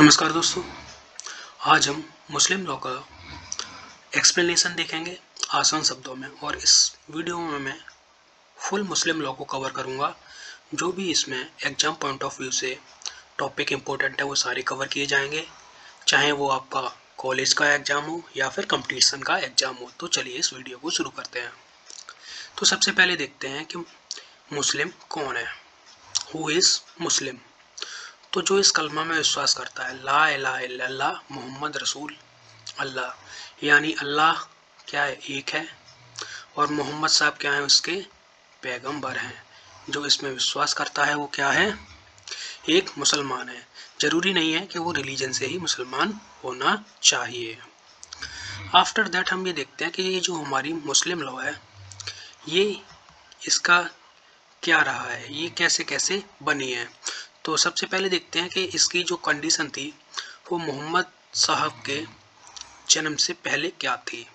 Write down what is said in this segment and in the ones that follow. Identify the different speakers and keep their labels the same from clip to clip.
Speaker 1: नमस्कार दोस्तों, आज हम मुस्लिम लॉ का एक्सप्लेनेशन देखेंगे आसान शब्दों में और इस वीडियो में मैं फुल मुस्लिम लॉ को कवर करूँगा। जो भी इसमें एग्ज़ाम पॉइंट ऑफ़ व्यू से टॉपिक इम्पोर्टेंट है, वो सारे कवर किए जाएँगे। चाहे वो आपका कॉलेज का एग्ज़ाम हो या फिर कंपटीशन का एग्ज़ाम हो तो चलिए इस वीडियो को शुरू करते हैं। तो सबसे पहले देखते हैं कि मुस्लिम कौन है? हु इज़ मुस्लिम तो जो इस कलमा में विश्वास करता है, ला इला मोहम्मद रसूल, अल्लाह, यानी अल्लाह क्या है? एक है। और मोहम्मद साहब क्या है? उसके पैगंबर हैं। जो इसमें विश्वास करता है, वो क्या है? एक मुसलमान है। ज़रूरी नहीं है कि वो रिलीजन से ही मुसलमान होना चाहिए। आफ्टर दैट हम ये देखते हैं कि ये जो हमारी मुस्लिम लॉ है, ये इसका क्या रहा है? ये कैसे कैसे बनी है? तो सबसे पहले देखते हैं कि इसकी जो कंडीशन थी, वो मोहम्मद साहब के जन्म से पहले क्या थी?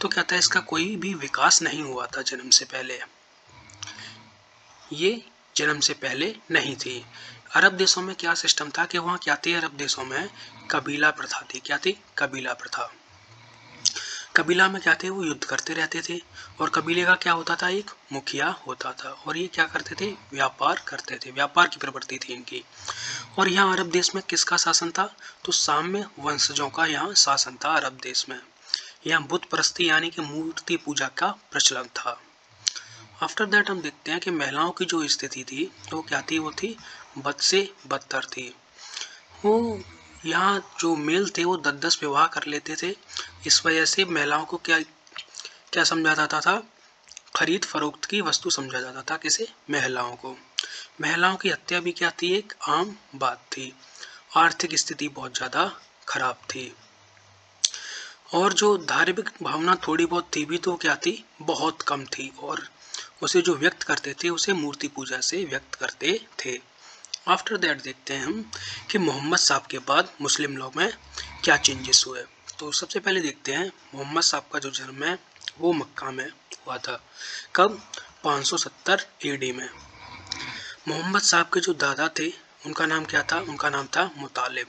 Speaker 1: तो क्या था, इसका कोई भी विकास नहीं हुआ था जन्म से पहले। ये जन्म से पहले नहीं थी। अरब देशों में क्या सिस्टम था कि वहाँ क्या थी? अरब देशों में कबीला प्रथा थी। क्या थी? कबीला प्रथा। कबीला में क्या थे वो युद्ध करते रहते थे। और कबीले का क्या होता था? एक मुखिया होता था। और ये क्या करते थे? व्यापार करते थे। व्यापार की प्रवृत्ति थी इनकी। और यहाँ अरब देश में किसका शासन था? तो साम्य वंशजों का यहाँ शासन था अरब देश में। यहाँ बुद्ध प्रस्ती यानी कि मूर्ति पूजा का प्रचलन था। आफ्टर दैट हम देखते हैं कि महिलाओं की जो स्थिति थी, वो क्या थी? वो थी बद से बदतर थी। वो यहाँ जो मेल थे, वो दस दस विवाह कर लेते थे। इस वजह से महिलाओं को क्या क्या समझा जाता था? खरीद फरोख्त की वस्तु समझा जाता था किसे? महिलाओं को। महिलाओं की हत्या भी क्या थी? एक आम बात थी। आर्थिक स्थिति बहुत ज़्यादा खराब थी। और जो धार्मिक भावना थोड़ी बहुत थी भी तो क्या थी? बहुत कम थी। और उसे जो व्यक्त करते थे, उसे मूर्ति पूजा से व्यक्त करते थे। आफ्टर दैट देखते हैं हम कि मोहम्मद साहब के बाद मुस्लिम लॉ में क्या चेंजेस हुए। तो सबसे पहले देखते हैं, मोहम्मद साहब का जो जन्म है, वो मक्का में हुआ था। कब? 570 एडी में। मोहम्मद साहब के जो दादा थे, उनका नाम क्या था? उनका नाम था मुतालिब।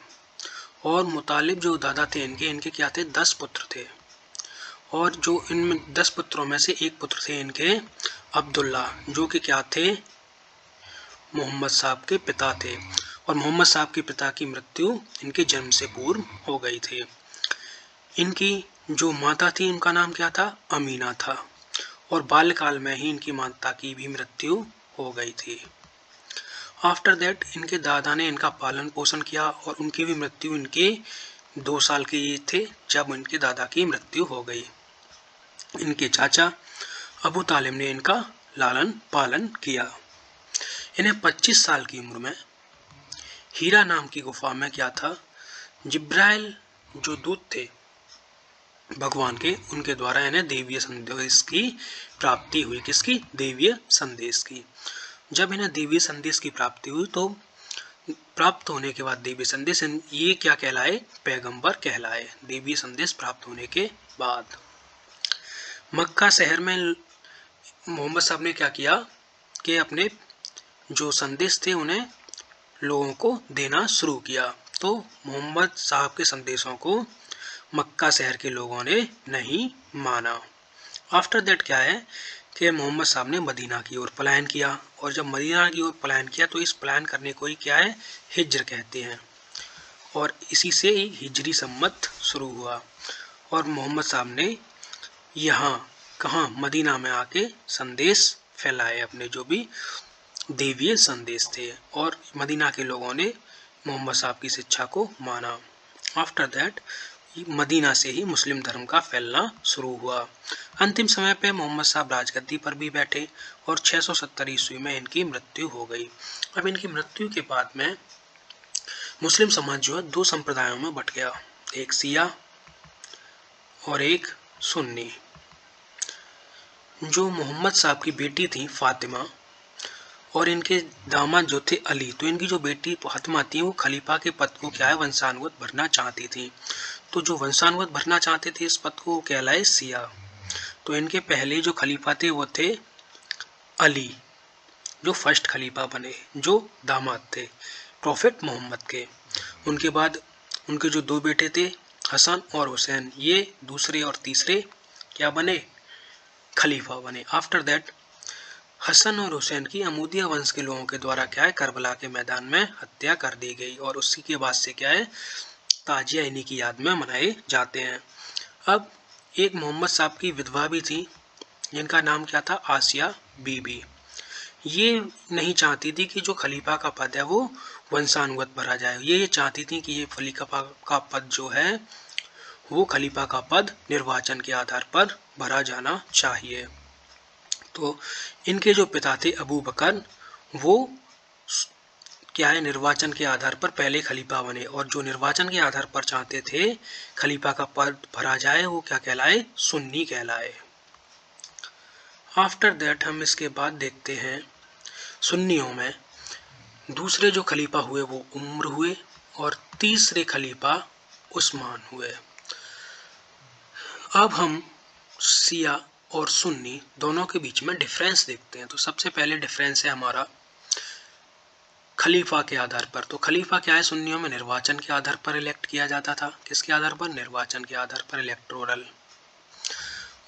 Speaker 1: और मुतालिब जो दादा थे इनके इनके क्या थे? दस पुत्र थे। और जो इनमें दस पुत्रों में से एक पुत्र थे इनके अब्दुल्ला, जो कि क्या थे? मोहम्मद साहब के पिता थे और मोहम्मद साहब के पिता की मृत्यु इनके जन्म से पूर्व हो गई थी। इनकी जो माता थी, उनका नाम क्या था? अमीना था और बाल्यकाल में ही इनकी माता की भी मृत्यु हो गई थी। आफ्टर दैट इनके दादा ने इनका पालन पोषण किया और उनकी भी मृत्यु इनके दो साल के ये थे, जब इनके दादा की मृत्यु हो गई। इनके चाचा अबू तालिब ने इनका लालन पालन किया। इन्हें 25 साल की उम्र में हीरा नाम की गुफा में क्या था? जिब्राइल, जो दूत थे, भगवान के, उनके द्वारा इन्हें देवीय संदेश की प्राप्ति हुई। किसकी? देवीय संदेश की। जब इन्हें देवीय संदेश की प्राप्ति हुई तो प्राप्त होने के बाद देवी संदेश ये क्या कहलाए? पैगंबर कहलाए। देवी संदेश प्राप्त होने के बाद मक्का शहर में मोहम्मद साहब ने क्या किया? कि अपने जो संदेश थे उन्हें लोगों को देना शुरू किया। तो मोहम्मद साहब के संदेशों को मक्का शहर के लोगों ने नहीं माना। आफ्टर दैट क्या है कि मोहम्मद साहब ने मदीना की ओर पलायन किया और जब मदीना की ओर पलायन किया तो इस पलायन करने को ही क्या है? हिजर कहते हैं। और इसी से ही हिजरी सम्मत शुरू हुआ। और मोहम्मद साहब ने यहाँ कहाँ मदीना में आके संदेश फैलाए अपने जो भी देवीय संदेश थे और मदीना के लोगों ने मोहम्मद साहब की शिक्षा को माना। आफ्टर दैट मदीना से ही मुस्लिम धर्म का फैलना शुरू हुआ। अंतिम समय पे मोहम्मद साहब राजगद्दी पर भी बैठे और 670 ईस्वी में इनकी मृत्यु हो गई। अब इनकी मृत्यु के बाद में मुस्लिम समाज जो है, दो संप्रदायों में बट गया। एक सिया और एक सुन्नी। जो मोहम्मद साहब की बेटी थी, फातिमा और इनके दामाद जो थे अली तो इनकी जो बेटी फातिमा थी, वो खलीफा के पद को क्या है? वंशानुगत भरना चाहती थी। तो जो वंशानुगत भरना चाहते थे, इस पद को कहलाए सिया। तो इनके पहले जो खलीफा थे, वो थे अली, जो फ़र्स्ट खलीफा बने, जो दामाद थे, प्रॉफिट मोहम्मद के। उनके बाद उनके जो दो बेटे थे, हसन और हुसैन, ये दूसरे और तीसरे क्या बने? खलीफा बने। आफ्टर दैट हसन और हुसैन की अमूदिया वंश के लोगों के द्वारा क्या है, करबला के मैदान में हत्या कर दी गई और उसी के बाद से क्या है, ताजिया इन्हीं की याद में मनाए जाते हैं। अब एक मोहम्मद साहब की विधवा भी थी, जिनका नाम क्या था, आसिया बीबी। ये नहीं चाहती थी कि जो खलीफा का पद है, वो वंशानुगत भरा जाए। ये ये चाहती थी कि ये खलीफा का पद जो है, वो खलीफा का पद निर्वाचन के आधार पर भरा जाना चाहिए। तो इनके जो पिता थे अबू बकर, वो क्या है, निर्वाचन के आधार पर पहले खलीफा बने और जो निर्वाचन के आधार पर चाहते थे खलीफा का पद भरा जाए, वो क्या कहलाए? सुन्नी कहलाए। आफ्टर दैट हम इसके बाद देखते हैं सुन्नियों में। दूसरे जो खलीफा हुए, वो उम्र हुए और तीसरे खलीफा उस्मान हुए। अब हम सिया और सुन्नी दोनों के बीच में डिफरेंस देखते हैं। तो सबसे पहले डिफरेंस है हमारा खलीफा के आधार पर। तो खलीफा क्या है? सुन्नियों में निर्वाचन के आधार पर इलेक्ट किया जाता था। किसके आधार पर? निर्वाचन के आधार पर इलेक्ट्रोरल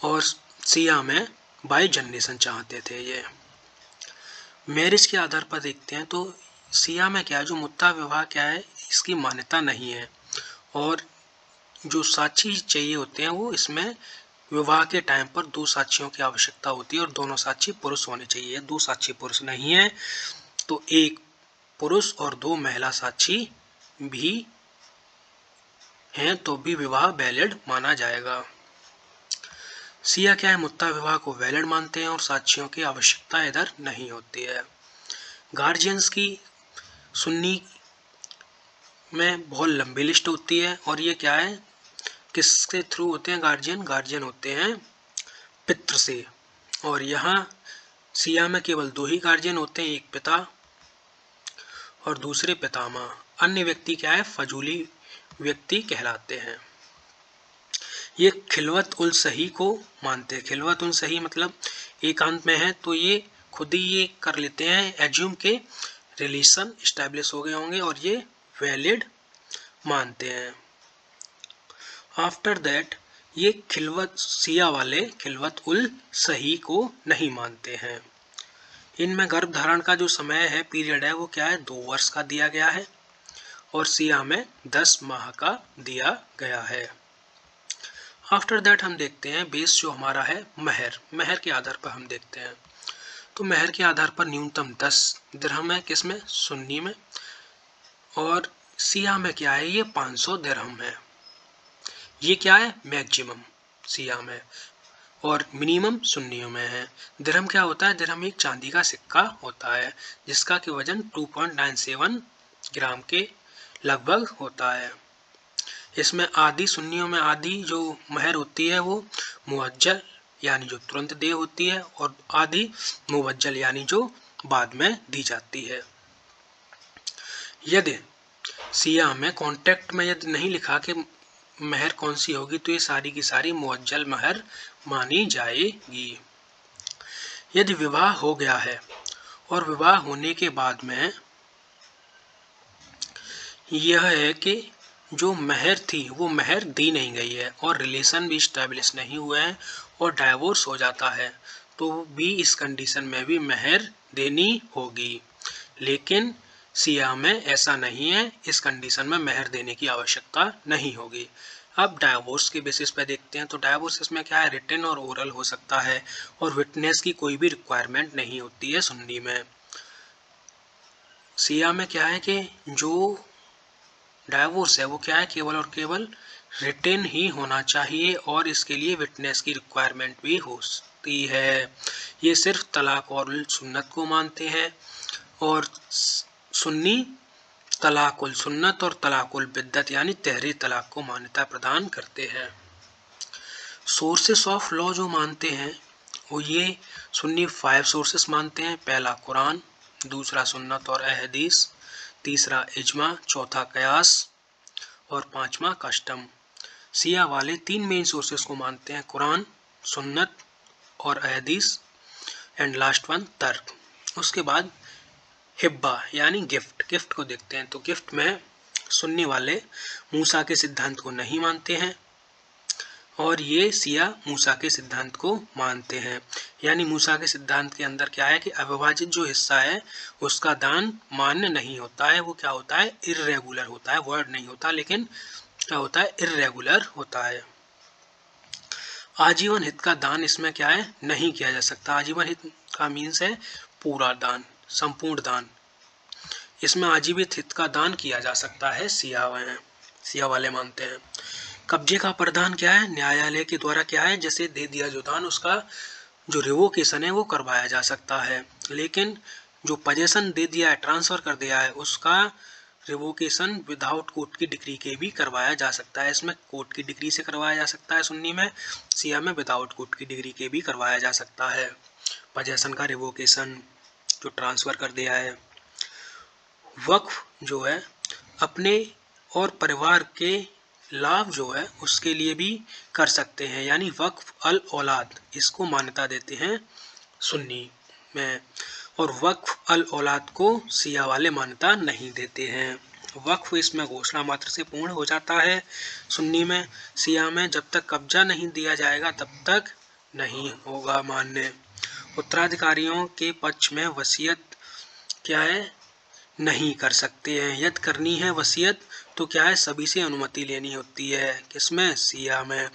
Speaker 1: और सिया में बाई जनरेशन चाहते थे ये। मैरिज के आधार पर देखते हैं तो सिया में क्या है? जो मुद्दा विवाह क्या है? इसकी मान्यता नहीं है। और जो साक्षी चाहिए होते हैं वो इसमें विवाह के टाइम पर दो साक्षियों की आवश्यकता होती है और दोनों साक्षी पुरुष होने चाहिए। दो साक्षी पुरुष नहीं है तो एक पुरुष और दो महिला साक्षी भी हैं तो भी विवाह वैलिड माना जाएगा। सिया क्या है? मुत्ता विवाह को वैलिड मानते हैं और साक्षियों की आवश्यकता इधर नहीं होती है। गार्जियंस की सुन्नी में बहुत लंबी लिस्ट होती है और ये क्या है? किसके थ्रू होते हैं? गार्जियन। गार्जियन होते हैं पित्र से। और यहाँ सिया में केवल दो ही गार्जियन होते हैं, एक पिता और दूसरे पितामा अन्य व्यक्ति क्या है? फजूली व्यक्ति कहलाते हैं। ये खिलवत उल सही को मानते हैं। खिलवत उल सही मतलब एकांत में है तो ये खुद ही ये कर लेते हैं। एज्यूम के रिलेशन इस्टेब्लिश हो गए होंगे और ये वैलिड मानते हैं। आफ्टर दैट ये खिलवत, सिया वाले खिलवत उल सही को नहीं मानते हैं। इनमें गर्भ धारण का जो समय है पीरियड है, वो क्या है? दो वर्ष का दिया गया है और सिया में दस माह का दिया गया है। आफ्टर दैट हम देखते हैं बेस जो हमारा है, महर। महर के आधार पर हम देखते हैं। तो महर के आधार पर न्यूनतम दस दरहम है किसमें? सुन्नी में। और सिया में क्या है? ये पाँच सौ है। ये क्या है? मैक्सिमम सिया में और मिनिमम सुन्नियों में है। दरहम क्या होता है? दरहम एक चांदी का सिक्का होता है, जिसका कि वज़न 2.97 ग्राम के लगभग होता है। इसमें आधी सुन्नियों में आधी जो महर होती है, वो मुअज्जल यानी जो तुरंत दे होती है, और आधी मुवज्जल, यानी जो बाद में दी जाती है। यदि सिया में कॉन्टेक्ट में यदि नहीं लिखा कि महर कौन सी होगी? तो ये सारी की सारी मुअज्जल महर मानी जाएगी। यदि विवाह हो गया है और विवाह होने के बाद में यह है कि जो महर थी, वो महर दी नहीं गई है और रिलेशन भी इस्टेब्लिश नहीं हुए हैं और डाइवोर्स हो जाता है तो भी इस कंडीशन में भी महर देनी होगी। लेकिन सिया में ऐसा नहीं है, इस कंडीशन में मेहर देने की आवश्यकता नहीं होगी। अब डायवोर्स के बेसिस पे देखते हैं तो डायवोर्स इसमें क्या है? रिटर्न और ओरल हो सकता है, और विटनेस की कोई भी रिक्वायरमेंट नहीं होती है सुन्नी में। सिया में क्या है कि जो डायवोर्स है, वो क्या है? केवल और केवल रिटर्न ही होना चाहिए, और इसके लिए विटनेस की रिक्वायरमेंट भी होती है। ये सिर्फ़ तलाक और सुन्नत को मानते हैं, और सुन्नी, तलाकुल सुन्नत और तलाकुल बिद्दत, यानी तहरी तलाक को मान्यता प्रदान करते हैं। सोर्सेस ऑफ़ लॉ जो मानते हैं, वो ये सुन्नी फाइव सोर्सेस मानते हैं। पहला कुरान, दूसरा सुन्नत और अहदीस, तीसरा इजमा, चौथा कयास और पांचवा कस्टम। सिया वाले तीन मेन सोर्सेस को मानते हैं, कुरान, सुन्नत और अहदीस एंड लास्ट वन तर्क। उसके बाद हिब्बा, यानी गिफ्ट। गिफ्ट को देखते हैं। तो गिफ्ट में सुनने वाले मूसा के सिद्धांत को नहीं मानते हैं और ये सिया मूसा के सिद्धांत को मानते हैं। यानी मूसा के सिद्धांत के अंदर क्या है कि अविभाजित जो हिस्सा है, उसका दान मान्य नहीं होता है। वो क्या होता है? इरेगुलर होता है। वर्ड नहीं होता, लेकिन क्या होता है? इरेगुलर होता है। आजीवन हित का दान इसमें क्या है? नहीं किया जा सकता। आजीवन हित का मीन्स है पूरा दान। संपूर्ण दान। इसमें आजीवित हित का दान किया जा सकता है सिया सिया वाले मानते हैं। कब्जे का प्रदान क्या है? न्यायालय के द्वारा क्या है? जैसे दे दिया जो दान, उसका जो रिवोकेशन है वो करवाया जा सकता है। लेकिन जो पजेशन दे दिया है, ट्रांसफ़र कर दिया है, उसका रिवोकेशन विदाउट कोर्ट की डिग्री के भी करवाया जा सकता है। इसमें कोर्ट की डिग्री से करवाया जा सकता है, सुन्नी में सिया में विदाउट कोर्ट की डिग्री के भी करवाया जा सकता है। पजेशन का रिवोकेशन जो ट्रांसफ़र कर दिया है। वक्फ जो है, अपने और परिवार के लाभ जो है, उसके लिए भी कर सकते हैं। यानी वक्फ अल, औलाद, इसको मान्यता देते हैं सुन्नी में। और वक्फ अल, औलाद को सिया वाले मान्यता नहीं देते हैं। वक्फ इसमें घोषणा मात्र से पूर्ण हो जाता है सुन्नी में। सिया में जब तक कब्जा नहीं दिया जाएगा, तब तक नहीं होगा मान्य। उत्तराधिकारियों के पक्ष में वसीयत क्या है? नहीं कर सकते हैं। यदि करनी है वसीयत तो क्या है? सभी से अनुमति लेनी होती है। किसमें? सिया में।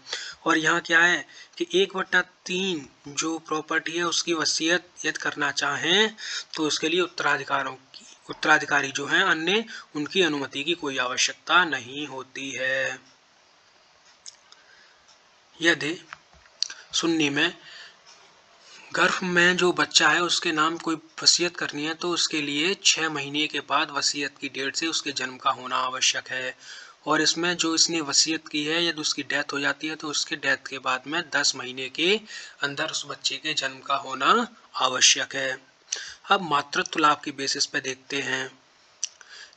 Speaker 1: और यहाँ क्या है कि एक बट्टा तीन जो प्रॉपर्टी है, उसकी वसीयत यद करना चाहें तो उसके लिए उत्तराधिकारों की, उत्तराधिकारी जो हैं, अन्य, उनकी अनुमति की कोई आवश्यकता नहीं होती है। यदि सुन्नी में गर्भ में जो बच्चा है, उसके नाम कोई वसीयत करनी है तो उसके लिए छः महीने के बाद वसीयत की डेट से उसके जन्म का होना आवश्यक है। और इसमें जो इसने वसीयत की है, यदि उसकी डेथ हो जाती है तो उसके डेथ के बाद में दस महीने के अंदर उस बच्चे के जन्म का होना आवश्यक है। अब मातृत्व लाभ की बेसिस पे देखते हैं।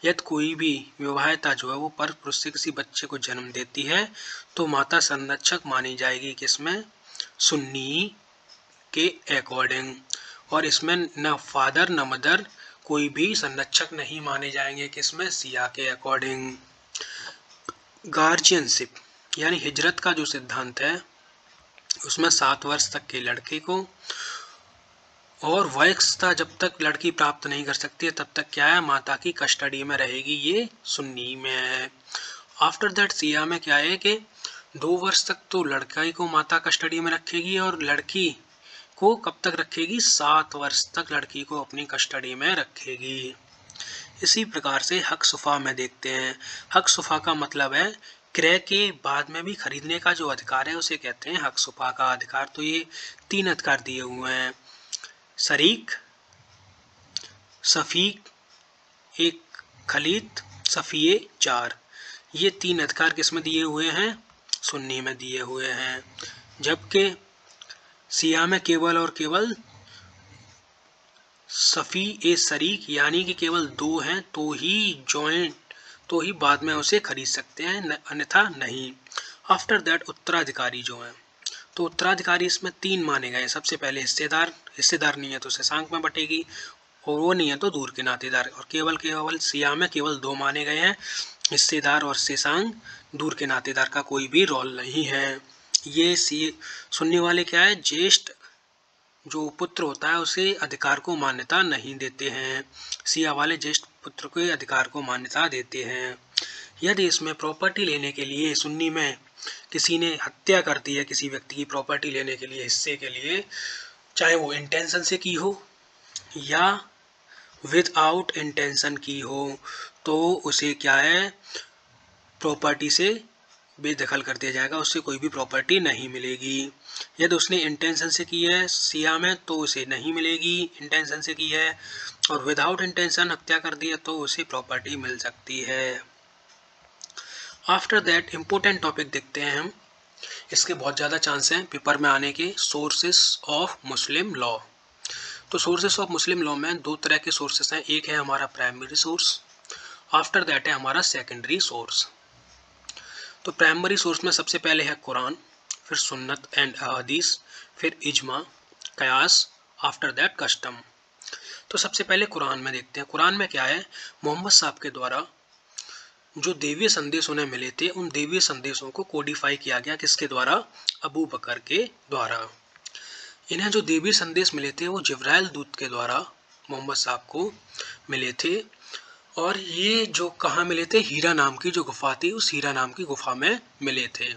Speaker 1: यदि कोई भी विवाहिता जो है, वो पर पुरुष से किसी बच्चे को जन्म देती है तो माता संरक्षक मानी जाएगी किसमें सुन्नी के अकॉर्डिंग और इसमें न फादर न मदर कोई भी संरक्षक नहीं माने जाएँगे किसमें? सिया के अकॉर्डिंग गार्जियनशिप यानी हिजरत का जो सिद्धांत है, उसमें सात वर्ष तक के लड़के को और वयस्कता जब तक लड़की प्राप्त नहीं कर सकती है, तब तक क्या है? माता की कस्टडी में रहेगी, ये सुन्नी में है। आफ्टर दैट सिया में क्या है कि दो वर्ष तक तो लड़का ही को माता कस्टडी में रखेगी और लड़की को कब तक रखेगी? सात वर्ष तक लड़की को अपनी कस्टडी में रखेगी। इसी प्रकार से हक सुफा में देखते हैं। हक सुफा का मतलब है क्रय के बाद में भी खरीदने का जो अधिकार है, उसे कहते हैं हक सुफा का अधिकार। तो ये तीन अधिकार दिए हुए हैं। शरीक सफ़ीक एक खलीद सफ़िए चार। ये तीन अधिकार किसमें दिए हुए हैं? सुन्नी में दिए हुए हैं। जबकि सिया में केवल और केवल सफ़ी ए शरीक यानी कि केवल दो हैं तो ही जॉइंट तो ही बाद में उसे खरीद सकते हैं अन्यथा नहीं। आफ्टर दैट उत्तराधिकारी जो हैं। तो उत्तराधिकारी इसमें तीन माने गए सबसे पहले हिस्सेदार हिस्सेदार नहीं है तो शशांक में बटेगी, और वो नहीं है तो दूर के नातेदार। और केवल केवल सिया में केवल दो माने गए हैं, हिस्सेदार और शेषांग दूर के नातेदार का कोई भी रोल नहीं है। ये सी, सुनने वाले क्या है? ज्येष्ठ जो पुत्र होता है, उसे अधिकार को मान्यता नहीं देते हैं। सिया वाले ज्येष्ठ पुत्र के अधिकार को मान्यता देते हैं। यदि इसमें प्रॉपर्टी लेने के लिए, सुन्नी में किसी ने हत्या कर दी है, किसी व्यक्ति की प्रॉपर्टी लेने के लिए, हिस्से के लिए, चाहे वो इंटेंशन से की हो, या विदाउट इंटेंशन की हो तो उसे क्या है? प्रॉपर्टी से बेदखल कर दिया जाएगा, उससे कोई भी प्रॉपर्टी नहीं मिलेगी। यदि उसने इंटेंशन से की है, सिया में तो उसे नहीं मिलेगी। इंटेंशन से की है और विदाउट इंटेंशन हत्या कर दिया तो उसे प्रॉपर्टी मिल सकती है। आफ्टर दैट इम्पोर्टेंट टॉपिक देखते हैं हम। इसके बहुत ज़्यादा चांस हैं पेपर में आने के। सोर्सेस ऑफ़ मुस्लिम लॉ तो सोर्सेस ऑफ़ मुस्लिम लॉ में दो तरह के सोर्सेस हैं। एक है हमारा प्राइमरी सोर्स आफ्टर दैट है हमारा सेकेंडरी सोर्स तो प्राइमरी सोर्स में सबसे पहले है कुरान, फिर सुन्नत एंड अदीस फिर इजमा, कयास आफ्टर दैट कस्टम तो सबसे पहले कुरान में देखते हैं। कुरान में क्या है? मोहम्मद साहब के द्वारा जो देवीय संदेश उन्हें मिले थे, उन देवीय संदेशों को कोडिफाई किया गया किसके द्वारा? अबू बकर के द्वारा। इन्हें जो देवी संदेश मिले थे, वो जिब्राइल दूत के द्वारा मोहम्मद साहब को मिले थे। और ये जो कहाँ मिले थे? हीरा नाम की जो गुफा थी, उस हीरा नाम की गुफा में मिले थे।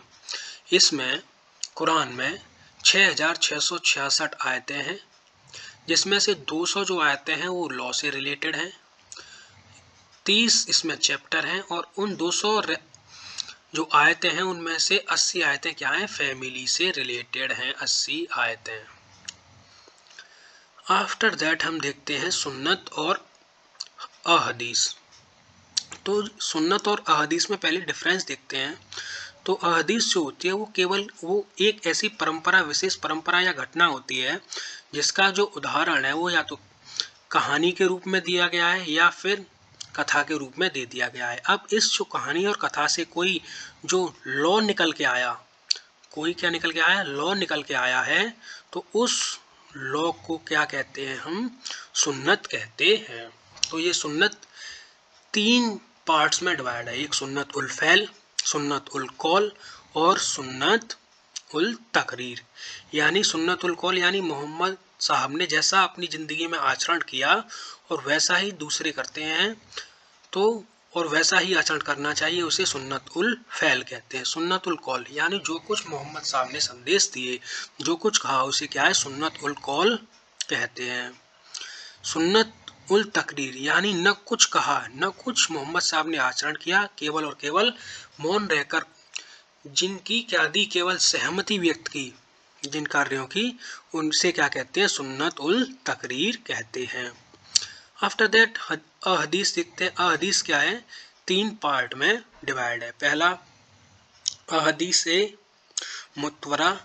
Speaker 1: इसमें कुरान में छः हज़ार छः सौ छियासठ आयतें हैं, जिसमें से 200 जो आयतें हैं, वो लॉ से रिलेटेड हैं। 30 इसमें चैप्टर हैं और उन 200 जो आयतें हैं, उनमें से 80 आयतें क्या हैं? फैमिली से रिलेटेड हैं 80 आयतें। आफ्टर दैट हम देखते हैं सुन्नत और अहदीस। तो सुन्नत और अहदीस में पहले डिफरेंस देखते हैं। तो अहदीस जो होती है, वो केवल, वो एक ऐसी परंपरा, विशेष परंपरा या घटना होती है, जिसका जो उदाहरण है, वो या तो कहानी के रूप में दिया गया है, या फिर कथा के रूप में दे दिया गया है। अब इस जो कहानी और कथा से कोई जो लॉ निकल के आया, कोई क्या निकल के आया? लॉ निकल के आया है। तो उस लॉ को क्या कहते हैं हम? सुन्नत कहते हैं। तो ये सुन्नत तीन पार्ट्स में डिवाइड है। एक सुन्नत उल फैल, सुन्नत उल कौल और सुन्नत उल तकरीर। यानी सुन्नत उल कौल यानी मोहम्मद साहब ने जैसा अपनी ज़िंदगी में आचरण किया और वैसा ही दूसरे करते हैं तो और वैसा ही आचरण करना चाहिए, उसे सुन्नत उल फैल कहते हैं। सुन्नत उल कौल यानी जो कुछ मोहम्मद साहब ने संदेश दिए, जो कुछ कहा, उसे क्या है? सुन्नत उल कौल कहते हैं। सुन्नत उल तकरीर यानी न कुछ कहा, न कुछ मोहम्मद साहब ने आचरण किया, केवल और केवल मौन रहकर। जिनकी क्या दी, केवल सहमति व्यक्त की, जिन कार्यों की, उनसे क्या कहते हैं? सुन्नत उल तकरीर कहते हैं। आफ्टर दैट अहदीस देखते हैं। अहदीस क्या है? तीन पार्ट में डिवाइड है। पहला, अहदीस मुतवरा,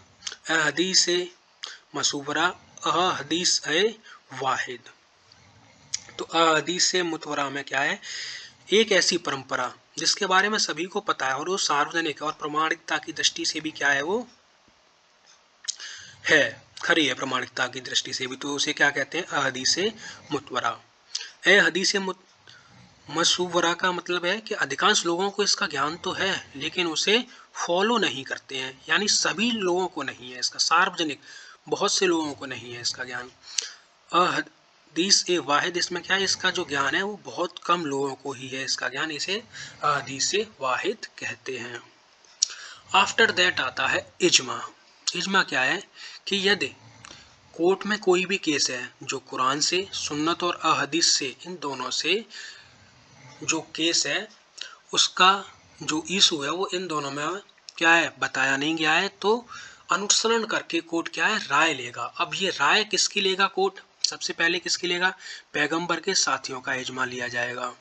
Speaker 1: अहदीस मसूबरा अहदीस वाहिद। तो अहदीस मुतवरा में क्या है? एक ऐसी परंपरा, जिसके बारे में सभी को पता है और वो सार्वजनिक और प्रमाणिकता की दृष्टि से भी क्या है वो? है, खरी है प्रमाणिकता की दृष्टि से भी तो उसे क्या कहते हैं? अहदीस मुतवरा ए हदीस मुत मसूवरा का मतलब है कि अधिकांश लोगों को इसका ज्ञान तो है, लेकिन उसे फॉलो नहीं करते हैं, यानी सभी लोगों को नहीं है इसका, सार्वजनिक, बहुत से लोगों को नहीं है इसका ज्ञान। हदीस ए वाहिद, इसमें क्या है? इसका जो ज्ञान है वो बहुत कम लोगों को ही है। इसका ज्ञान इसे हदीस वाहिद कहते हैं। आफ्टर दैट आता है इजमा। इजमा क्या है? कि यदि कोर्ट में कोई भी केस है जो कुरान से, सुन्नत और अहदीस से, इन दोनों से जो केस है, उसका जो इशू है वो इन दोनों में क्या है? बताया नहीं गया है। तो अनुसरण करके कोर्ट क्या है? राय लेगा। अब ये राय किसकी लेगा कोर्ट? सबसे पहले किसकी लेगा पैगंबर के साथियों का इजमा लिया जाएगा।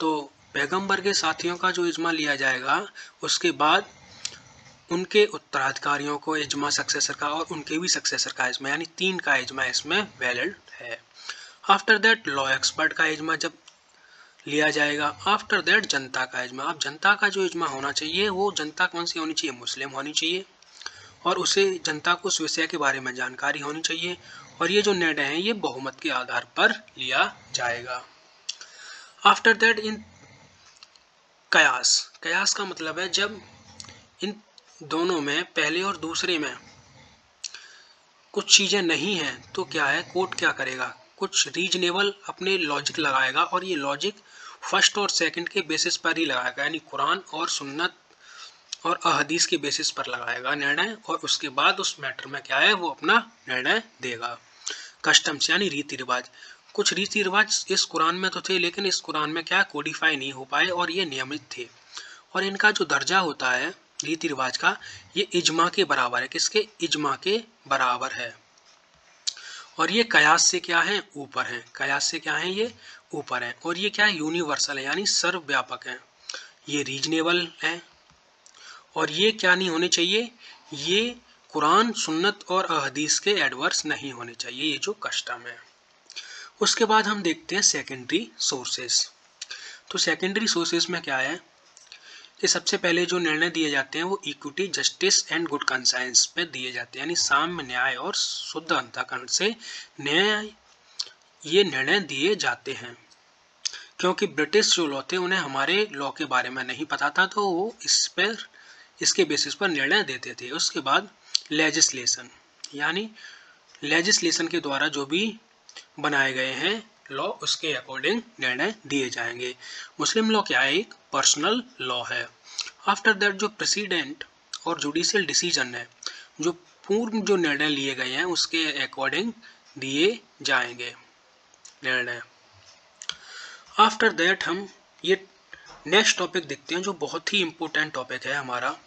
Speaker 1: तो पैगंबर के साथियों का जो इजमा लिया जाएगा, उसके बाद उनके उत्तराधिकारियों को इजमा सक्सेसर का और उनके भी सक्सेसर का इजमा, यानी तीन का इजमा इसमें वैलिड है। आफ्टर दैट लॉ एक्सपर्ट का इजमा जब लिया जाएगा आफ्टर दैट जनता का इजमा। अब जनता का जो इजमा होना चाहिए, वो जनता कौन सी होनी चाहिए? मुस्लिम होनी चाहिए। और उसे जनता को उस विषय के बारे में जानकारी होनी चाहिए। और ये जो निर्णय है, ये बहुमत के आधार पर लिया जाएगा। आफ्टर दैट इन कयास। कयास का मतलब है जब इन दोनों में, पहले और दूसरे में कुछ चीज़ें नहीं हैं तो क्या है? कोर्ट क्या करेगा? कुछ रीजनेबल अपने लॉजिक लगाएगा और ये लॉजिक फ़र्स्ट और सेकंड के बेसिस पर ही लगाएगा। यानी कुरान और सुन्नत और अहदीस के बेसिस पर लगाएगा निर्णय और उसके बाद उस मैटर में क्या है? वो अपना निर्णय देगा। कस्टम्स, यानी रीति रिवाज कुछ रीति रिवाज इस कुरान में तो थे, लेकिन इस कुरान में क्या कोडिफाई नहीं हो पाए और ये नियमित थे। और इनका जो दर्जा होता है रीति रिवाज का, ये इजमा के बराबर है। किसके? इजमा के बराबर है। और ये कयास से क्या है? ऊपर है। कयास से क्या है ये? ऊपर है। और ये क्या है यूनिवर्सल है? यानी सर्वव्यापक है। ये रीजनेबल है। और ये क्या नहीं होने चाहिए? ये कुरान, सुन्नत और अहदीस के एडवर्स नहीं होने चाहिए, ये जो कस्टम है। उसके बाद हम देखते हैं सेकेंडरी सोर्सेस तो सेकेंडरी सोर्सेस में क्या है? कि सबसे पहले जो निर्णय दिए जाते हैं, वो equity justice and good conscience पे दिए जाते हैं। यानी साम्य, न्याय और शुद्ध अंतकरण से न्याय, ये निर्णय दिए जाते हैं। क्योंकि ब्रिटिश जो लॉ थे, उन्हें हमारे लॉ के बारे में नहीं पता था तो वो इस पर, इसके बेसिस पर निर्णय देते थे। उसके बाद लेजिस्लेशन, यानी लेजिस्लेशन के द्वारा जो भी बनाए गए हैं, लॉ, उसके अकॉर्डिंग निर्णय दिए जाएँगे। मुस्लिम लॉ क्या है? एक पर्सनल लॉ है। आफ्टर दैट जो प्रेसिडेंट और जुडिशियल डिसीज़न है, जो पूर्व जो निर्णय लिए गए हैं, उसके अकॉर्डिंग दिए जाएँगे निर्णय। आफ्टर दैट हम ये नेक्स्ट टॉपिक देखते हैं, जो बहुत ही इम्पोर्टेंट टॉपिक है हमारा।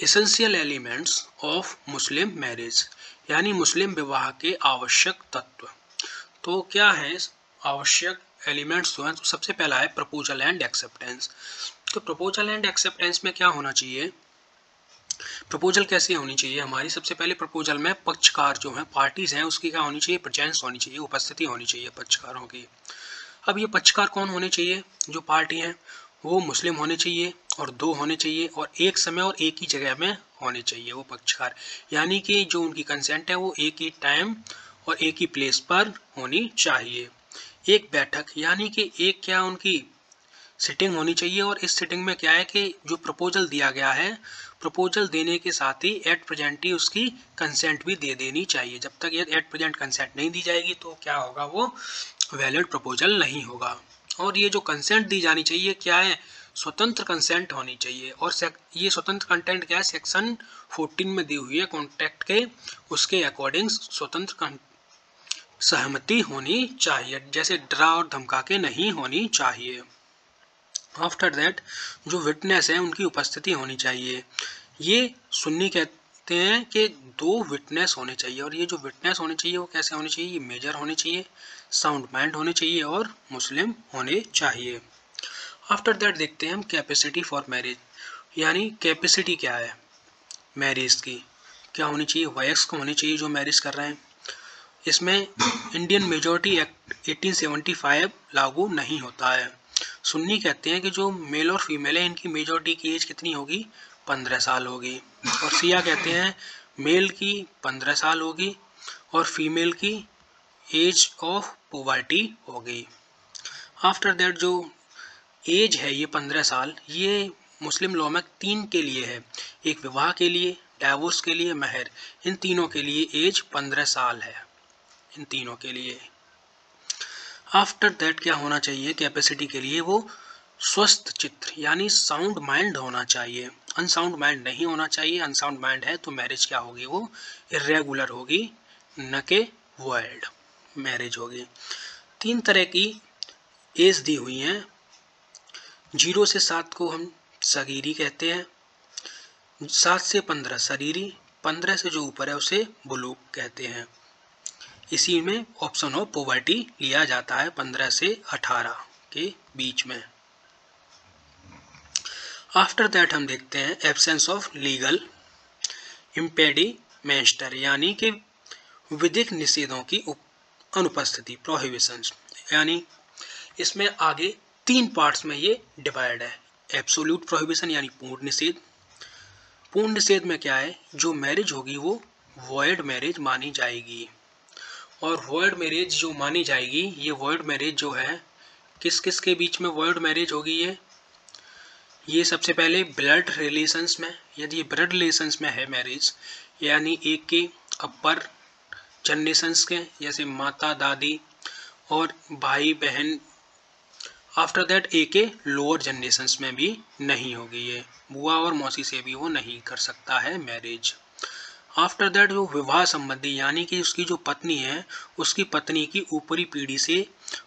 Speaker 1: Essential elements of Muslim marriage यानी मुस्लिम विवाह के आवश्यक तत्व। तो क्या है आवश्यक एलिमेंट्स जो हैं? तो सबसे पहला है प्रपोजल एंड एक्सेप्टेंस तो प्रपोजल एंड एक्सेप्टेंस में क्या होना चाहिए? प्रपोजल कैसे होनी चाहिए? हमारी सबसे पहले प्रपोजल में पक्षकार जो हैं पार्टीज़ हैं, उसकी क्या होनी चाहिए? प्रेजेंस होनी चाहिए, उपस्थिति होनी चाहिए पक्षकारों की। अब ये पक्षकार कौन होने चाहिए? जो पार्टी हैं वो मुस्लिम होने चाहिए और दो होने चाहिए और एक समय और एक ही जगह में होने चाहिए वो पक्षकार। यानी कि जो उनकी कंसेंट है वो एक ही टाइम और एक ही प्लेस पर होनी चाहिए। एक बैठक, यानी कि एक क्या उनकी सिटिंग होनी चाहिए और इस सिटिंग में क्या है कि जो प्रपोजल दिया गया है प्रपोजल देने के साथ ही एट प्रेजेंट ही उसकी कंसेंट भी दे देनी चाहिए। जब तक ये एट प्रेजेंट कंसेंट नहीं दी जाएगी तो क्या होगा वो वैलिड प्रपोजल नहीं होगा। और ये जो कंसेंट दी जानी चाहिए, क्या है? स्वतंत्र कंसेंट होनी चाहिए। और ये स्वतंत्र कंटेंट क्या है? सेक्शन 14 में दी हुई है कॉन्ट्रैक्ट के। उसके अकॉर्डिंग स्वतंत्र सहमति होनी चाहिए। जैसे डरा और धमका के नहीं होनी चाहिए। आफ्टर दैट जो विटनेस है, उनकी उपस्थिति होनी चाहिए। ये सुन्नी कहते हैं कि दो विटनेस होने चाहिए और ये जो विटनेस होने चाहिए वो कैसे होने चाहिए? ये मेजर होने चाहिए साउंड माइंड होने चाहिए और मुस्लिम होने चाहिए। आफ्टर दैट देखते हैं हम कैपेसिटी फॉर मैरिज यानी कैपेसिटी क्या है मैरिज की? क्या होनी चाहिए? वयस्क होनी चाहिए जो मैरिज कर रहे हैं। इसमें इंडियन मेजोरिटी एक्ट 1875 लागू नहीं होता है। सुन्नी कहते हैं कि जो मेल और फीमेल है, इनकी मेजोरिटी की एज कितनी होगी? पंद्रह साल होगी। और सिया कहते हैं, मेल की पंद्रह साल होगी और फीमेल की एज ऑफ़ पोवर्टी होगी। आफ्टर दैट जो एज है ये पंद्रह साल, ये मुस्लिम लॉ में तीन के लिए है। एक विवाह के लिए डाइवोर्स के लिए, महर। इन तीनों के लिए एज पंद्रह साल है। इन तीनों के लिए। आफ्टर दैट क्या होना चाहिए? कैपेसिटी के लिए वो स्वस्थ चित्र, यानी साउंड माइंड होना चाहिए। अनसाउंड माइंड नहीं होना चाहिए, अनसाउंड माइंड है तो मैरिज क्या होगी वो? इरेगुलर होगी, न के वर्ल्ड मैरिज होगी। तीन तरह की एज दी हुई हैं। ज़ीरो से सात को हम सगीरी कहते हैं। सात से पंद्रह शरीरी पंद्रह से जो ऊपर है उसे बुलूक कहते हैं। इसी में ऑप्शन ऑफ़ पोवर्टी लिया जाता है पंद्रह से अठारह के बीच में। आफ्टर दैट हम देखते हैं एब्सेंस ऑफ़ लीगल इम्पेडिमेंस्टर यानी कि विधिक निषेधों की अनुपस्थिति प्रोहिबिशन यानी इसमें आगे तीन पार्ट्स में ये डिवाइड है। एब्सोल्यूट प्रोहिबिशन यानी पूर्ण निषेध। पूर्ण निषेध में क्या है? जो मैरिज होगी वो वर्ल्ड मैरिज मानी जाएगी। और वर्ल्ड मैरिज जो मानी जाएगी, ये वर्ल्ड मैरिज जो है किस किस के बीच में वर्ल्ड मैरिज होगी ये? ये सबसे पहले ब्लड रिलेशंस में, यदि ब्लड रिलेशंस में है मैरिज यानी एक के अपर जनरेशंस के, जैसे माता, दादी और भाई, बहन आफ्टर दैट ए के लोअर जनरेशंस में भी नहीं होगी ये। बुआ और मौसी से भी वो नहीं कर सकता है मैरिज आफ्टर दैट जो विवाह संबंधी, यानी कि उसकी जो पत्नी है, उसकी पत्नी की ऊपरी पीढ़ी से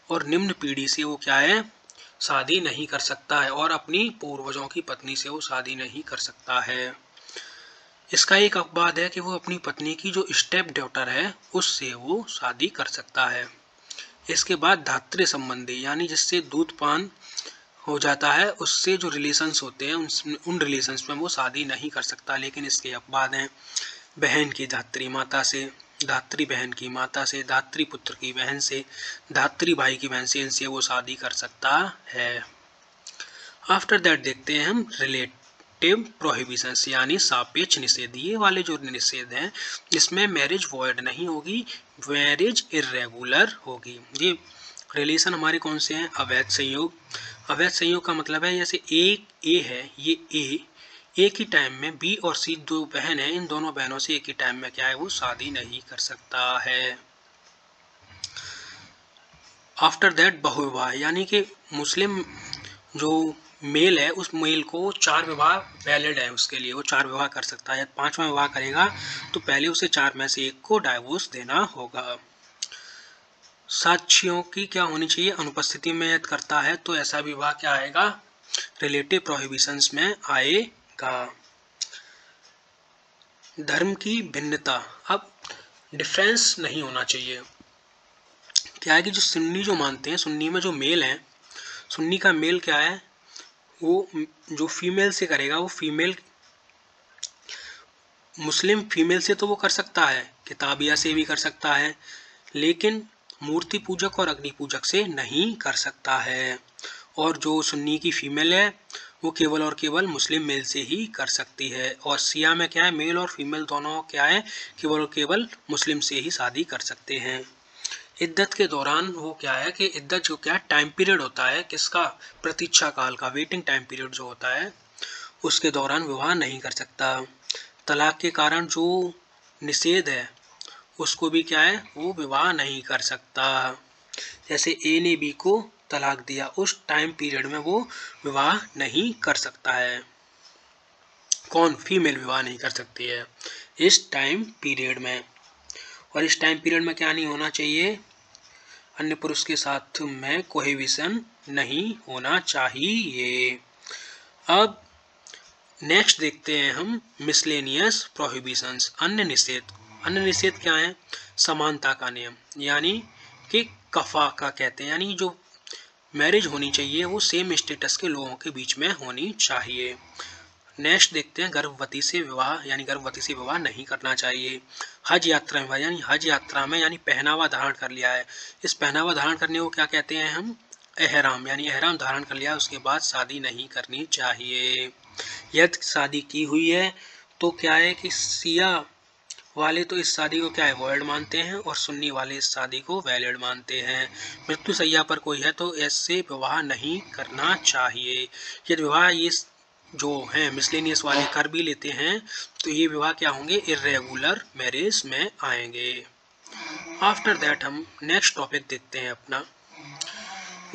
Speaker 1: और निम्न पीढ़ी से वो क्या है? शादी नहीं कर सकता है और अपनी पूर्वजों की पत्नी से वो शादी नहीं कर सकता है। इसका एक अपवाद है कि वो अपनी पत्नी की जो स्टेप डॉटर है, उससे वो शादी कर सकता है। इसके बाद धात्री संबंधी, यानी जिससे दूध पान हो जाता है, उससे जो रिलेशंस होते हैं उन उन रिलेशंस में वो शादी नहीं कर सकता, लेकिन इसके अपवाद हैं। बहन की धात्री, माता से। धात्री बहन की माता से धात्री पुत्र की बहन से धात्री भाई की बहन से इनसे वो शादी कर सकता है। आफ्टर दैट देखते हैं हम रिलेटिव प्रोहिबिशन यानी सापेक्ष निषेध। ये वाले जो निषेध हैं, इसमें मैरिज वॉइड नहीं होगी मैरिज इरेगुलर होगी। ये रिलेशन हमारे कौन से हैं? अवैध संयोग। अवैध संयोग का मतलब है, जैसे एक ए है, ये ए एक ही टाइम में बी और सी दो बहन है। इन दोनों बहनों से एक ही टाइम में क्या है? वो शादी नहीं कर सकता है। आफ्टर दैट बहुविवाह। यानी कि मुस्लिम जो मेल है, उस मेल को चार विवाह वैलिड है उसके लिए। वो चार विवाह कर सकता है। पांचवा विवाह करेगा तो पहले उसे चार में से एक को डाइवोर्स देना होगा। साक्षियों की क्या होनी चाहिए? अनुपस्थिति में यदि करता है तो ऐसा विवाह क्या आएगा? रिलेटिव प्रोहिबिशंस में आएगा धर्म की भिन्नता। अब डिफरेंस नहीं होना चाहिए। क्या है कि जो सुन्नी जो मानते हैं, सुन्नी में जो मेल है, सुन्नी का मेल क्या है? वो जो फीमेल से करेगा, वो फीमेल मुस्लिम फीमेल से तो वो कर सकता है किताबिया से भी कर सकता है, लेकिन मूर्ति पूजक और अग्नि पूजक से नहीं कर सकता है। और जो सुन्नी की फीमेल है वो केवल और केवल मुस्लिम मेल से ही कर सकती है। और सिया में क्या है? मेल और फीमेल दोनों क्या है? केवल और केवल मुस्लिम से ही शादी कर सकते हैं। इद्दत के दौरान वो क्या है कि इद्दत जो क्या है? टाइम पीरियड होता है। किसका? प्रतीक्षा काल का वेटिंग टाइम पीरियड जो होता है, उसके दौरान विवाह नहीं कर सकता। तलाक के कारण जो निषेध है, उसको भी क्या है? वो विवाह नहीं कर सकता। जैसे ए ने बी को तलाक दिया, उस टाइम पीरियड में वो विवाह नहीं कर सकता है। कौन? फीमेल विवाह नहीं कर सकती है। इस टाइम पीरियड में। और इस टाइम पीरियड में क्या नहीं होना चाहिए? अन्य पुरुष के साथ में कोहिविशन नहीं होना चाहिए। अब नेक्स्ट देखते हैं हम मिसलेनियस प्रोहिबिशंस अन्य निषेध। अन्य निषेध क्या है? समानता का नियम। यानी कि कफा का कहते हैं। यानी जो मैरिज होनी चाहिए, वो सेम स्टेटस के लोगों के बीच में होनी चाहिए। नेक्स्ट देखते हैं, गर्भवती से विवाह, यानी गर्भवती से विवाह नहीं करना चाहिए। हज यात्रा में, यानी हज यात्रा में, यानी पहनावा धारण कर लिया है। इस पहनावा धारण करने को क्या कहते हैं हम? एहराम, यानी एहराम धारण कर लिया उसके बाद शादी नहीं करनी चाहिए। यदि शादी की हुई है तो क्या है कि सिया वाले तो इस शादी को क्या है मानते हैं और सुन्नी वाले इस शादी को वैलिड मानते हैं। मृत्यु सैया पर कोई है तो ऐसे विवाह नहीं करना चाहिए। यदि विवाह ये जो हैं मिसलेनियस वाले कर भी लेते हैं तो ये विवाह क्या होंगे? इरेगुलर मैरिज में आएँगे। आफ्टर दैट हम नेक्स्ट टॉपिक देखते हैं अपना।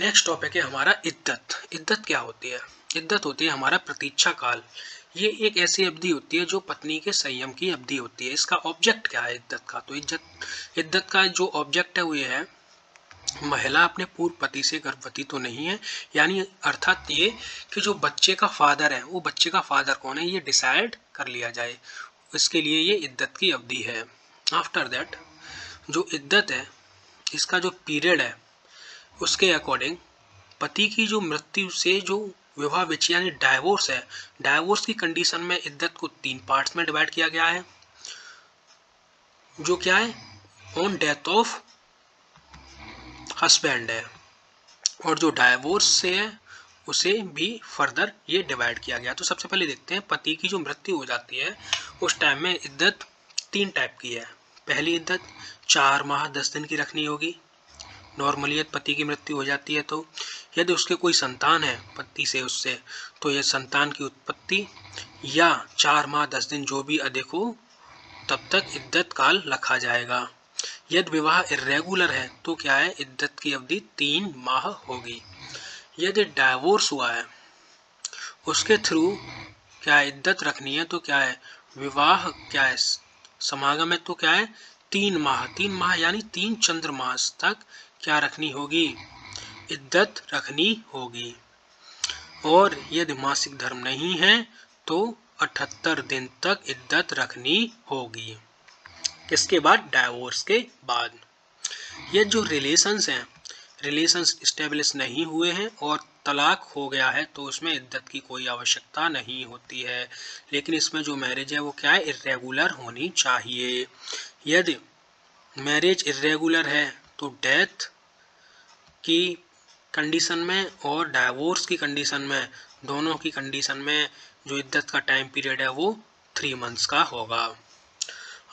Speaker 1: नेक्स्ट टॉपिक है हमारा इद्दत। इद्दत क्या होती है? इद्दत होती है हमारा प्रतीक्षा काल। ये एक ऐसी अवधि होती है जो पत्नी के संयम की अवधि होती है। इसका ऑब्जेक्ट क्या है इद्दत का? तो इज़्ज़त, इद्दत का जो ऑब्जेक्ट है वो ये है, महिला अपने पूर्व पति से गर्भवती तो नहीं है, यानी अर्थात ये कि जो बच्चे का फादर है, वो बच्चे का फादर कौन है? ये डिसाइड कर लिया जाए। इसके लिए ये इद्दत की अवधि है। आफ्टर दैट जो इद्दत है, इसका जो पीरियड है, उसके अकॉर्डिंग पति की जो मृत्यु से जो विवाह विच यानी डाइवोर्स है। डाइवोर्स की कंडीशन में इद्दत को तीन पार्ट्स में डिवाइड किया गया है। जो क्या है? ऑन डेथ ऑफ़ हस्बैंड है। और जो डाइवोर्स से है, उसे भी फर्दर ये डिवाइड किया गया। तो सबसे पहले देखते हैं, पति की जो मृत्यु हो जाती है, उस टाइम में इद्दत तीन टाइप की है। पहली इद्दत, चार माह दस दिन की रखनी होगी। नॉर्मली यदि पति की मृत्यु हो जाती है तो यदि उसके कोई संतान है, पति से उससे तो यह संतान की उत्पत्ति या चार माह, दस दिन जो भी अधिक हो तब तक इद्दत काल रखा जाएगा। यदि विवाह इरेगुलर है तो क्या है? इद्दत की अवधि तीन माह होगी। यदि डाइवोर्स हुआ है, उसके थ्रू क्या इद्दत रखनी है तो क्या है? विवाह क्या है? समागम है तो क्या है? तीन माह। तीन माह यानी तीन चंद्र मास तक क्या रखनी होगी? इद्दत रखनी होगी। और यदि मासिक धर्म नहीं है तो अठहत्तर दिन तक इद्दत रखनी होगी। किसके बाद डाइवोर्स के बाद। ये जो रिलेशंस हैं रिलेशंस इस्टेब्लिश नहीं हुए हैं और तलाक हो गया है तो उसमें इद्दत की कोई आवश्यकता नहीं होती है। लेकिन इसमें जो मैरिज है, वो क्या है? इरेगुलर होनी चाहिए। यदि मैरिज इरेगुलर है तो डेथ की कंडीशन में और डाइवोर्स की कंडीशन में, दोनों की कंडीशन में जो इद्दत का टाइम पीरियड है वो थ्री मंथ्स का होगा।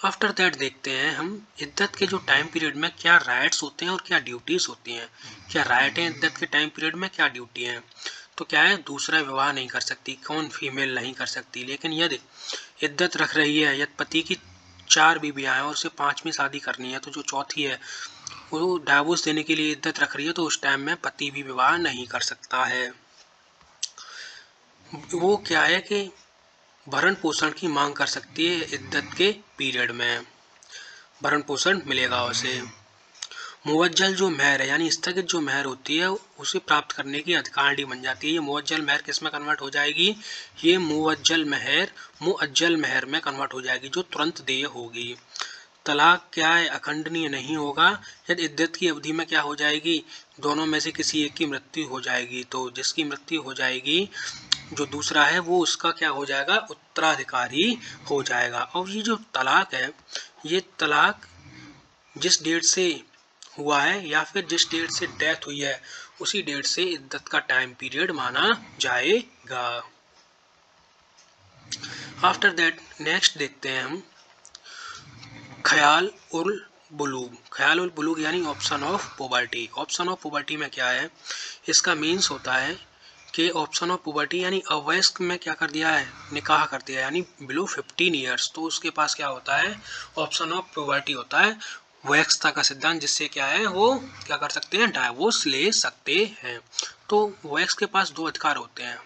Speaker 1: आफ्टर दैट देखते हैं हम इद्दत के जो टाइम पीरियड में क्या राइट्स होते हैं और क्या ड्यूटीज़ होती हैं। क्या राइट हैं इद्दत के टाइम पीरियड में, क्या ड्यूटी हैं? तो क्या है, दूसरा विवाह नहीं कर सकती, कौन फीमेल नहीं कर सकती। लेकिन यदि इद्दत रख रही है, यदि पति की चार बीबियाँ हैं और उसे पाँचवीं शादी करनी है तो जो चौथी है वो डाइवोर्स देने के लिए इद्दत रख रही है तो उस टाइम में पति भी विवाह नहीं कर सकता है। वो क्या है कि भरण पोषण की मांग कर सकती है इद्दत के पीरियड में। भरण पोषण मिलेगा उसे। मुवज्जल जो महर है, यानी स्थगित जो महर होती है, उसे प्राप्त करने की अधिकारी बन जाती है। ये मुवज्जल महर किसमें कन्वर्ट हो जाएगी? ये मुवज्जल महर मुअज्जल महर में कन्वर्ट हो जाएगी, जो तुरंत देय होगी। तलाक क्या है? अखंडनीय नहीं होगा। यदि इद्दत की अवधि में क्या हो जाएगी? दोनों में से किसी एक की मृत्यु हो जाएगी। तो जिसकी मृत्यु हो जाएगी, जो दूसरा है, वो उसका क्या हो जाएगा? उत्तराधिकारी हो जाएगा। और ये जो तलाक है, ये तलाक जिस डेट से हुआ है या फिर जिस डेट से डेथ हुई है, उसी डेट से इद्दत का टाइम पीरियड माना जाएगा। आफ्टर दैट, नेक्स्ट देखते हैं हम। ख्याल उल बुलूग। ख्याल उल बुलूग यानी option of poverty option of poverty में क्या है? इसका मीन्स होता है कि ऑप्शन ऑफ़ पुबर्टी यानी अवयस्क में क्या कर दिया है? निकाह कर दिया है, यानी बिलो 15 ईयर्स तो उसके पास क्या होता है? ऑप्शन ऑफ़ पुबर्टी होता है। वयस्कता का सिद्धांत जिससे क्या है? वो क्या कर सकते हैं? डाइवोर्स ले सकते हैं। तो वयस्क के पास दो अधिकार होते हैं।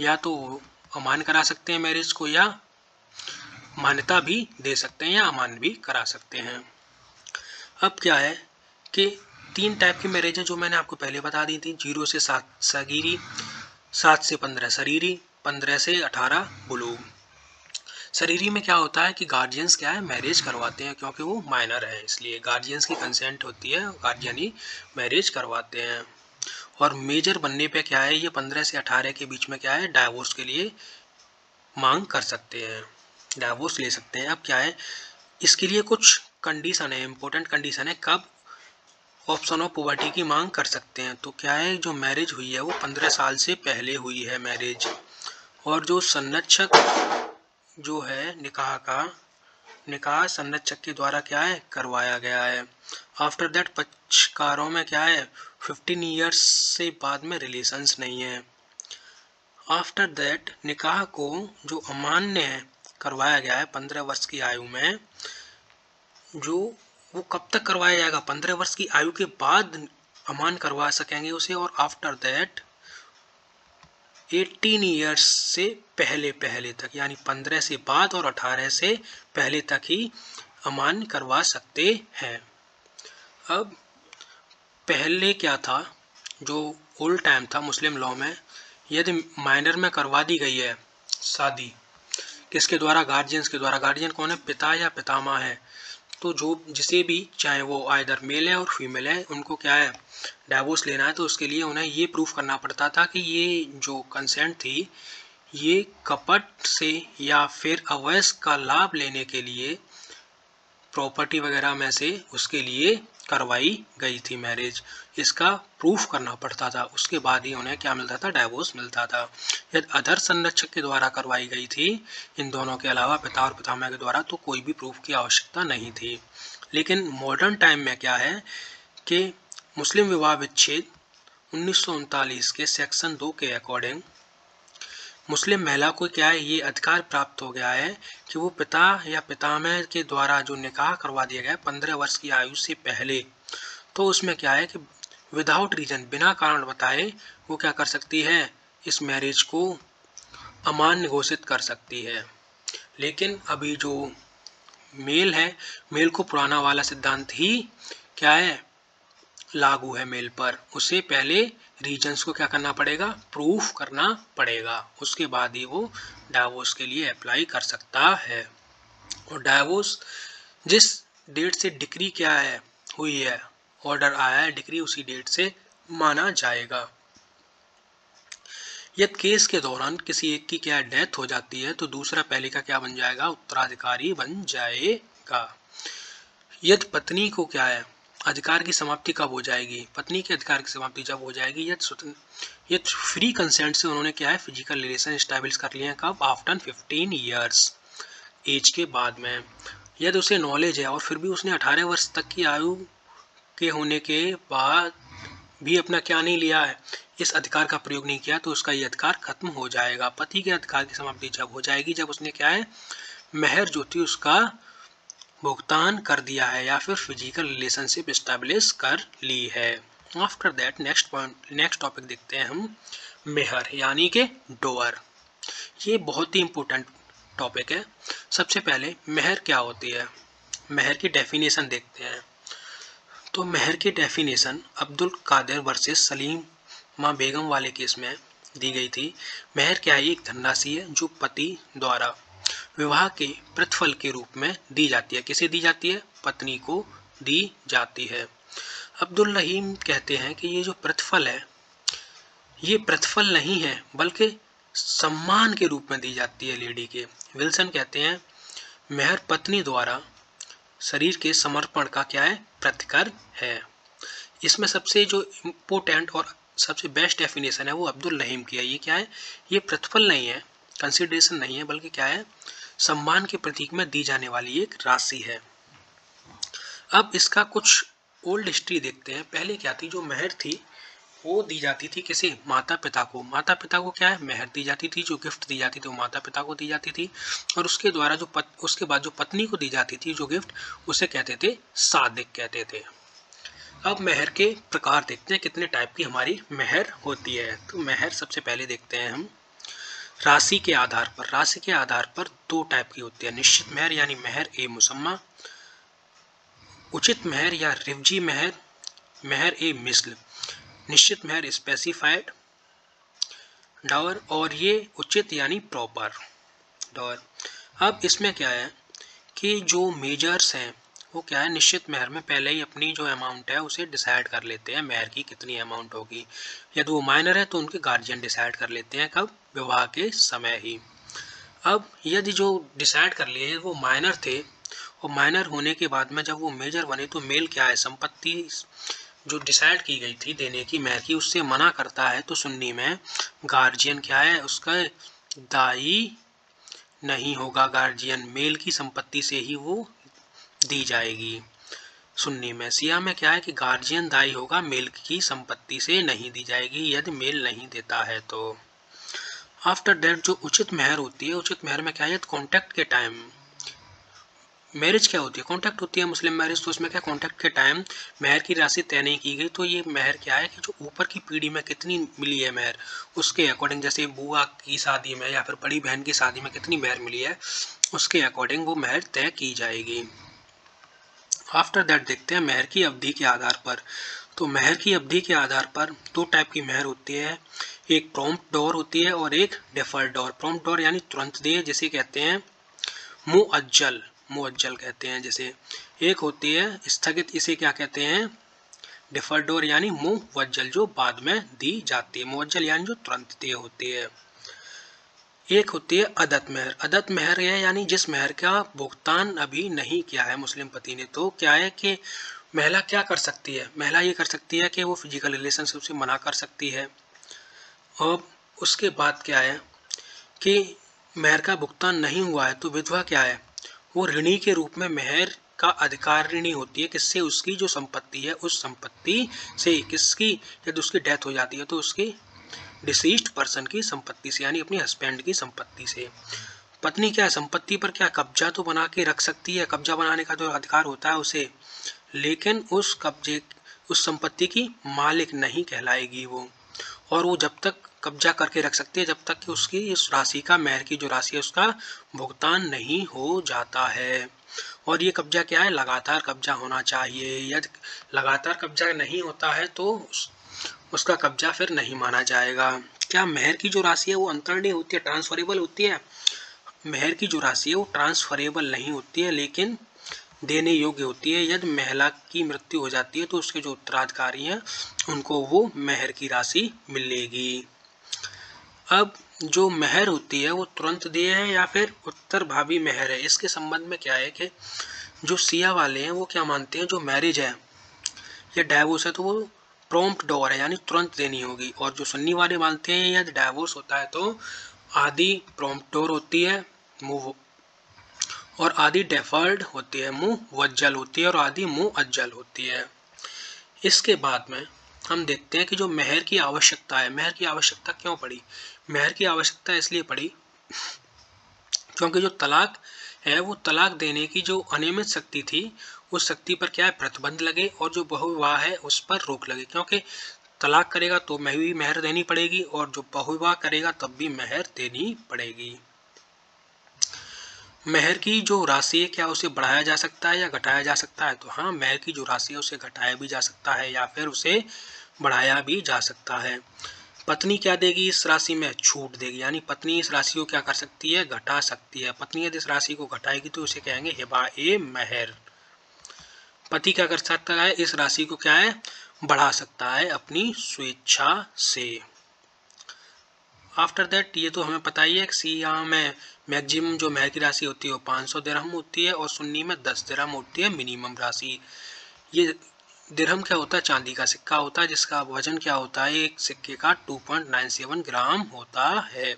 Speaker 1: या तो अमान करा सकते हैं मैरिज को या मान्यता भी दे सकते हैं या अमान्य भी करा सकते हैं। अब क्या है कि तीन टाइप की मैरिज है जो मैंने आपको पहले बता दी थी। ज़ीरो से सात सगीरी, सात से पंद्रह शरीरी पंद्रह से अठारह बुलूग शरीरी में क्या होता है कि गार्जियंस क्या है? मैरिज करवाते हैं क्योंकि वो माइनर है, इसलिए गार्जियंस की कंसेंट होती है गार्जियन ही मैरिज करवाते हैं। और मेजर बनने पे क्या है? ये पंद्रह से अठारह के बीच में क्या है? डाइवोर्स के लिए मांग कर सकते हैं। डाइवोर्स ले सकते हैं। अब क्या है? इसके लिए कुछ कंडीशन है इम्पोर्टेंट कंडीशन है। कब? ऑप्शन ऑफ़ पोवर्टी की मांग कर सकते हैं। तो क्या है? जो मैरिज हुई है, वो पंद्रह साल से पहले हुई है मैरिज और जो संरक्षक जो है, निकाह का, निकाह संरक्षक के द्वारा क्या है? करवाया गया है। आफ्टर दैट पक्षकारों में क्या है? फिफ्टीन ईयर्स से बाद में रिलेशंस नहीं है। आफ्टर दैट निकाह को जो अमान्य है करवाया गया है पंद्रह वर्ष की आयु में, जो वो कब तक करवाया जाएगा? पंद्रह वर्ष की आयु के बाद अमान करवा सकेंगे उसे और आफ्टर दैट एटीन ईयर्स से पहले पहले तक, यानी पंद्रह से बाद और अठारह से पहले तक ही अमान करवा सकते हैं। अब पहले क्या था? जो ओल्ड टाइम था, मुस्लिम लॉ में, यदि माइनर में करवा दी गई है शादी किसके द्वारा? गार्जियंस के द्वारा। गार्जियन कौन है? पिता या पितामा है। तो जो जिसे भी, चाहे वो आइदर मेल है और फीमेल है, उनको क्या है? डाइवोर्स लेना है तो उसके लिए उन्हें ये प्रूफ करना पड़ता था कि ये जो कंसेंट थी, ये कपट से या फिर अवैस का लाभ लेने के लिए प्रॉपर्टी वगैरह में से उसके लिए करवाई गई थी मैरिज इसका प्रूफ करना पड़ता था। उसके बाद ही उन्हें क्या मिलता था? डाइवोर्स मिलता था। यदि अधर संरक्षक के द्वारा करवाई गई थी इन दोनों के अलावा पिता और पितामह के द्वारा तो कोई भी प्रूफ की आवश्यकता नहीं थी। लेकिन मॉडर्न टाइम में क्या है कि मुस्लिम विवाह विच्छेद उन्नीस सौ उनतालीस के सेक्शन दो के अकॉर्डिंग मुस्लिम महिला को क्या है ये अधिकार प्राप्त हो गया है कि वो पिता या पितामह के द्वारा जो निकाह करवा दिया गया पंद्रह वर्ष की आयु से पहले? तो उसमें क्या है कि विदाउट रीजन बिना कारण बताए वो क्या कर सकती है? इस मैरिज को अमान्य घोषित कर सकती है। लेकिन अभी जो मेल है, मेल को पुराना वाला सिद्धांत ही क्या है? लागू है मेल पर। उसे पहले रीजन्स को क्या करना पड़ेगा? प्रूफ करना पड़ेगा। उसके बाद ही वो डाइवोर्स के लिए अप्लाई कर सकता है। और डाइवोर्स जिस डेट से डिग्री क्या है, हुई है, ऑर्डर आया है डिग्री उसी डेट से माना जाएगा। यदि केस के दौरान किसी एक की क्या डेथ हो जाती है तो दूसरा पहले का क्या बन जाएगा? उत्तराधिकारी बन जाएगा। यदि पत्नी को क्या है? अधिकार की समाप्ति कब हो जाएगी? पत्नी के अधिकार की समाप्ति जब हो जाएगी यदि यदि फ्री कंसेंट से उन्होंने क्या है फ़िज़िकल रिलेशन स्टैब्लिश कर लिए हैं कब? आफ्टर फिफ्टीन ईयर्स एज के बाद में। यदि उसे नॉलेज है और फिर भी उसने 18 वर्ष तक की आयु के होने के बाद भी अपना क्या नहीं लिया है, इस अधिकार का प्रयोग नहीं किया तो उसका ये अधिकार खत्म हो जाएगा। पति के अधिकार की समाप्ति जब हो जाएगी, जब उसने क्या है, मेहर जो थी उसका भुगतान कर दिया है या फिर फ़िज़िकल रिलेशनशिप इस्टेब्लिश कर ली है। After that next point next topic देखते हैं हम। मेहर, यानी कि डोअर। ये बहुत ही इम्पोर्टेंट टॉपिक है। सबसे पहले, मेहर क्या होती है? मेहर की डेफिनेशन देखते हैं। तो मेहर की डेफिनेशन अब्दुल कादिर वर्सेस सलीम माँ बेगम वाले केस में दी गई थी। मेहर क्या है? एक धनराशि है जो पति द्वारा विवाह के प्रतिफल के रूप में दी जाती है। किसे दी जाती है? पत्नी को दी जाती है। अब्दुल रहीम कहते हैं कि ये जो प्रतिफल है, ये प्रतिफल नहीं है, बल्कि सम्मान के रूप में दी जाती है लेडी के। विल्सन कहते हैं, मेहर पत्नी द्वारा शरीर के समर्पण का क्या है? प्रतिकर है। इसमें सबसे जो इम्पोर्टेंट और सबसे बेस्ट डेफिनेशन है वो अब्दुल रहीम की है। ये क्या है? ये प्रतिफल नहीं है कंसिडरेशन नहीं है, बल्कि क्या है? सम्मान के प्रतीक में दी जाने वाली एक राशि है। अब इसका कुछ ओल्ड हिस्ट्री देखते हैं। पहले क्या थी? जो मेहर थी वो दी जाती थी किसे माता पिता को। माता पिता को क्या है? मेहर दी जाती थी जो गिफ्ट दी जाती थी वो माता पिता को दी जाती थी। और उसके द्वारा जो पत, उसके बाद जो पत्नी को दी जाती थी जो गिफ्ट उसे कहते थे सादिक कहते थे। अब मेहर के प्रकार देखते हैं कितने टाइप की हमारी मेहर होती है। तो मेहर सबसे पहले देखते हैं हम। राशि के आधार पर, राशि के आधार पर दो टाइप की होती है। निश्चित मेहर यानी मेहर ए मुसम्मा, उचित मेहर या रिवजी मेहर मेहर ए मिसल। निश्चित मेहर स्पेसिफाइड डॉर और ये उचित यानी प्रॉपर डॉर अब इसमें क्या है कि जो मेजर्स हैं वो क्या है, निश्चित मेहर में पहले ही अपनी जो अमाउंट है, उसे डिसाइड कर लेते हैं, मेहर की कितनी अमाउंट होगी। यदि वो माइनर है तो उनके गार्जियन डिसाइड कर लेते हैं कब? विवाह के समय ही। अब यदि जो डिसाइड कर लिए वो माइनर थे, और माइनर होने के बाद में जब वो मेजर बने तो मेल क्या है, संपत्ति जो डिसाइड की गई थी देने की, मेहर की, उससे मना करता है तो सुन्नी में गार्जियन क्या है, उसका दाई नहीं होगा गार्जियन मेल की संपत्ति से ही वो दी जाएगी। सुन्नी में, सिया में क्या है कि गार्जियन दाई होगा मेल की संपत्ति से नहीं दी जाएगी, यदि मेल नहीं देता है तो। आफ्टर डेट जो उचित मेहर होती है, उचित मेहर में क्या है कॉन्टैक्ट के टाइम मैरिज क्या होती है? कॉन्टैक्ट होती है मुस्लिम मैरिज तो उसमें क्या कॉन्ट्रैक्ट के टाइम मेहर की राशि तय नहीं की गई तो ये मेहर क्या है कि जो ऊपर की पीढ़ी में कितनी मिली है मेहर, उसके अकॉर्डिंग जैसे बुआ की शादी में या फिर बड़ी बहन की शादी में कितनी मेहर मिली है, उसके अकॉर्डिंग वो मेहर तय की जाएगी। आफ्टर दैट देखते हैं मेहर की अवधि के आधार पर। तो मेहर की अवधि के आधार पर दो टाइप की मेहर होती है। एक प्रॉम्प्ट डोर होती है और एक डेफर्ड डोर प्रॉम्प्ट डोर यानी तुरंत दे जिसे कहते हैं मुअज्जल। मुअज्जल कहते हैं जैसे। एक होती है स्थगित, इसे क्या कहते हैं? डिफर्डोर यानी मुवज्जल, जो बाद में दी जाती है। मुवज्जल यानी जो तुरंत दे होती है। एक होती है अदत मेहर। अदत मेहर है यानी जिस मेहर का भुगतान अभी नहीं किया है मुस्लिम पति ने तो क्या है कि महिला क्या कर सकती है? महिला ये कर सकती है कि वो फ़िज़िकल रिलेशनशिप से मना कर सकती है। और उसके बाद क्या है कि मेहर का भुगतान नहीं हुआ है तो विधवा क्या है? वो ऋणी के रूप में मेहर का अधिकार ऋणी होती है। किससे? उसकी जो संपत्ति है, उस संपत्ति से, किसकी? यदि उसकी डेथ हो जाती है तो उसकी डिसीज्ड पर्सन की संपत्ति से यानी अपनी हस्बैंड की संपत्ति से। पत्नी क्या संपत्ति पर क्या कब्जा तो बना के रख सकती है? कब्जा बनाने का जो अधिकार होता है उसे। लेकिन उस कब्जे उस संपत्ति की मालिक नहीं कहलाएगी वो। और वो जब तक कब्जा करके रख सकती है जब तक कि उसकी इस राशि का मेहर की जो राशि है उसका भुगतान नहीं हो जाता है। और ये कब्जा क्या है? लगातार कब्जा होना चाहिए। यदि लगातार कब्जा नहीं होता है तो उस, उसका कब्जा फिर नहीं माना जाएगा। क्या मेहर की जो राशि है वो अंतरणीय होती है ट्रांसफरेबल होती है? मेहर की जो राशि है वो ट्रांसफरेबल नहीं होती है, लेकिन देने योग्य होती है। यदि महिला की मृत्यु हो जाती है तो उसके जो उत्तराधिकारी हैं, उनको वो मेहर की राशि मिलेगी। अब जो मेहर होती है वो तुरंत दिए है या फिर उत्तर भावी मेहर है? इसके संबंध में क्या है कि जो सिया वाले हैं वो क्या मानते हैं? जो मैरिज है, या डाइवोर्स है तो वो प्रॉम्प्ट डोर है, यानी तुरंत देनी होगी। और जो सुन्नी वाले मानते हैं यदि डाइवोर्स होता है तो आदि प्रॉम्प्ट डोर होती है मूव और आदि डेफर्ड होती है, मुँह वज्जल होती है और आदि मुँह अज्जल होती है। इसके बाद में हम देखते हैं कि जो मेहर की आवश्यकता है, मेहर की आवश्यकता क्यों पड़ी? मेहर की आवश्यकता इसलिए पड़ी क्योंकि जो तलाक है, वो तलाक देने की जो अनियमित शक्ति थी उस शक्ति पर क्या है? प्रतिबंध लगे और जो बहुविवाह है, उस पर रोक लगे। क्योंकि तलाक करेगा तो मैं भी मेहर देनी पड़ेगी और जो बहुविवाह करेगा, तब भी मेहर देनी पड़ेगी। मेहर की जो राशि है, क्या उसे बढ़ाया जा सकता है या घटाया जा सकता है? तो हाँ मेहर की जो राशि है, उसे घटाया भी जा सकता है या फिर उसे बढ़ाया भी जा सकता है। पत्नी क्या देगी इस राशि में? छूट देगी। यानी पत्नी इस राशि को क्या कर सकती है? घटा सकती है। पत्नी यदि इस राशि को घटाएगी तो उसे कहेंगे हिबा ए मेहर। पति क्या कर सकता है, इस राशि को क्या है? बढ़ा सकता है अपनी स्वेच्छा से। आफ्टर दैट ये तो हमें पता ही है कि सी यहाँ में मैक्सिमम जो मेहर की राशि होती है वो पाँच सौ दिरहम होती है और सुन्नी में 10 दिरहम होती है मिनिमम राशि। ये दिरहम क्या होता है? चांदी का सिक्का होता है, जिसका वज़न क्या होता है? एक सिक्के का 2.97 ग्राम होता है।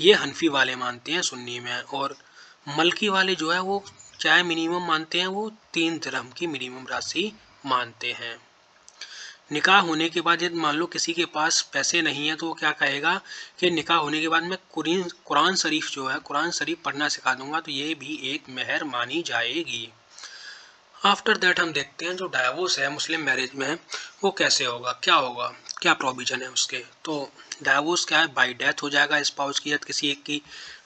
Speaker 1: ये हनफी वाले मानते हैं सुन्नी में और मलकी वाले जो है वो चाहे मिनिमम मानते हैं, वो तीन दिरहम की मिनिमम राशि मानते हैं। निकाह होने के बाद यदि मान लो किसी के पास पैसे नहीं है तो वो क्या कहेगा कि निकाह होने के बाद मैं कुरान शरीफ जो है, कुरान शरीफ पढ़ना सिखा दूँगा तो ये भी एक मेहर मानी जाएगी। आफ्टर दैट हम देखते हैं जो डाइवोर्स है, मुस्लिम मैरिज में, वो कैसे होगा, क्या होगा, क्या प्रोविज़न है उसके। तो डाइवोर्स क्या है? बाई डेथ हो जाएगा स्पाउस की यदि किसी एक की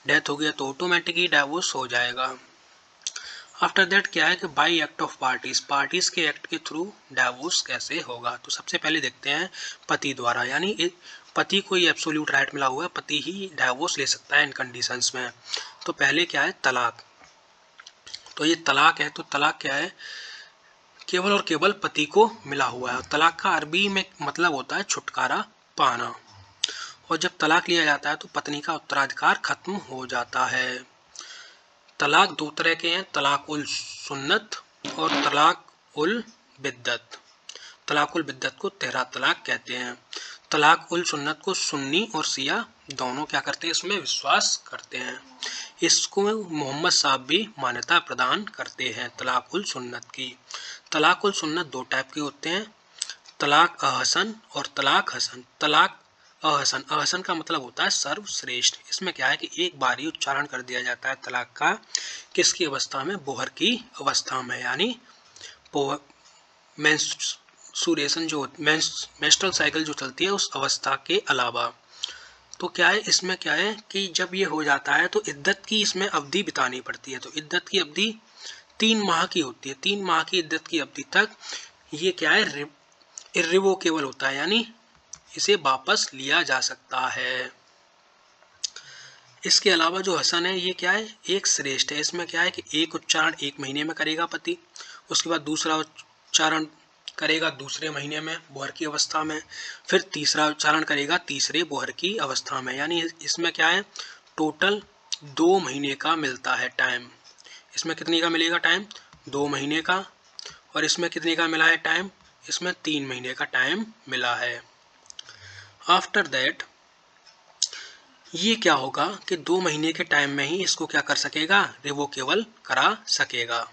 Speaker 1: डेथ हो गई तो ऑटोमेटिकली डाइवोर्स हो जाएगा। आफ्टर दैट क्या है कि by act of parties parties के एक्ट के थ्रू डाइवोर्स कैसे होगा? तो सबसे पहले देखते हैं पति द्वारा, यानी पति को ये एब्सोल्यूट राइट मिला हुआ है, पति ही डाइवोर्स ले सकता है इन कंडीशंस में। तो पहले क्या है? तलाक। तो ये तलाक है तो तलाक क्या है? केवल और केवल पति को मिला हुआ है। तलाक का अरबी में मतलब होता है छुटकारा पाना। और जब तलाक लिया जाता है तो पत्नी का उत्तराधिकार खत्म हो जाता है। तलाक दो तरह के हैं तलाक उल सुन्नत और तलाक उल बिद्दत। तलाक उल बिद्दत को तेरह तलाक कहते हैं। तलाक उल सुन्नत को सुन्नी और सिया दोनों क्या करते हैं, इसमें विश्वास करते हैं। इसको मोहम्मद साहब भी मान्यता प्रदान करते हैं तलाक उल सुन्नत की। तलाक उल सुन्नत दो टाइप के होते हैं, तलाक हसन और तलाक हसन। तलाक अहसन अहसन का मतलब होता है सर्वश्रेष्ठ। इसमें क्या है कि एक बार ही उच्चारण कर दिया जाता है तलाक का, किसकी अवस्था में? बोहर की अवस्था में। यानी मेंस्ट्रुएशन जो मेंस्ट्रुअल साइकिल जो चलती है, उस अवस्था के अलावा। तो क्या है, इसमें क्या है कि जब ये हो जाता है तो इद्दत की इसमें अवधि बितानी पड़ती है। तो इद्दत की अवधि तीन माह की होती है। तीन माह की इद्दत की अवधि तक ये क्या है इरिवोकेबल होता है। यानी इसे वापस लिया जा सकता है। इसके अलावा जो हसन है, ये क्या है? एक श्रेष्ठ है। इसमें क्या है कि एक उच्चारण एक महीने में करेगा पति, उसके बाद दूसरा उच्चारण करेगा दूसरे महीने में, बोहर की अवस्था में, फिर तीसरा उच्चारण करेगा तीसरे बोहर की अवस्था में। यानी इसमें क्या है? टोटल दो महीने का मिलता है टाइम। इसमें कितने का मिलेगा टाइम? दो महीने का। और इसमें कितने का मिला है टाइम? इसमें तीन महीने का टाइम मिला है। आफ्टर दैट ये क्या होगा कि दो महीने के टाइम में ही इसको क्या कर सकेगा? रिवोकेबल करा सकेगा।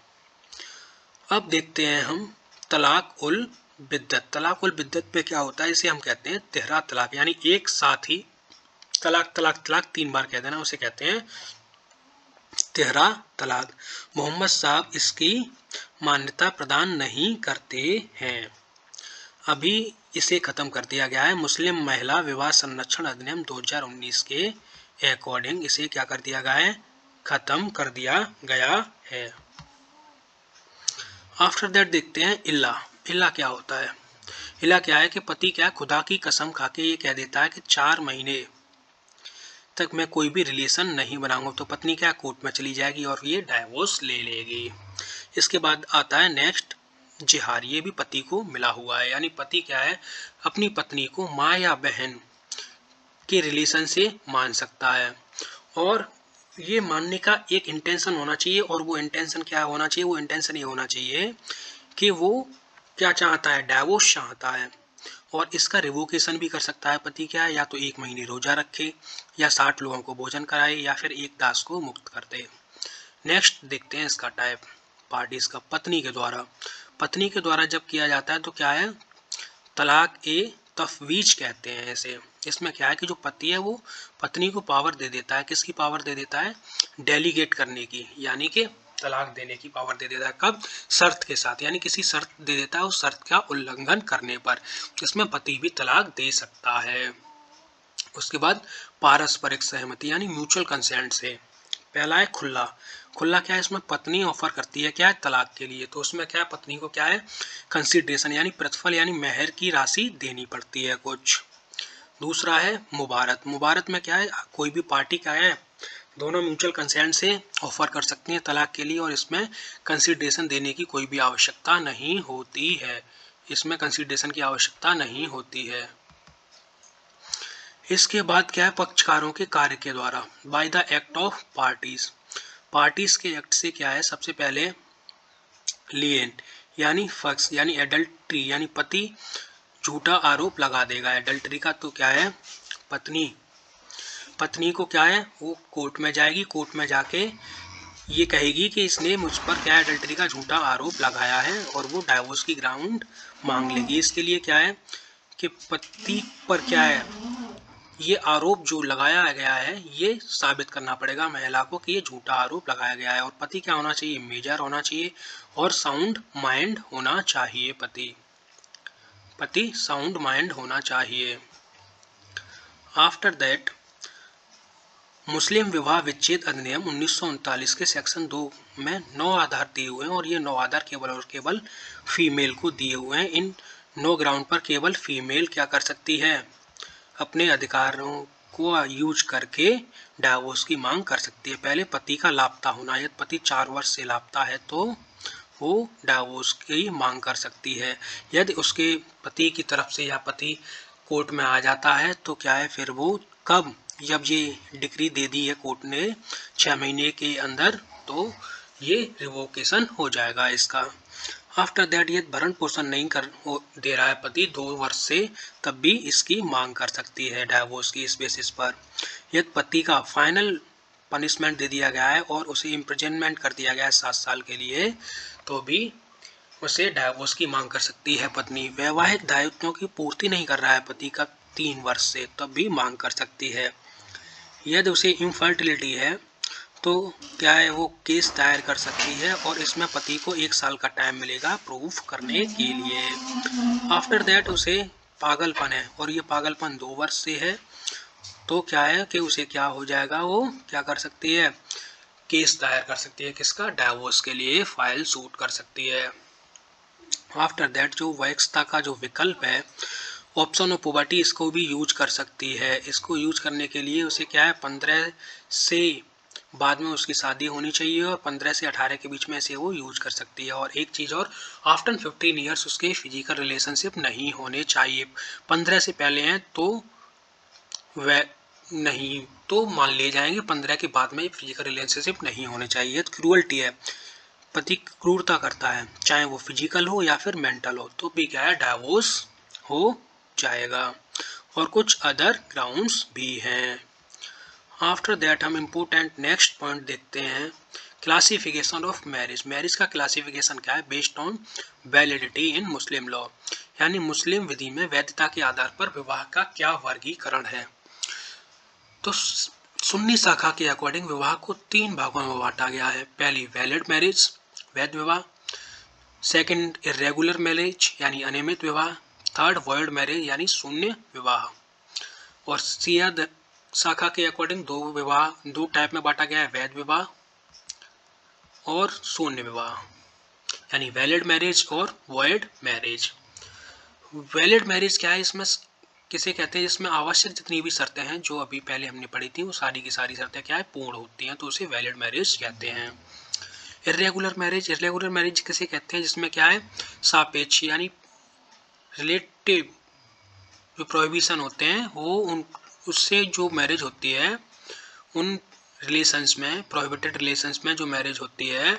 Speaker 1: अब देखते हैं हम तलाक उल बिद्दत। तलाक उल बिद्दत पे क्या होता है? इसे हम कहते हैं तेहरा तलाक, यानी एक साथ ही तलाक तलाक तलाक तीन बार कह देना, उसे कहते हैं तेहरा तलाक। मोहम्मद साहब इसकी मान्यता प्रदान नहीं करते हैं। अभी इसे ख़त्म कर दिया गया है। मुस्लिम महिला विवाह संरक्षण अधिनियम 2019 के अकॉर्डिंग इसे क्या कर दिया गया है? ख़त्म कर दिया गया है। आफ्टर दैट देखते हैं इल्ला। इल्ला क्या होता है? इल्ला क्या है कि पति क्या खुदा की कसम खा के ये कह देता है कि चार महीने तक मैं कोई भी रिलेशन नहीं बनाऊँगा तो पत्नी क्या कोर्ट में चली जाएगी और ये डाइवोर्स ले लेगी। इसके बाद आता है नेक्स्ट जिहार, ये भी पति को मिला हुआ है। यानी पति क्या है? अपनी पत्नी को माँ या बहन के रिलेशन से मान सकता है। और ये मानने का एक इंटेंशन होना चाहिए, और वो इंटेंशन क्या होना चाहिए? वो इंटेंशन ये होना चाहिए कि वो क्या चाहता है? डाइवोर्स चाहता है। और इसका रिवोकेशन भी कर सकता है पति क्या है? या तो एक महीने रोजा रखे, या साठ लोगों को भोजन कराए, या फिर एक दास को मुक्त कर दे। नेक्स्ट देखते हैं इसका टाइप पार्टी इसका पत्नी के द्वारा। पत्नी के द्वारा जब किया जाता है तो क्या है? तलाक ए तफवीज कहते हैं ऐसे इसमें क्या है कि जो पति है, वो पत्नी को पावर दे देता है। किसकी पावर दे देता है? डेलीगेट करने की, यानी कि तलाक देने की पावर दे देता है। कब? शर्त के साथ, यानी किसी शर्त दे देता है, उस शर्त का उल्लंघन करने पर इसमें पति भी तलाक दे सकता है। उसके बाद पारस्परिक सहमति, यानी म्यूचुअल कंसेंट से। पहला है खुला। खुला क्या है इसमें? पत्नी ऑफ़र करती है क्या है तलाक के लिए? तो उसमें क्या है? पत्नी को क्या है? कंसिड्रेशन यानी प्रतिफल यानी मेहर की राशि देनी पड़ती है कुछ। दूसरा है मुबारत मुबारत में क्या है? कोई भी पार्टी क्या है, दोनों म्यूचुअल कंसेंट से ऑफ़र कर सकती हैं तलाक के लिए और इसमें कंसिड्रेशन देने की कोई भी आवश्यकता नहीं होती है। इसमें कंसिडरेशन की आवश्यकता नहीं होती है। इसके बाद क्या है? पक्षकारों के कार्य के द्वारा। By the act of parties parties के एक्ट से क्या है? सबसे पहले लियन यानी फक्स, यानी एडल्ट्री यानी पति झूठा आरोप लगा देगा। एडल्ट्री का तो क्या है? पत्नी। पत्नी को क्या है? वो कोर्ट में जाएगी। कोर्ट में जाके ये कहेगी कि इसने मुझ पर क्या एडल्ट्री का झूठा आरोप लगाया है और वो डाइवोर्स की ग्राउंड मांग लेगी। इसके लिए क्या है कि पति पर क्या है? ये आरोप जो लगाया गया है, ये साबित करना पड़ेगा महिला को कि ये झूठा आरोप लगाया गया है और पति क्या होना चाहिए? मेजर होना चाहिए और साउंड माइंड होना चाहिए पति। पति साउंड माइंड होना चाहिए। आफ्टर दैट मुस्लिम विवाह विच्छेद अधिनियम उन्नीस सौ उनतालीस के सेक्शन दो में नौ आधार दिए हुए हैं और ये नौ आधार केवल और केवल फीमेल को दिए हुए हैं। इन नो ग्राउंड पर केवल फीमेल क्या कर सकती है? अपने अधिकारों को यूज़ करके डाइवोर्स की मांग कर सकती है। पहले पति का लापता होना, यदि पति चार वर्ष से लापता है तो वो डाइवोर्स की मांग कर सकती है। यदि उसके पति की तरफ़ से या पति कोर्ट में आ जाता है तो क्या है, फिर वो कब? जब ये डिग्री दे दी है कोर्ट ने छः महीने के अंदर तो ये रिवोकेशन हो जाएगा इसका। आफ्टर दैट ये भरण पोषण नहीं कर दे रहा है पति, दो वर्ष से तब भी इसकी मांग कर सकती है डाइवोर्स की इस बेसिस पर। यदि पति का फाइनल पनिशमेंट दे दिया गया है और उसे इम्प्रिजनमेंट कर दिया गया है सात साल के लिए तो भी उसे डाइवोर्स की मांग कर सकती है पत्नी। वैवाहिक दायित्वों की पूर्ति नहीं कर रहा है पति का तीन वर्ष से, तब भी मांग कर सकती है। यदि उसे इनफर्टिलिटी है तो क्या है, वो केस दायर कर सकती है और इसमें पति को एक साल का टाइम मिलेगा प्रूफ करने के लिए। आफ्टर दैट उसे पागलपन है और ये पागलपन दो वर्ष से है। तो क्या है कि उसे क्या हो जाएगा, वो क्या कर सकती है? केस दायर कर सकती है किसका? डाइवोर्स के लिए फ़ाइल सूट कर सकती है। आफ्टर दैट जो वैक्सता का जो विकल्प है ऑप्शन ऑफ़ पोवर्टी इसको भी यूज़ कर सकती है। इसको यूज़ करने के लिए उसे क्या है, पंद्रह से बाद में उसकी शादी होनी चाहिए और पंद्रह से अठारह के बीच में से वो यूज़ कर सकती है। और एक चीज़ और आफ्टर फिफ्टीन ईयर्स उसके फ़िज़िकल रिलेशनशिप नहीं होने चाहिए। पंद्रह से पहले हैं तो वह नहीं तो मान ले जाएँगे पंद्रह के बाद में फ़िज़िकल रिलेशनशिप नहीं होने चाहिए। तो क्रूअल्टी है, पति क्रूरता करता है, चाहे वो फ़िज़िकल हो या फिर मेंटल हो तो भी क्या है डाइवोर्स हो जाएगा। और कुछ अदर ग्राउंड्स भी हैं। आफ्टर दैट हम इम्पोर्टेंट नेक्स्ट पॉइंट देखते हैं क्लासिफिकेशन ऑफ़ मैरिज मैरिज का क्लासिफिकेशन क्या है? Based on validity in Muslim law यानी मुस्लिम विधि में वैधता के आधार पर विवाह का क्या वर्गीकरण है? तो सुन्नी शाखा के अकॉर्डिंग विवाह को तीन भागों में बांटा गया है। पहली वैलिड मैरिज वैध विवाह. सेकंड इरेगुलर मैरिज यानी अनियमित विवाह. थर्ड वर्ल्ड मैरिज यानी शून्य विवाह. और सिया शाखा के अकॉर्डिंग दो विवाह, दो टाइप में बांटा गया है, वैध विवाह और शून्य विवाह, यानी वैलिड मैरिज और वर्ल्ड मैरिज वैलिड मैरिज क्या है? इसमें किसे कहते हैं? जिसमें आवश्यक जितनी भी शर्तें हैं, जो अभी पहले हमने पढ़ी थी, वो सारी की सारी शर्तें क्या है? पूर्ण होती हैं तो उसे वैलिड मैरिज कहते हैं। इरेगुलर मैरिज इरेगुलर मैरिज किसे कहते हैं? जिसमें क्या है? सापेक्ष, यानी रिलेटिव जो प्रोहिबिशन होते हैं, वो उन उससे जो मैरिज होती है, उन रिलेशंस में प्रोहिबिटेड रिलेशंस में जो मैरिज होती है,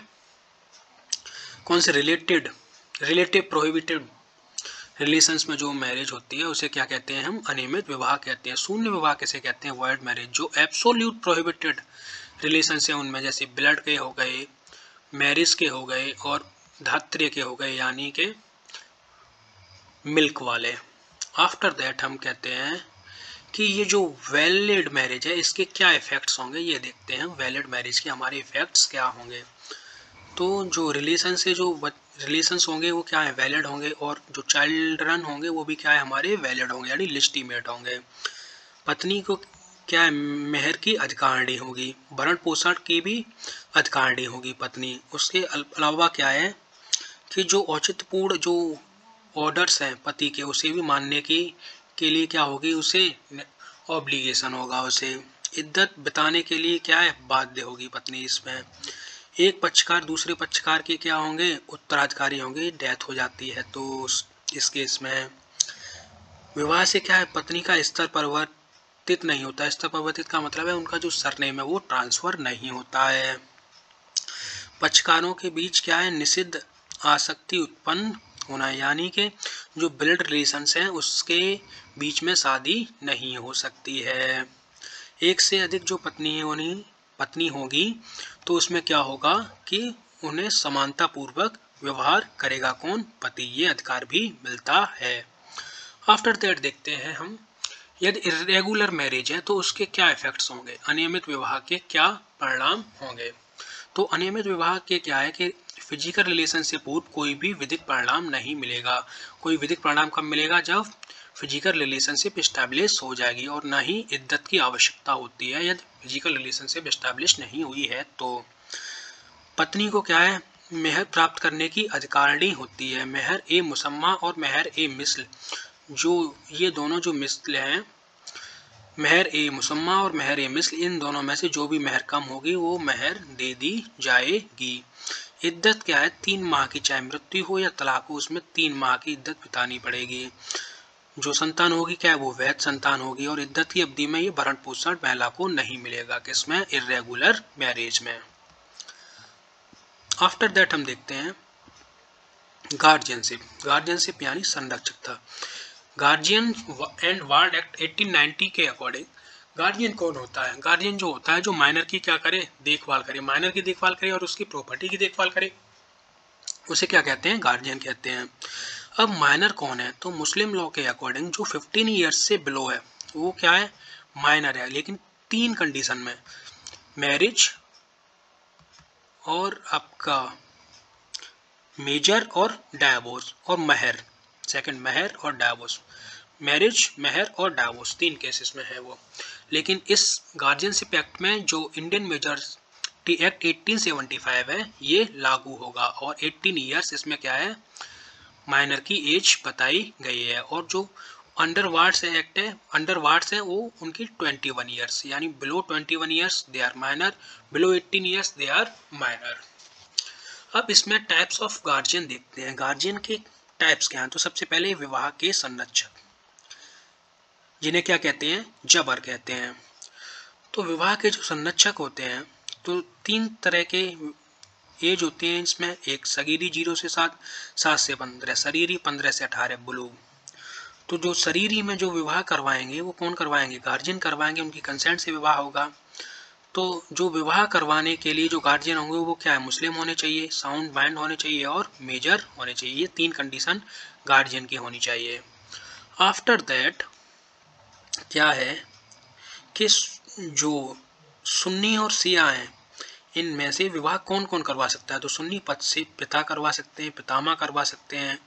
Speaker 1: कौन से रिलेटेड रिलेटिव प्रोहिबिटेड रिलेशंस में जो मैरिज होती है, उसे क्या कहते हैं हम? अनियमित विवाह कहते हैं। शून्य विवाह कैसे कहते हैं? वर्ल्ड मैरिज जो एब्सोल्यूट प्रोहिबिटेड रिलेशन से उनमें, जैसे ब्लड के हो गए मैरिज के हो गए और धात्र्य के हो गए, यानी के मिल्क वाले। आफ्टर दैट हम कहते हैं कि ये जो वैलिड मैरिज है, इसके क्या इफ़ेक्ट्स होंगे? ये देखते हैं वैलिड मैरिज के हमारे इफ़ेक्ट्स क्या होंगे? तो जो रिलेशन से जो रिलेशंस होंगे, वो क्या है? वैलिड होंगे और जो चाइल्ड्रन होंगे, वो भी क्या है? हमारे वैलिड होंगे, यानी लिस्टीमेट होंगे। पत्नी को क्या है? मेहर की अधिकारिणी होगी, भरण पोषण की भी अधिकारिणी होगी पत्नी। उसके अलावा क्या है कि जो औचित्यपूर्ण जो ऑर्डर्स हैं पति के, उसे भी मानने की के लिए क्या होगी, उसे ऑब्लिगेशन होगा, उसे इद्दत बिताने के लिए क्या है बाध्य होगी पत्नी इसमें। एक पक्षकार दूसरे पक्षकार के क्या होंगे, उत्तराधिकारी होंगे डेथ हो जाती है। तो इस केस में विवाह से क्या है, पत्नी का स्तर परिवर्तित नहीं होता स्तर परिवर्तित का मतलब है उनका जो सरनेम है वो ट्रांसफ़र नहीं होता है। पक्षकारों के बीच क्या है, निषिद्ध आसक्ति उत्पन्न होना है। यानी कि जो ब्लड रिलेशंस हैं, उसके बीच में शादी नहीं हो सकती है। एक से अधिक जो पत्नी होनी, पत्नी होगी तो उसमें क्या होगा कि उन्हें समानता पूर्वक व्यवहार करेगा कौन? पति। ये अधिकार भी मिलता है। आफ्टर दैट देखते हैं हम। यदि इरेगुलर मैरिज है तो उसके क्या इफेक्ट्स होंगे? अनियमित विवाह के क्या परिणाम होंगे? तो अनियमित विवाह के क्या है कि फ़िज़िकल रिलेशन से पूर्व कोई भी विधिक परिणाम नहीं मिलेगा। कोई विधिक परिणाम कब मिलेगा? जब फ़िज़िकल रिलेशनशिप इस्टेब्लिश हो जाएगी और ना ही इद्दत की आवश्यकता होती है। यदि फ़िज़िकल रिलेशनशिप इस्टेब्लिश नहीं हुई है तो पत्नी को क्या है? मेहर प्राप्त करने की अधिकारिणी होती है। मेहर ए मुसम्मा और मेहर ए मिसल। जो ये दोनों जो मिसल हैं, मेहर ए मुसम्मा और मेहर ए मिसल, इन दोनों में से जो भी मेहर कम होगी, वो मेहर दे दी जाएगी। इद्दत क्या है? तीन माह की चाहे मृत्यु हो या तलाक हो, उसमें तीन माह की इद्दत बितानी पड़ेगी। जो संतान होगी, क्या है वो वैध संतान होगी? और इद्दत की अवधि में ये भरण पोषण महिला को नहीं मिलेगा। किसमें? इरेगुलर मैरिज में। आफ्टर दैट हम देखते हैं गार्जियनशिप गार्जियनशिप यानी संरक्षकता गार्जियन एंड वार्ड एक्ट 1890 के अकॉर्डिंग गार्जियन कौन होता है? गार्जियन जो होता है, जो माइनर की क्या करे? देखभाल करे। माइनर की देखभाल करे और उसकी प्रॉपर्टी की देखभाल करे। उसे क्या कहते हैं? गार्जियन कहते हैं। अब माइनर कौन है? तो मुस्लिम लॉ के अकॉर्डिंग जो 15 ईयर्स से बिलो है, वो क्या है? माइनर है। लेकिन तीन कंडीशन में मैरिज और आपका मेजर और डायवोर्स और महर। सेकंड महर और डायवोर्स मैरिज महर और डायवोर्स तीन केसेस में है वो। लेकिन इस गार्जियनशिप एक्ट में जो इंडियन मेजर्स टी एक्ट 1875 है, ये लागू होगा और 18 ईयर्स इसमें क्या है? माइनर की एज बताई गई है और जो अंडर वार्ड्स एक्ट है अंडर वार्ड्स है वो उनकी 21 ईयर्स यानी below 21 years they are minor below 18 years they are minor अब इसमें टाइप्स ऑफ़ गार्जियन देखते हैं। गार्जियन के टाइप्स क्या हैं? तो सबसे पहले विवाह के संरक्षक। जिन्हें क्या कहते हैं? जबर कहते हैं। तो विवाह के जो संरक्षक होते हैं तो तीन तरह के एज होते हैं इसमें। एक सगीरी ज़ीरो से सात सात से पंद्रह। शरीरी पंद्रह से अठारह, ब्लू। तो जो शरीरी में जो विवाह करवाएँगे, वो कौन करवाएँगे? गार्जियन करवाएँगे, उनकी कंसेंट से विवाह होगा। तो जो विवाह करवाने के लिए जो गार्जियन होंगे, वो क्या है? मुस्लिम होने चाहिए साउंड माइंड होने चाहिए और मेजर होने चाहिए। ये तीन कंडीशन गार्जियन की होनी चाहिए। आफ्टर दैट क्या है कि जो सुन्नी और सिया हैं, इनमें से विवाह कौन कौन करवा सकता है? तो सुन्नी पद से पिता करवा सकते हैं पितामा करवा सकते हैं,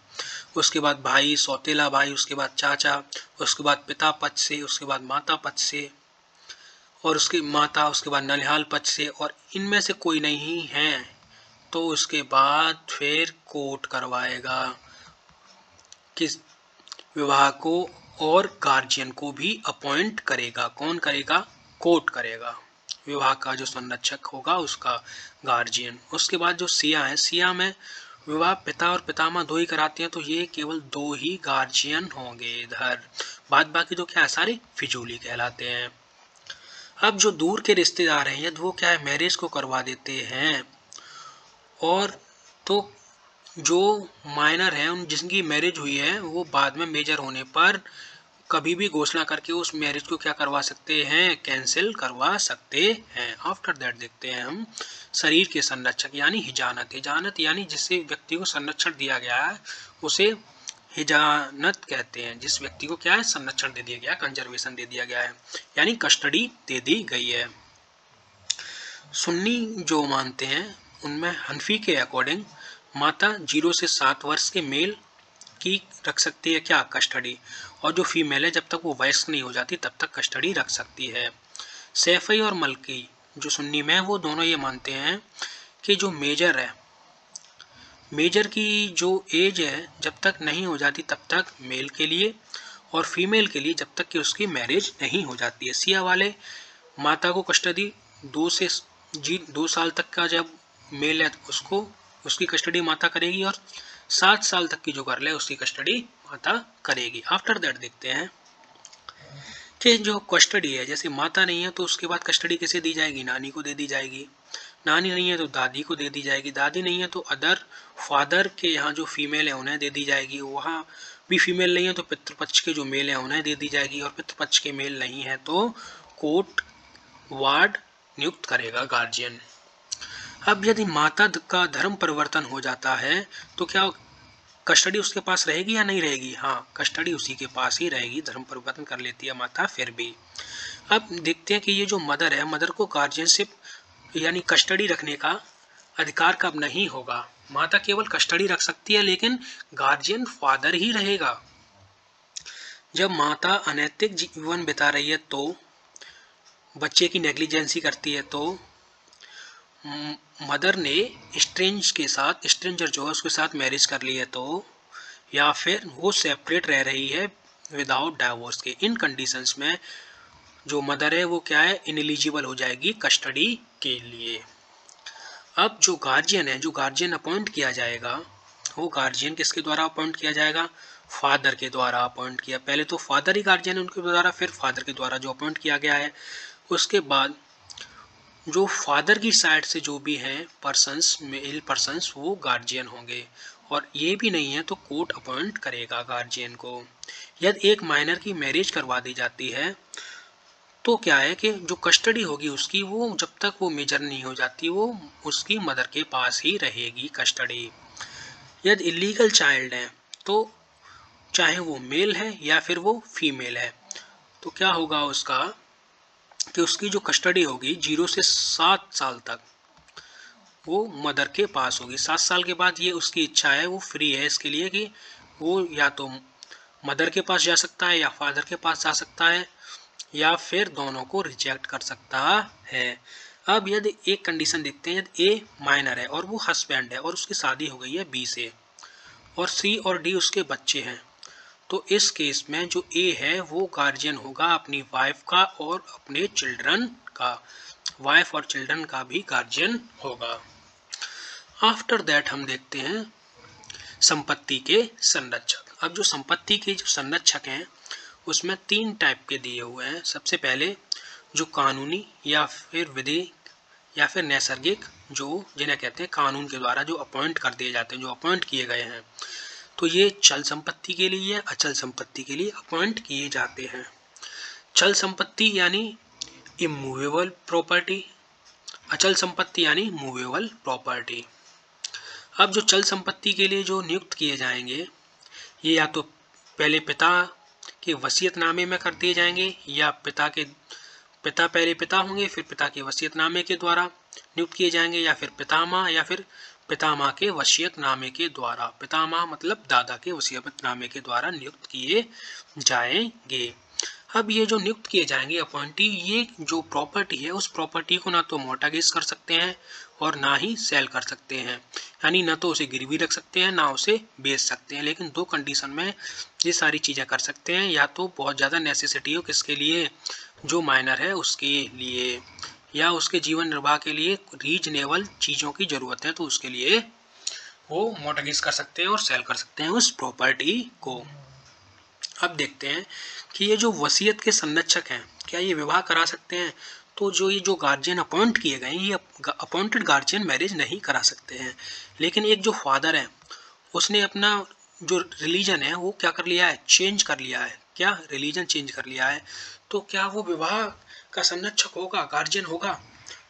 Speaker 1: उसके बाद भाई, सौतेला भाई, उसके बाद चाचा, उसके बाद पिता पद से, उसके बाद माता पद से, और उसकी माता, उसके बाद ननिहाल पद से, और इनमें से कोई नहीं है तो उसके बाद फिर कोर्ट करवाएगा किस विवाह को और गार्जियन को भी अपॉइंट करेगा। कौन करेगा? कोर्ट करेगा। विवाह का जो संरक्षक होगा, उसका गार्जियन उसके बाद जो सिया है, सिया में विवाह पिता और पितामा दो ही कराते हैं तो ये केवल दो ही गार्जियन होंगे इधर। बाद बाकी तो क्या है, सारे फिजूली कहलाते हैं। अब जो दूर के रिश्तेदार हैं, यदि वो क्या है मैरिज को करवा देते हैं। और तो जो माइनर हैं, उन जिनकी मैरिज हुई है, वो बाद में मेजर होने पर कभी भी घोषणा करके उस मैरिज को क्या करवा सकते हैं? कैंसिल करवा सकते हैं। आफ्टर दैट देखते हैं हम शरीर के संरक्षक, यानी हिजानत। हिजानत यानी जिससे व्यक्ति को संरक्षण दिया गया है, उसे हिजानत कहते हैं। जिस व्यक्ति को क्या है? संरक्षण दे दिया गया कंजर्वेशन दे दिया गया है, यानी कस्टडी दे दी गई है। सुन्नी जो मानते हैं, उनमें हनफी के अकॉर्डिंग माता ज़ीरो से सात वर्ष के मेल की रख सकती है क्या? कस्टडी। और जो फीमेल है, जब तक वो वयस्क नहीं हो जाती, तब तक कस्टडी रख सकती है। सैफई और मलकी, जो सुन्नी में वो दोनों ये मानते हैं कि जो मेजर है, मेजर की जो एज है, जब तक नहीं हो जाती, तब तक मेल के लिए और फीमेल के लिए, जब तक कि उसकी मैरिज नहीं हो जाती है। सिया वाले माता को कस्टडी दो से जी, दो साल तक का जब मेल है, उसको उसकी कस्टडी माता करेगी और सात साल तक की जो कर ले, उसकी कस्टडी माता करेगी। आफ्टर दैट देखते हैं कि जो कस्टडी है, जैसे माता नहीं है तो उसके बाद कस्टडी किसे दी जाएगी? नानी को दे दी जाएगी। नानी नहीं है तो दादी को दे दी जाएगी। दादी नहीं है तो अदर फादर के यहाँ जो फीमेल है, उन्हें दे दी जाएगी। वहाँ भी फीमेल नहीं है तो पितृपक्ष के जो मेल है, उन्हें दे दी जाएगी। और पितृपक्ष के मेल नहीं है तो कोर्ट वार्ड नियुक्त करेगा गार्जियन अब यदि माता का धर्म परिवर्तन हो जाता है तो क्या कस्टडी उसके पास रहेगी या नहीं रहेगी? हाँ कस्टडी उसी के पास ही रहेगी, धर्म परिवर्तन कर लेती है माता फिर भी। अब देखते हैं कि ये जो मदर है, मदर को गार्जियनशिप यानी कस्टडी रखने का अधिकार कब नहीं होगा? माता केवल कस्टडी रख सकती है, लेकिन गार्जियन फादर ही रहेगा। जब माता अनैतिक जीवन बिता रही है तो बच्चे की नेग्लिजेंसी करती है तो मदर ने स्ट्रेंज के साथ स्ट्रेंजर जो है उसके साथ मैरिज कर ली है तो या फिर वो सेपरेट रह रही है विदाउट डाइवोर्स के। इन कंडीशंस में जो मदर है, वो क्या है? इनएलिजिबल हो जाएगी कस्टडी के लिए। अब जो गार्जियन है, जो गार्जियन अपॉइंट किया जाएगा, वो गार्जियन किसके द्वारा अपॉइंट किया जाएगा? फादर के द्वारा अपॉइंट किया। पहले तो फादर ही गार्जियन है उनके द्वारा, फिर फादर के द्वारा जो अपॉइंट किया गया है, उसके बाद जो फादर की साइड से जो भी हैं पर्सनस मेल पर्सनस वो गार्जियन होंगे। और ये भी नहीं है तो कोर्ट अपॉइंट करेगा गार्जियन को। यदि एक माइनर की मैरिज करवा दी जाती है तो क्या है कि जो कस्टडी होगी उसकी, वो जब तक वो मेजर नहीं हो जाती, वो उसकी मदर के पास ही रहेगी कस्टडी यदि इलीगल चाइल्ड है तो चाहे वो मेल है या फिर वो फीमेल है तो क्या होगा उसका? कि उसकी जो कस्टडी होगी ज़ीरो से सात साल तक, वो मदर के पास होगी। सात साल के बाद ये उसकी इच्छा है, वो फ्री है इसके लिए कि वो या तो मदर के पास जा सकता है या फादर के पास जा सकता है या फिर दोनों को रिजेक्ट कर सकता है। अब यदि एक कंडीशन देखते हैं, यदि ए माइनर है और वो हस्बैंड है और उसकी शादी हो गई है बी से और सी और डी उसके बच्चे हैं तो इस केस में जो ए है, वो गार्जियन होगा अपनी वाइफ का और अपने चिल्ड्रन का। वाइफ और चिल्ड्रन का भी गार्जियन होगा। आफ्टर दैट हम देखते हैं संपत्ति के संरक्षक। अब जो संपत्ति के जो संरक्षक हैं, उसमें तीन टाइप के दिए हुए हैं। सबसे पहले जो कानूनी या फिर विधि या फिर नैसर्गिक, जो जिन्हें कहते हैं कानून के द्वारा जो अपॉइंट कर दिए जाते हैं, जो अपॉइंट किए गए हैं। तो ये चल संपत्ति के लिए या अचल संपत्ति के लिए अपॉइंट किए जाते हैं। चल संपत्ति यानी इमूवेबल प्रॉपर्टी अचल संपत्ति यानी मूवेबल प्रॉपर्टी अब जो चल संपत्ति के लिए जो नियुक्त किए जाएँगे, ये या तो पहले पिता के वसीयतनामे में कर दिए जाएँगे, या पिता के, पिता पहले पिता होंगे, फिर पिता के वसीयतनामे के द्वारा नियुक्त किए जाएँगे, या फिर पितामा या फिर पितामह के वसीयत नामे के द्वारा, पितामह मतलब दादा के वसीयत नामे के द्वारा नियुक्त किए जाएँगे। अब ये जो नियुक्त किए जाएँगे अपॉइंटी ये जो प्रॉपर्टी है, उस प्रॉपर्टी को ना तो मोटागेज कर सकते हैं और ना ही सेल कर सकते हैं। यानी ना तो उसे गिरवी रख सकते हैं, ना उसे बेच सकते हैं। लेकिन दो कंडीशन में ये सारी चीज़ें कर सकते हैं, या तो बहुत ज़्यादा नेसेसिटी हो किसके लिए, जो माइनर है उसके लिए। या उसके जीवन निर्वाह के लिए रीजनेबल चीज़ों की ज़रूरत है तो उसके लिए वो मोटगेज कर सकते हैं और सेल कर सकते हैं उस प्रॉपर्टी को। अब देखते हैं कि ये जो वसीयत के संरक्षक हैं, क्या ये विवाह करा सकते हैं? तो जो ये जो गार्जियन अपॉइंट किए गए हैं, ये अपॉइंटेड गार्जियन मैरिज नहीं करा सकते हैं। लेकिन एक जो फादर है, उसने अपना जो रिलीजन है, वो क्या कर लिया है? चेंज कर लिया है। क्या रिलीजन चेंज कर लिया है? तो क्या वो विवाह का संरक्षक होगा गार्जियन होगा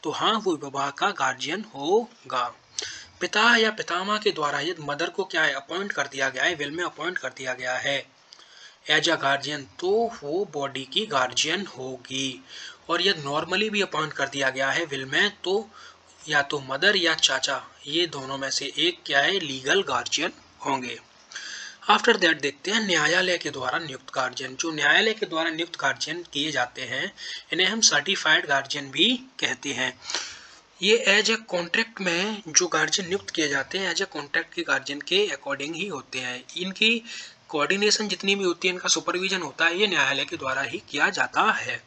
Speaker 1: तो हाँ वो विवाह का गार्जियन होगा। पिता या पितामह के द्वारा यदि मदर को क्या है अपॉइंट कर दिया गया है विल में अपॉइंट कर दिया गया है एज अ गार्जियन तो वो बॉडी की गार्जियन होगी। और यदि नॉर्मली भी अपॉइंट कर दिया गया है विल में तो या तो मदर या चाचा, ये दोनों में से एक क्या है लीगल गार्जियन होंगे। आफ्टर दैट देखते हैं न्यायालय के द्वारा नियुक्त गार्जियन जो न्यायालय के द्वारा नियुक्त गार्जियन किए जाते हैं, इन्हें हम सर्टिफाइड गार्जियन भी कहते हैं। ये एज ए कॉन्ट्रैक्ट में जो गार्जियन नियुक्त किए जाते हैं एज ए कॉन्ट्रैक्ट के गार्जियन के अकॉर्डिंग ही होते हैं। इनकी कोऑर्डिनेशन जितनी भी होती है, इनका सुपरविजन होता है, ये न्यायालय के द्वारा ही किया जाता है।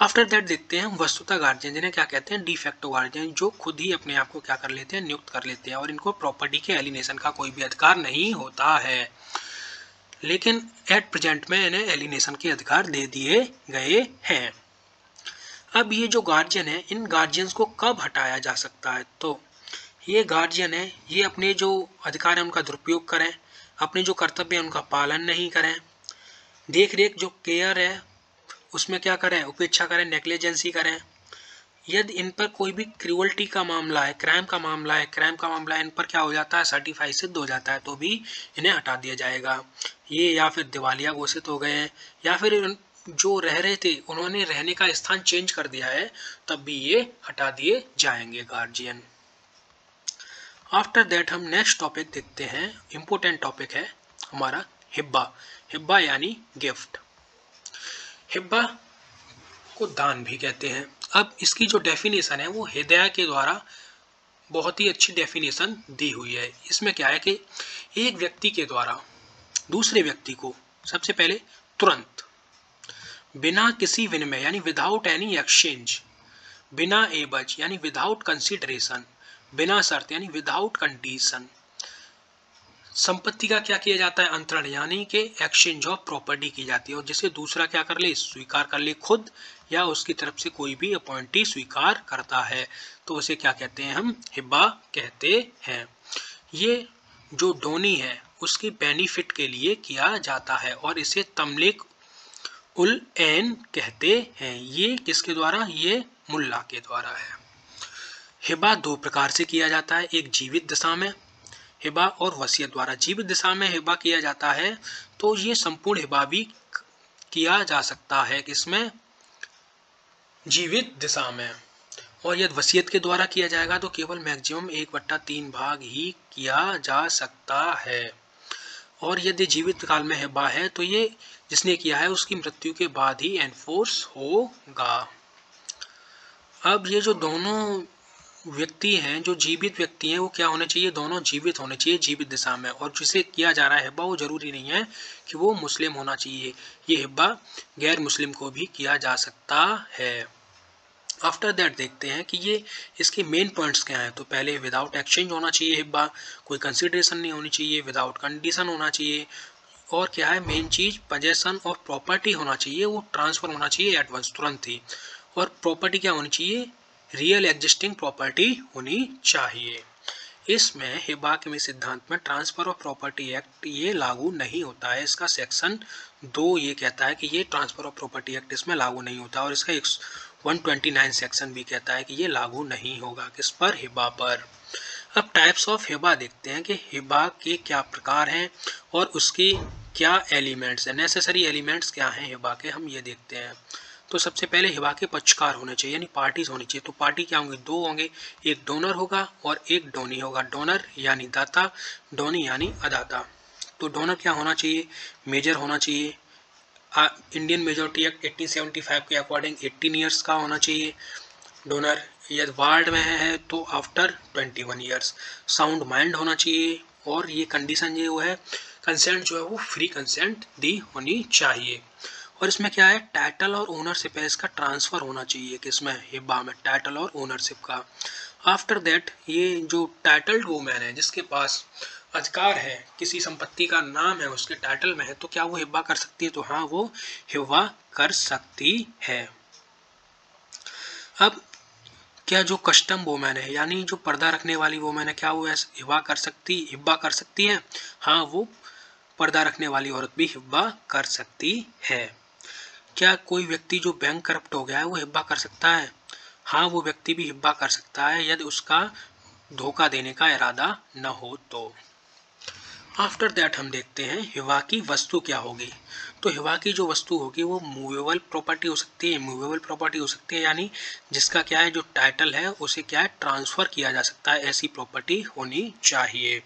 Speaker 1: आफ्टर दैट देखते हैं हम वस्तुता गार्जियन जिन्हें क्या कहते हैं? डिफेक्टो गार्जियन जो खुद ही अपने आप को क्या कर लेते हैं? नियुक्त कर लेते हैं और इनको प्रॉपर्टी के एलिनेशन का कोई भी अधिकार नहीं होता है। लेकिन एट प्रेजेंट में इन्हें एलिनेशन के अधिकार दे दिए गए हैं। अब ये जो गार्जियन है, इन गार्जियंस को कब हटाया जा सकता है? तो ये गार्जियन है, ये अपने जो अधिकार है, उनका दुरुपयोग करें। अपने जो कर्तव्य है, उनका पालन नहीं करें। देख रेख जो केयर है उसमें क्या करें? उपेक्षा करें नेग्लिजेंसी करें। यदि इन पर कोई भी क्रिवल्टी का मामला है क्राइम का मामला है क्राइम का मामला है, इन पर क्या हो जाता है? सर्टिफाई सिद्ध हो जाता है तो भी इन्हें हटा दिया जाएगा। ये या फिर दिवालिया घोषित हो गए हैं, या फिर जो रह रहे थे, उन्होंने रहने का स्थान चेंज कर दिया है, तब भी ये हटा दिए जाएँगे गार्जियन आफ्टर दैट हम नेक्स्ट टॉपिक देखते हैं। इम्पोर्टेंट टॉपिक है हमारा हिब्बा। हिब्बा यानी गिफ्ट हिब्बा को दान भी कहते हैं। अब इसकी जो डेफिनेशन है, वो हृदय के द्वारा बहुत ही अच्छी डेफिनेशन दी हुई है। इसमें क्या है कि एक व्यक्ति के द्वारा दूसरे व्यक्ति को सबसे पहले तुरंत, बिना किसी विनिमय, यानी विदाउट एनी एक्सचेंज बिना एबज यानी विदाउट कंसिडरेशन बिना शर्त, यानी विदाउट कंडीशन संपत्ति का क्या किया जाता है? अंतरण, यानी कि एक्सचेंज ऑफ़ प्रॉपर्टी की जाती है। और जिसे दूसरा क्या कर ले? स्वीकार कर ले खुद, या उसकी तरफ़ से कोई भी अपॉइंटी स्वीकार करता है। तो उसे क्या कहते हैं हम? हिब्बा कहते हैं। ये जो डोनी है, उसकी बेनिफिट के लिए किया जाता है, और इसे तमलिक उल एन कहते हैं। ये किसके द्वारा? ये मुल्ला के द्वारा है। हिबा दो प्रकार से किया जाता है। एक जीवित दशा में हिबा और वसीयत द्वारा जीवित दिशा में हिबा किया जाता है तो ये संपूर्ण हिबा भी किया जा सकता है किसमें? जीवित दिशा में। और यदि वसीयत के द्वारा किया जाएगा तो केवल मैक्सिमम एक बट्टा तीन भाग ही किया जा सकता है। और यदि जीवित काल में हिबा है तो ये जिसने किया है, उसकी मृत्यु के बाद ही एनफोर्स होगा। अब ये जो दोनों व्यक्ति हैं, जो जीवित व्यक्ति हैं, वो क्या होने चाहिए? दोनों जीवित होने चाहिए, जीवित दिशा में। और जिसे किया जा रहा है हिब्बा, वो ज़रूरी नहीं है कि वो मुस्लिम होना चाहिए। ये हिब्बा गैर मुस्लिम को भी किया जा सकता है। आफ्टर दैट देखते हैं कि ये इसके मेन पॉइंट्स क्या हैं। तो पहले विदाउट एक्सचेंज होना चाहिए हिब्बा, कोई कंसिडरेशन नहीं होनी चाहिए, विदाउट कंडीशन होना चाहिए। और क्या है, मेन चीज़, पजेशन ऑफ़ प्रॉपर्टी होना चाहिए, वो ट्रांसफ़र होना चाहिए एडवांस तुरंत ही। और प्रॉपर्टी क्या होनी चाहिए? रियल एग्जिस्टिंग प्रॉपर्टी होनी चाहिए। इसमें हिबा के सिद्धांत में ट्रांसफ़र ऑफ़ प्रॉपर्टी एक्ट ये लागू नहीं होता है। इसका सेक्शन दो ये कहता है कि ये ट्रांसफ़र ऑफ़ प्रॉपर्टी एक्ट इसमें लागू नहीं होता और इसका एक 129 सेक्शन भी कहता है कि ये लागू नहीं होगा। किस पर? हिबा पर। अब टाइप्स ऑफ़ हिबा देखते हैं कि हिबा के क्या प्रकार हैं और उसकी क्या एलिमेंट्स हैं। नेसेसरी एलिमेंट्स क्या हैं हिबा के? हम ये देखते हैं। तो सबसे पहले हिबा के पक्षकार होने चाहिए, यानी पार्टीज़ होनी चाहिए। तो पार्टी क्या होंगी? दो होंगे, एक डोनर होगा और एक डोनी होगा। डोनर यानी दाता डोनी यानी अदाता। तो डोनर क्या होना चाहिए? मेजर होना चाहिए। इंडियन मेजोरिटी एक्ट 1875 के अकॉर्डिंग 18 ईयर्स का होना चाहिए। डोनर यदि वार्ड में है तो आफ्टर 21 ईयर्स साउंड माइंड होना चाहिए और ये कंडीशन जो है कंसेंट जो है वो फ्री कंसेंट दी होनी चाहिए। और इसमें क्या है? टाइटल और ओनरशिप है, इसका ट्रांसफ़र होना चाहिए कि इसमें हिब्बा में टाइटल और ओनरशिप का। आफ्टर दैट ये जो टाइटल्ड वूमेन है, जिसके पास अधिकार है, किसी संपत्ति का नाम है, उसके टाइटल में है तो क्या वो हिब्बा कर सकती है? तो हाँ वो हिब्बा कर सकती है। अब, क्या जो कस्टम वोमेन है, यानी जो पर्दा रखने वाली वोमेन है, क्या वो हिब्बा कर सकती, हिब्बा कर सकती है? हाँ वो पर्दा रखने वाली औरत भी हिब्बा कर सकती है। क्या कोई व्यक्ति जो बैंक करप्ट हो गया है, वो हिब्बा कर सकता है? हाँ वो व्यक्ति भी हिब्बा कर सकता है, यदि उसका धोखा देने का इरादा न हो तो। आफ्टर दैट हम देखते हैं, हिवा की वस्तु क्या होगी? तो हिवा की जो वस्तु होगी, वो मूवेबल प्रॉपर्टी हो सकती है। मूवेबल प्रॉपर्टी हो सकती है, यानी जिसका क्या है, जो टाइटल है, उसे क्या है ट्रांसफ़र किया जा सकता है। ऐसी प्रॉपर्टी होनी चाहिए।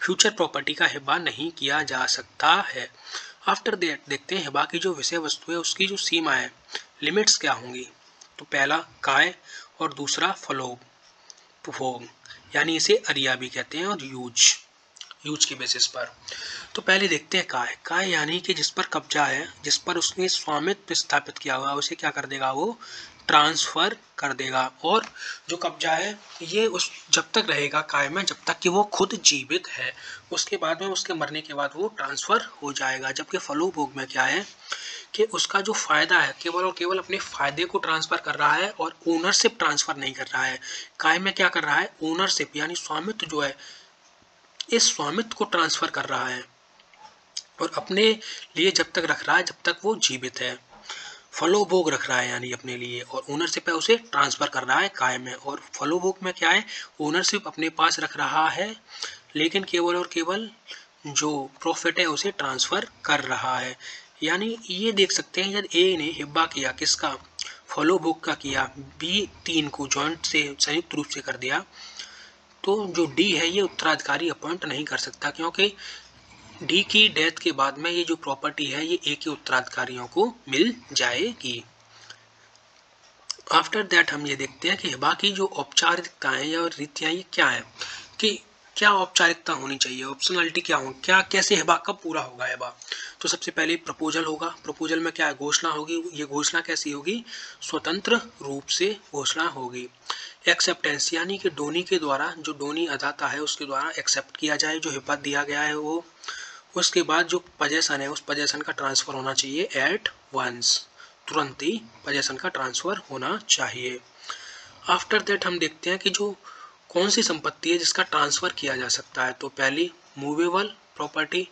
Speaker 1: फ्यूचर प्रॉपर्टी का हिब्बा नहीं किया जा सकता है। आफ्टर दैट देखते हैं बाकी जो विषय वस्तु है, उसकी जो सीमा है लिमिट्स क्या होंगी? तो पहला, काय, और दूसरा फलोग फोग यानी इसे अरिया भी कहते हैं, और यूज़ यूज़ के बेसिस पर। तो पहले देखते हैं काय। काय यानी कि जिस पर कब्जा है, जिस पर उसने स्वामित्व स्थापित किया हुआ उसे क्या कर देगा वो? ट्रांसफ़र कर देगा और जो कब्जा है, ये उस जब तक रहेगा काय में जब तक कि वो खुद जीवित है। उसके बाद में उसके मरने के बाद वो ट्रांसफ़र हो जाएगा। जबकि फलोभोग में क्या है कि उसका जो फ़ायदा है, केवल और केवल अपने फ़ायदे को ट्रांसफ़र कर रहा है और ओनरशिप ट्रांसफ़र नहीं कर रहा है। काय में क्या कर रहा है? ओनरशिप यानी स्वामित्व जो है, इस स्वामित्व को ट्रांसफ़र कर रहा है और अपने लिए जब तक रख रहा है, जब तक वो जीवित है। फलोभोग रख रहा है यानी अपने लिए और ओनरशिप है उसे ट्रांसफ़र कर रहा है कायम में और फलोभोग में क्या है? ओनरशिप अपने पास रख रहा है, लेकिन केवल और केवल जो प्रॉफिट है उसे ट्रांसफ़र कर रहा है। यानी ये देख सकते हैं यदि ए ने हिब्बा किया, किसका? फलोभोग का किया। बी तीन को जॉइंट से संयुक्त रूप से कर दिया। तो जो डी है, ये उत्तराधिकारी अपॉइंट नहीं कर सकता, क्योंकि डी की डेथ के बाद में ये जो प्रॉपर्टी है, ये ए के उत्तराधिकारियों को मिल जाएगी। आफ्टर दैट हम ये देखते हैं कि बाकी जो औपचारिकताएँ या रीतियाँ, ये क्या है? कि क्या औपचारिकता होनी चाहिए? ऑप्शनलिटी क्या हो? क्या, कैसे हिबा, कब पूरा होगा हिबा? तो सबसे पहले प्रपोजल होगा। प्रपोजल में क्या घोषणा होगी। ये घोषणा कैसी होगी? स्वतंत्र रूप से घोषणा होगी। एक्सेप्टेंस, यानी कि डोनी के द्वारा, जो डोनी अदाता है, उसके द्वारा एक्सेप्ट किया जाए, जो हिब्बत दिया गया है वो। उसके बाद जो पजेशन है, उस पजेशन का ट्रांसफ़र होना चाहिए एट वंस तुरंत ही पजेशन का ट्रांसफ़र होना चाहिए। आफ्टर दैट हम देखते हैं कि जो कौन सी संपत्ति है जिसका ट्रांसफ़र किया जा सकता है। तो पहली मूवेबल प्रॉपर्टी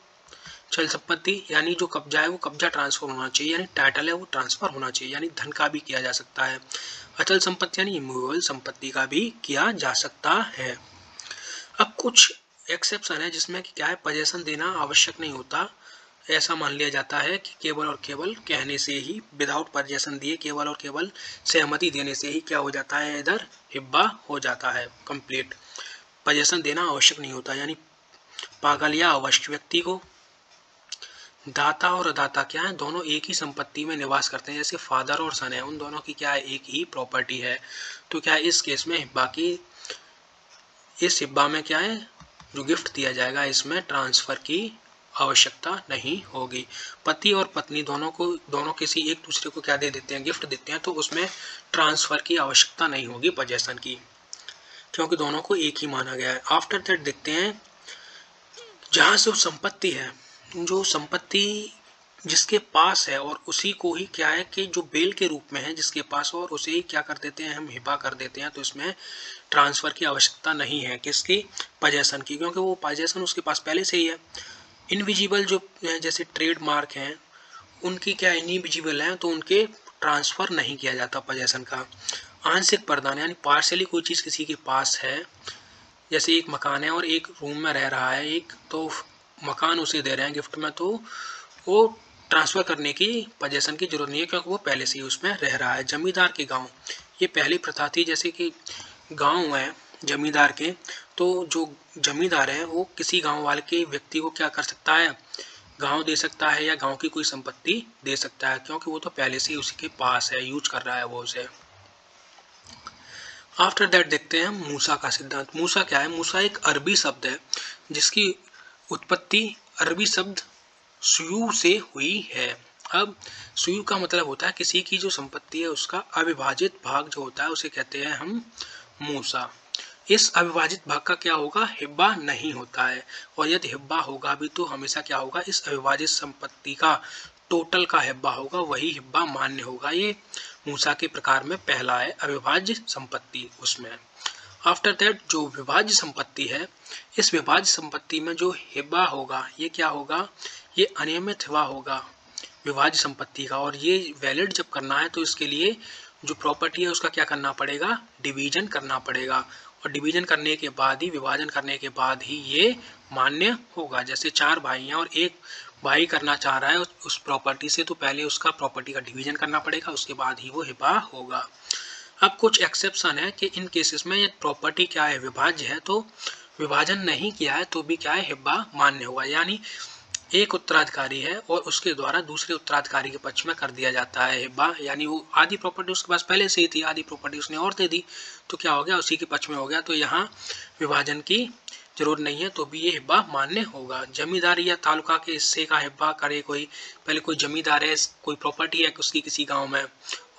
Speaker 1: चल संपत्ति, यानी जो कब्जा है, वो कब्जा ट्रांसफ़र होना चाहिए, यानी टाइटल है, वो ट्रांसफ़र होना चाहिए, यानी धन का भी किया जा सकता है। अचल संपत्ति यानी इमूवेबल संपत्ति का भी किया जा सकता है। अब कुछ एक्सेप्शन है, जिसमें कि क्या है पजेशन देना आवश्यक नहीं होता। ऐसा मान लिया जाता है कि केवल और केवल कहने से ही विदाउट पजेशन दिए केवल और केवल सहमति देने से ही क्या हो जाता है, इधर हिब्बा हो जाता है कंप्लीट पजेशन देना आवश्यक नहीं होता, यानी पागल या अवश्य व्यक्ति को। दाता और अदाता क्या है, दोनों एक ही संपत्ति में निवास करते हैं, जैसे फादर और सन है, उन दोनों की क्या है, एक ही प्रॉपर्टी है। तो क्या है इस केस में हिब्बा की, इस हिब्बा में क्या है जो गिफ्ट दिया जाएगा, इसमें ट्रांसफ़र की आवश्यकता नहीं होगी। पति और पत्नी दोनों को, दोनों किसी एक दूसरे को क्या दे देते हैं, गिफ्ट देते हैं तो उसमें ट्रांसफ़र की आवश्यकता नहीं होगी पजेशन की, क्योंकि दोनों को एक ही माना गया है। आफ्टर दैट देखते हैं, जहाँ से संपत्ति है, जो संपत्ति जिसके पास है और उसी को ही क्या है कि जो बेल के रूप में है, जिसके पास और उसे ही क्या कर देते हैं, हम हिबा कर देते हैं तो इसमें ट्रांसफ़र की आवश्यकता नहीं है किसकी? पजेशन की, क्योंकि वो पजेशन उसके पास पहले से ही है। इनविजिबल जो जैसे ट्रेडमार्क हैं, उनकी क्या इनविजिबल हैं तो उनके ट्रांसफ़र नहीं किया जाता पजेशन का। आंशिक प्रदान, यानी पार्सली कोई चीज़ किसी के पास है, जैसे एक मकान है और एक रूम में रह रहा है, एक तो मकान उसे दे रहे हैं गिफ्ट में तो वो ट्रांसफ़र करने की पजेशन की ज़रूरत नहीं है, क्योंकि वो पहले से ही उसमें रह रहा है। जमींदार के गाँव। ये पहली प्रथा थी, जैसे कि गाँव है, जमींदार के तो जो जमींदार है, वो किसी गाँव वाले के व्यक्ति को क्या कर सकता है? गाँव दे सकता है या गाँव की कोई संपत्ति दे सकता है, क्योंकि वो तो पहले से ही उसी के पास है, यूज़ कर रहा है वो उसे। आफ्टर दैट देखते हैं मूसा का सिद्धांत। मूसा क्या है? मूसा एक अरबी शब्द है, जिसकी उत्पत्ति अरबी शब्द सुयु से हुई है। अब सुयु का मतलब होता है किसी की जो संपत्ति है, उसका अविभाजित भाग जो होता है, उसे कहते हैं हम मूसा। इस अविभाजित भाग का क्या होगा? हिब्बा नहीं होता है। और यदि हिब्बा होगा भी तो हमेशा क्या होगा? इस अविभाजित संपत्ति का टोटल का हिब्बा होगा, वही हिब्बा मान्य होगा। ये मूसा के प्रकार में पहला है अविभाज्य संपत्ति उसमें। आफ्टर दैट जो विभाज्य संपत्ति है, इस विभाज्य संपत्ति में जो हिब्बा होगा, ये क्या होगा? ये अनियमित हिबा होगा विभाज्य संपत्ति का। और ये वैलिड जब करना है तो इसके लिए जो प्रॉपर्टी है उसका क्या करना पड़ेगा? डिवीज़न करना पड़ेगा। और डिवीज़न करने के बाद ही, विभाजन करने के बाद ही ये मान्य होगा। जैसे चार भाई हैं और एक भाई करना चाह रहा है उस प्रॉपर्टी से तो पहले उसका प्रॉपर्टी का डिवीज़न करना पड़ेगा, उसके बाद ही वो हिबा होगा। अब कुछ एक्सेप्शन है कि इन केसेस में प्रॉपर्टी क्या है? विभाज्य है तो विभाजन नहीं किया है तो भी क्या है? हिब्बा मान्य होगा। यानी एक उत्तराधिकारी है और उसके द्वारा दूसरे उत्तराधिकारी के पक्ष में कर दिया जाता है हिब्बा। यानी वो आधी प्रॉपर्टी उसके पास पहले से ही थी आधी प्रॉपर्टी उसने और दे दी। तो क्या हो गया? उसी के पक्ष में हो गया। तो यहाँ विभाजन की ज़रूरत नहीं है तो भी ये हिब्बा मान्य होगा। जमींदारी या तालुका के हिस्से का हिब्बा करे कोई, पहले कोई जमींदार है, कोई प्रॉपर्टी है उसकी किसी गाँव में,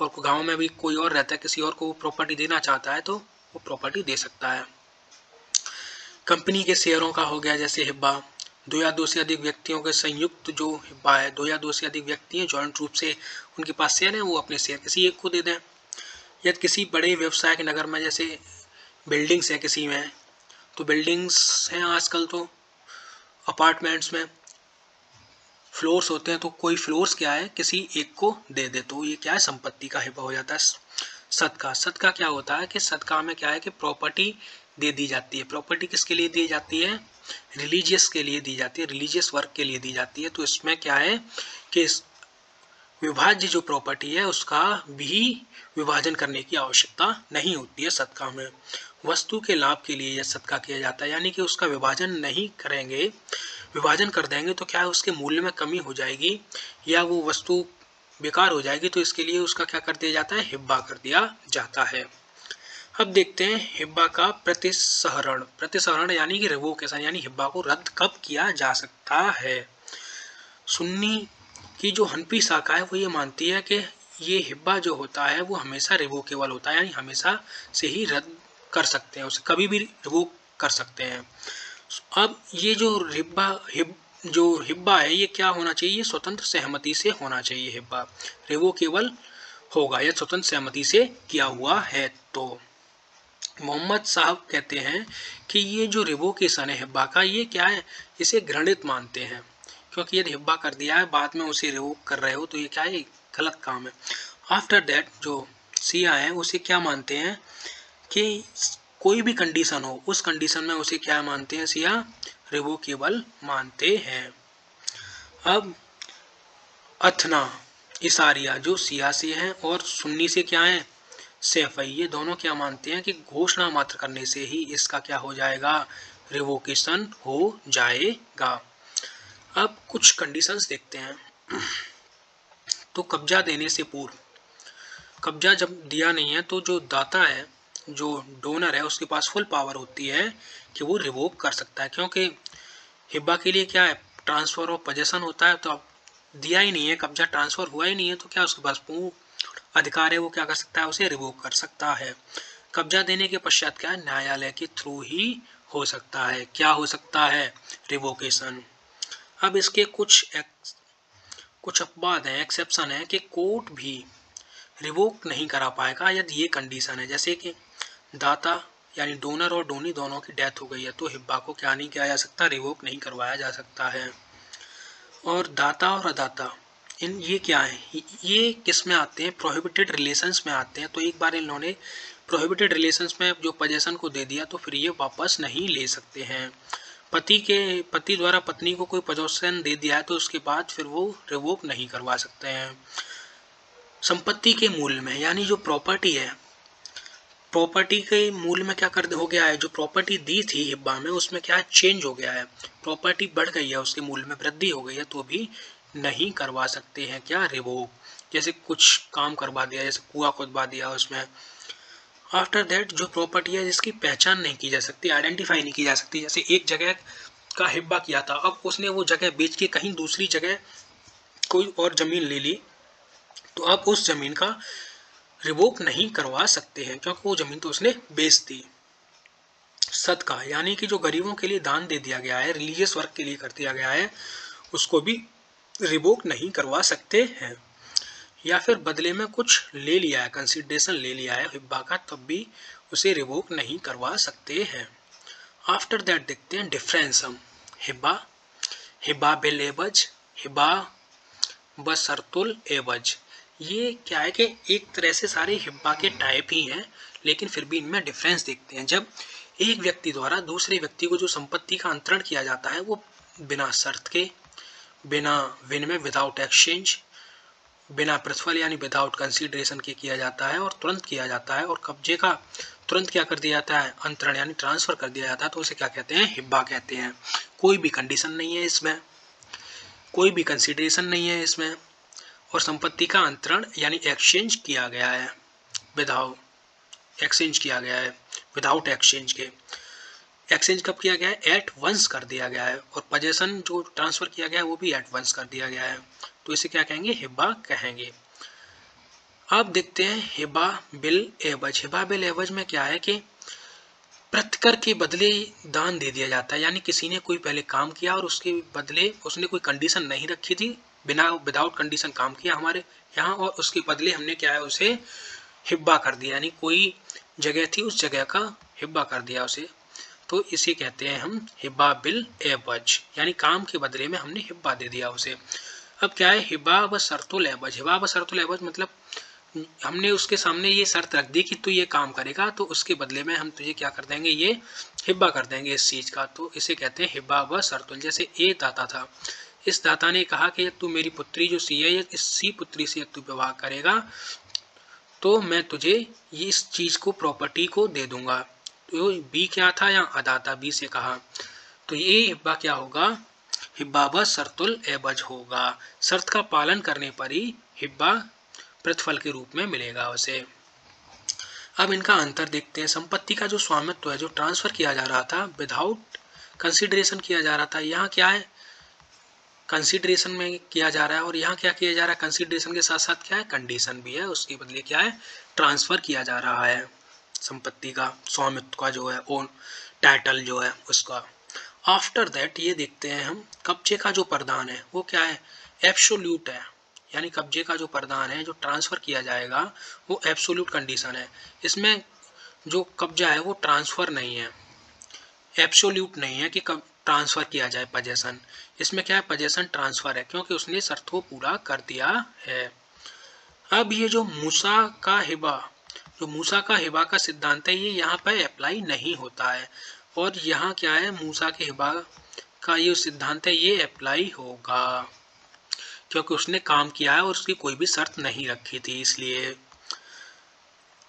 Speaker 1: और गाँव में भी कोई और रहता है, किसी और को प्रॉपर्टी देना चाहता है तो वो प्रॉपर्टी दे सकता है। कंपनी के शेयरों का हो गया जैसे हिब्बा। दो या दो से अधिक व्यक्तियों के संयुक्त जो हिब्बा है, दो या दो से अधिक व्यक्ति हैं जॉइंट रूप से उनके पास शेयर है, वो अपने शेयर किसी एक को दे दें। यदि किसी बड़े व्यवसाय के नगर में, जैसे बिल्डिंग्स हैं किसी में तो बिल्डिंग्स हैं आजकल तो अपार्टमेंट्स में फ्लोर्स होते हैं तो कोई फ्लोर्स क्या है, किसी एक को दे दे तो ये क्या है, संपत्ति का हिब्बा हो जाता है, सदका। सदका क्या होता है कि सदका में क्या है कि प्रॉपर्टी दे दी जाती है। प्रॉपर्टी किसके लिए दी जाती है? रिलीजियस के लिए दी जाती है, रिलीजियस वर्क के लिए दी जाती है। तो इसमें क्या है कि विभाज्य जो प्रॉपर्टी है, उसका भी विभाजन करने की आवश्यकता नहीं होती है सदका में। वस्तु के लाभ के लिए यह सदका किया जाता है, यानी कि उसका विभाजन नहीं करेंगे, विभाजन कर देंगे तो क्या है उसके मूल्य में कमी हो जाएगी या वो वस्तु बेकार हो जाएगी तो इसके लिए उसका क्या कर दिया जाता है, हिब्बा कर दिया जाता है। अब देखते हैं हिब्बा का प्रतिसहरण। प्रतिसहरण यानी कि रिवोकेशन यानी हिब्बा को रद्द कब किया जा सकता है? सुन्नी की जो हनपी शाखा है, वो ये मानती है कि ये हिब्बा जो होता है, वो हमेशा रिवोकेबल होता है, यानी हमेशा से ही रद्द कर सकते हैं, उसे कभी भी रिवोक कर सकते हैं। अब ये जो हिब्बा हिब, जो हिब्बा है, ये क्या होना चाहिए? स्वतंत्र सहमति से होना चाहिए हिब्बा। रिवोकेबल होगा, या स्वतंत्र सहमति से किया हुआ है तो। मोहम्मद साहब कहते हैं कि ये जो रिवोकेशन है हिब्बा का, ये क्या है? इसे घृणित मानते हैं। क्योंकि यदि हिब्बा कर दिया है, बाद में उसे रिवोक कर रहे हो तो ये क्या है? गलत काम है। आफ्टर दैट जो सिया है, उसे क्या मानते हैं कि कोई भी कंडीशन हो, उस कंडीशन में उसे क्या मानते हैं सिया रिवोकेबल मानते हैं। अब अथना इसारिया जो सिया से हैं और सुन्नी से क्या है? सेफई ये दोनों क्या मानते हैं कि घोषणा मात्र करने से ही इसका क्या हो जाएगा? रिवोकेशन हो जाएगा। अब कुछ कंडीशंस देखते हैं। तो कब्जा देने से पूर्व, कब्जा जब दिया नहीं है तो जो दाता है, जो डोनर है, उसके पास फुल पावर होती है कि वो रिवोक कर सकता है। क्योंकि हिब्बा के लिए क्या है? ट्रांसफ़र ऑफ़ पोजेशन होता है तो अब दिया ही नहीं है, कब्जा ट्रांसफ़र हुआ ही नहीं है तो क्या उसके पास अधिकार है वो क्या कर सकता है? उसे रिवोक कर सकता है। कब्जा देने के पश्चात क्या? न्यायालय के थ्रू ही हो सकता है। क्या हो सकता है? रिवोकेशन अब इसके कुछ एक्स, कुछ अपवाद हैं एक्सेप्शन है कि कोर्ट भी रिवोक नहीं करा पाएगा यदि ये कंडीशन है। जैसे कि दाता यानी डोनर और डोनी दोनों की डेथ हो गई है तो हिब्बा को क्या नहीं किया जा सकता? रिवोक नहीं करवाया जा सकता है। और दाता और अदाता इन ये क्या है? ये किसमें आते हैं? प्रोहिबिटेड रिलेशंस में आते हैं। तो एक बार इन्होंने प्रोहिबिटेड रिलेशंस में जो पोजेशन को दे दिया तो फिर ये वापस नहीं ले सकते हैं। पति के, पति द्वारा पत्नी को कोई पोजेशन दे दिया है तो उसके बाद फिर वो रिवोक नहीं करवा सकते हैं। संपत्ति के मूल्य में, यानी जो प्रॉपर्टी है प्रॉपर्टी के मूल्य में क्या कर, हो गया है? जो प्रॉपर्टी दी थी हिब्बा में, उसमें क्या चेंज हो गया है? प्रॉपर्टी बढ़ गई है, उसके मूल में वृद्धि हो गई है तो भी नहीं करवा सकते हैं क्या रिवोक जैसे कुछ काम करवा दिया, जैसे कुआ खुदवा दिया उसमें। आफ्टर दैट जो प्रॉपर्टी है, जिसकी पहचान नहीं की जा सकती आइडेंटिफाई नहीं की जा सकती, जैसे एक जगह का हिब्बा किया था, अब उसने वो जगह बेच के कहीं दूसरी जगह कोई और ज़मीन ले ली तो अब उस ज़मीन का रिवोक नहीं करवा सकते हैं, क्योंकि वो ज़मीन तो उसने बेच दी। सदका, यानी कि जो गरीबों के लिए दान दे दिया गया है रिलीजियस वर्क के लिए कर दिया गया है, उसको भी रिवोक नहीं करवा सकते हैं। या फिर बदले में कुछ ले लिया है कंसिडरेशन ले लिया है हिब्बा का, तब भी उसे रिवोक नहीं करवा सकते हैं। आफ्टर दैट देखते हैं डिफरेंस हम। हिब्बा हिब्बा बिल एवज, हिबा बसरतुल एवज। ये क्या है कि एक तरह से सारे हिब्बा के टाइप ही हैं, लेकिन फिर भी इनमें डिफरेंस देखते हैं। जब एक व्यक्ति द्वारा दूसरे व्यक्ति को जो संपत्ति का अंतरण किया जाता है, वो बिना शर्त के बिना विनिमय विदाउट एक्सचेंज बिना प्रतिफल यानी विदाउट कंसिडरेशन के किया जाता है और तुरंत किया जाता है और कब्जे का तुरंत क्या कर दिया जाता है? अंतरण यानी ट्रांसफ़र कर दिया जाता है तो उसे क्या कहते हैं? हिब्बा कहते हैं। कोई भी कंडीशन नहीं है इसमें। कोई भी कंसिडरेशन नहीं है इसमें। और संपत्ति का अंतरण यानी एक्सचेंज किया गया है। विदाउट एक्सचेंज किया गया है। विदाउट एक्सचेंज के। एक्सचेंज कब किया गया है? एट वंस कर दिया गया है। और पजेशन जो ट्रांसफ़र किया गया है, वो भी एट वंस कर दिया गया है। तो इसे क्या कहेंगे? हिब्बा कहेंगे। अब देखते हैं हिबा बिल एवज। हिबा बिल एवज में क्या है कि प्रतिकर के बदले दान दे दिया जाता है। यानी किसी ने कोई पहले काम किया और उसके बदले उसने कोई कंडीशन नहीं रखी थी। बिना विदाउट कंडीशन काम किया हमारे यहाँ और उसके बदले हमने क्या है? उसे हिब्बा कर दिया। यानी कोई जगह थी, उस जगह का हिब्बा कर दिया उसे। तो इसे कहते हैं हम हिब्बा बिल एवज यानी काम के बदले में हमने हिब्बा दे दिया उसे। अब क्या है? हिबा व शर्तुल एवज हिबा व शर्तुल एवज मतलब हमने उसके सामने ये शर्त रख दी कि तू ये काम करेगा तो उसके बदले में हम तुझे क्या कर देंगे? ये हिब्बा कर देंगे इस चीज़ का। तो इसे कहते हैं हिब्बा व सरतुल जैसे ए दाता था, इस दाता ने कहा कि तू मेरी पुत्री जो सी है इस सी पुत्री से तू विवाह करेगा तो मैं तुझे ये इस चीज़ को, प्रॉपर्टी को दे दूँगा। बी क्या था या अदाता? बी से कहा। तो ये हिब्बा क्या होगा? हिब्बा व सरतुल एबज होगा। शर्त का पालन करने पर ही हिब्बा प्रतिफल के रूप में मिलेगा उसे। अब इनका अंतर देखते हैं। संपत्ति का जो स्वामित्व है, जो ट्रांसफ़र किया जा रहा था विदाउट कंसिडरेशन किया जा रहा था, यहाँ क्या है? कंसिडरेशन में किया जा रहा है और यहाँ क्या किया जा रहा है? कंसिडरेशन के साथ साथ क्या है? कंडीशन भी है। उसके बदले क्या है? ट्रांसफ़र किया जा रहा है। संपत्ति का, स्वामित्व का जो है ओन टाइटल जो है उसका। आफ्टर दैट ये देखते हैं हम, कब्जे का जो प्रदान है, वो क्या है? एब्सोल्यूट है। यानी कब्जे का जो प्रदान है, जो ट्रांसफ़र किया जाएगा, वो एब्सोल्यूट कंडीशन है। इसमें जो कब्जा है, वो ट्रांसफ़र नहीं है। एब्सोल्यूट नहीं है कि कब ट्रांसफ़र किया जाए पजेशन इसमें क्या है? पजेशन ट्रांसफ़र है, क्योंकि उसने शर्त को पूरा कर दिया है। अब ये जो मूसा का हिबा जो मूसा का हिबा का सिद्धांत है, ये यहाँ पर अप्लाई नहीं होता है। और यहाँ क्या है, मूसा के हिबा का ये सिद्धांत है, ये अप्लाई होगा। क्योंकि उसने काम किया है और उसकी कोई भी शर्त नहीं रखी थी, इसलिए।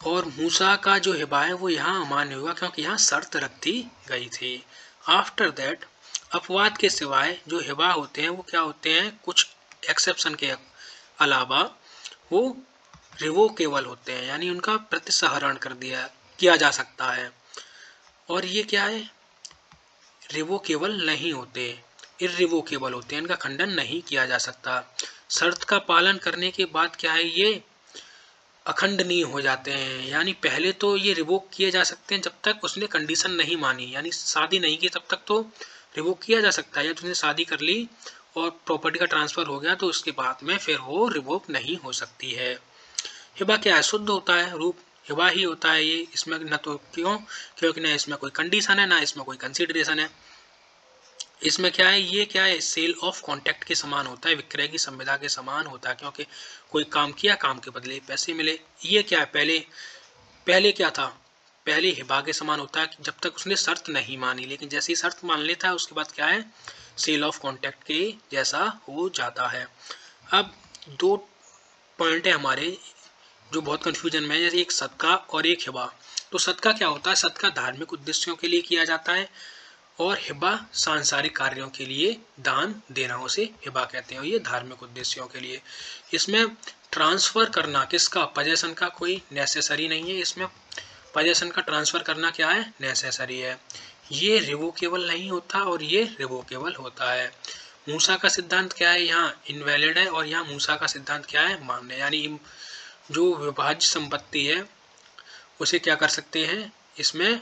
Speaker 1: और मूसा का जो हिबा है, वो यहाँ अमान्य हुआ क्योंकि यहाँ शर्त रखी गई थी। आफ्टर दैट अपवाद के सिवाय जो हिबा होते हैं, वो क्या होते हैं, कुछ एक्सेप्शन के अलावा वो रिवोकेबल होते हैं, यानी उनका प्रतिसहरण कर दिया, किया जा सकता है। और ये क्या है? रिवोकेबल नहीं होते इरिवोकेबल होते हैं, इनका खंडन नहीं किया जा सकता। शर्त का पालन करने के बाद क्या है ये? अखंडनीय हो जाते हैं, यानी पहले तो ये रिवोक किए जा सकते हैं जब तक उसने कंडीशन नहीं मानी, यानी शादी नहीं की तब तक तो रिवोक किया जा सकता है। या उसने शादी कर ली और प्रॉपर्टी का ट्रांसफ़र हो गया तो उसके बाद में फिर वो रिवोक नहीं हो सकती है। हिबा क्या है? शुद्ध होता है, रूप हिबा ही होता है ये। इसमें न तो क्यों? क्योंकि ना इसमें कोई कंडीशन है, ना इसमें कोई कंसिडरेशन है। इसमें क्या है? ये क्या है? सेल ऑफ़ कॉन्टैक्ट के समान होता है, विक्रय की संविदा के समान होता है, क्योंकि कोई काम किया, काम के बदले पैसे मिले। ये क्या है? पहले पहले क्या था? पहले हिबा के समान होता है, जब तक उसने शर्त नहीं मानी। लेकिन जैसे ही शर्त मान लेता है, उसके बाद क्या है? सेल ऑफ़ कॉन्टैक्ट के जैसा हो जाता है। अब दो पॉइंट है हमारे। जो बहुत कन्फ्यूज़न में है, जैसे एक सदका और एक हिबा। तो सदका क्या होता है? सदका धार्मिक उद्देश्यों के लिए किया जाता है और हिबा सांसारिक कार्यों के लिए दान देना उसे हिबा कहते हैं ये धार्मिक उद्देश्यों के लिए। इसमें ट्रांसफ़र करना किसका? पजेशन का कोई नेसेसरी नहीं है इसमें। पजेशन का ट्रांसफ़र करना क्या है? नेसेसरी है। ये रिवोकेबल नहीं होता और ये रिवोकेबल होता है। मूसा का सिद्धांत क्या है? यहाँ इनवैलिड है और यहाँ मूसा का सिद्धांत क्या है? मान्य यानी जो विभाज्य संपत्ति है, उसे क्या कर सकते हैं? इसमें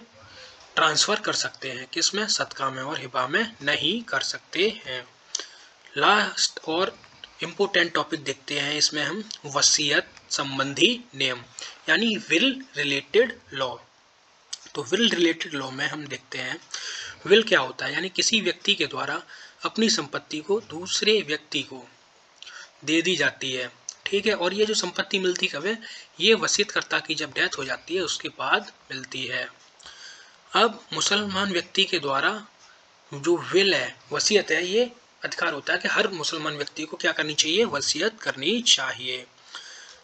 Speaker 1: ट्रांसफ़र कर सकते हैं। किसमें सदका में और हिबा में नहीं कर सकते हैं। लास्ट और इम्पोर्टेंट टॉपिक देखते हैं। इसमें हम वसीयत संबंधी नियम, यानी विल रिलेटेड लॉ तो विल रिलेटेड लॉ में हम देखते हैं विल क्या होता है? यानी किसी व्यक्ति के द्वारा अपनी संपत्ति को दूसरे व्यक्ति को दे दी जाती है। ठीक है, और ये जो संपत्ति मिलती कब है, ये वसीयतकर्ता की जब डेथ हो जाती है, उसके बाद मिलती है। अब मुसलमान व्यक्ति के द्वारा जो विल है, वसीयत है, ये अधिकार होता है कि हर मुसलमान व्यक्ति को क्या करनी चाहिए? वसीयत करनी चाहिए।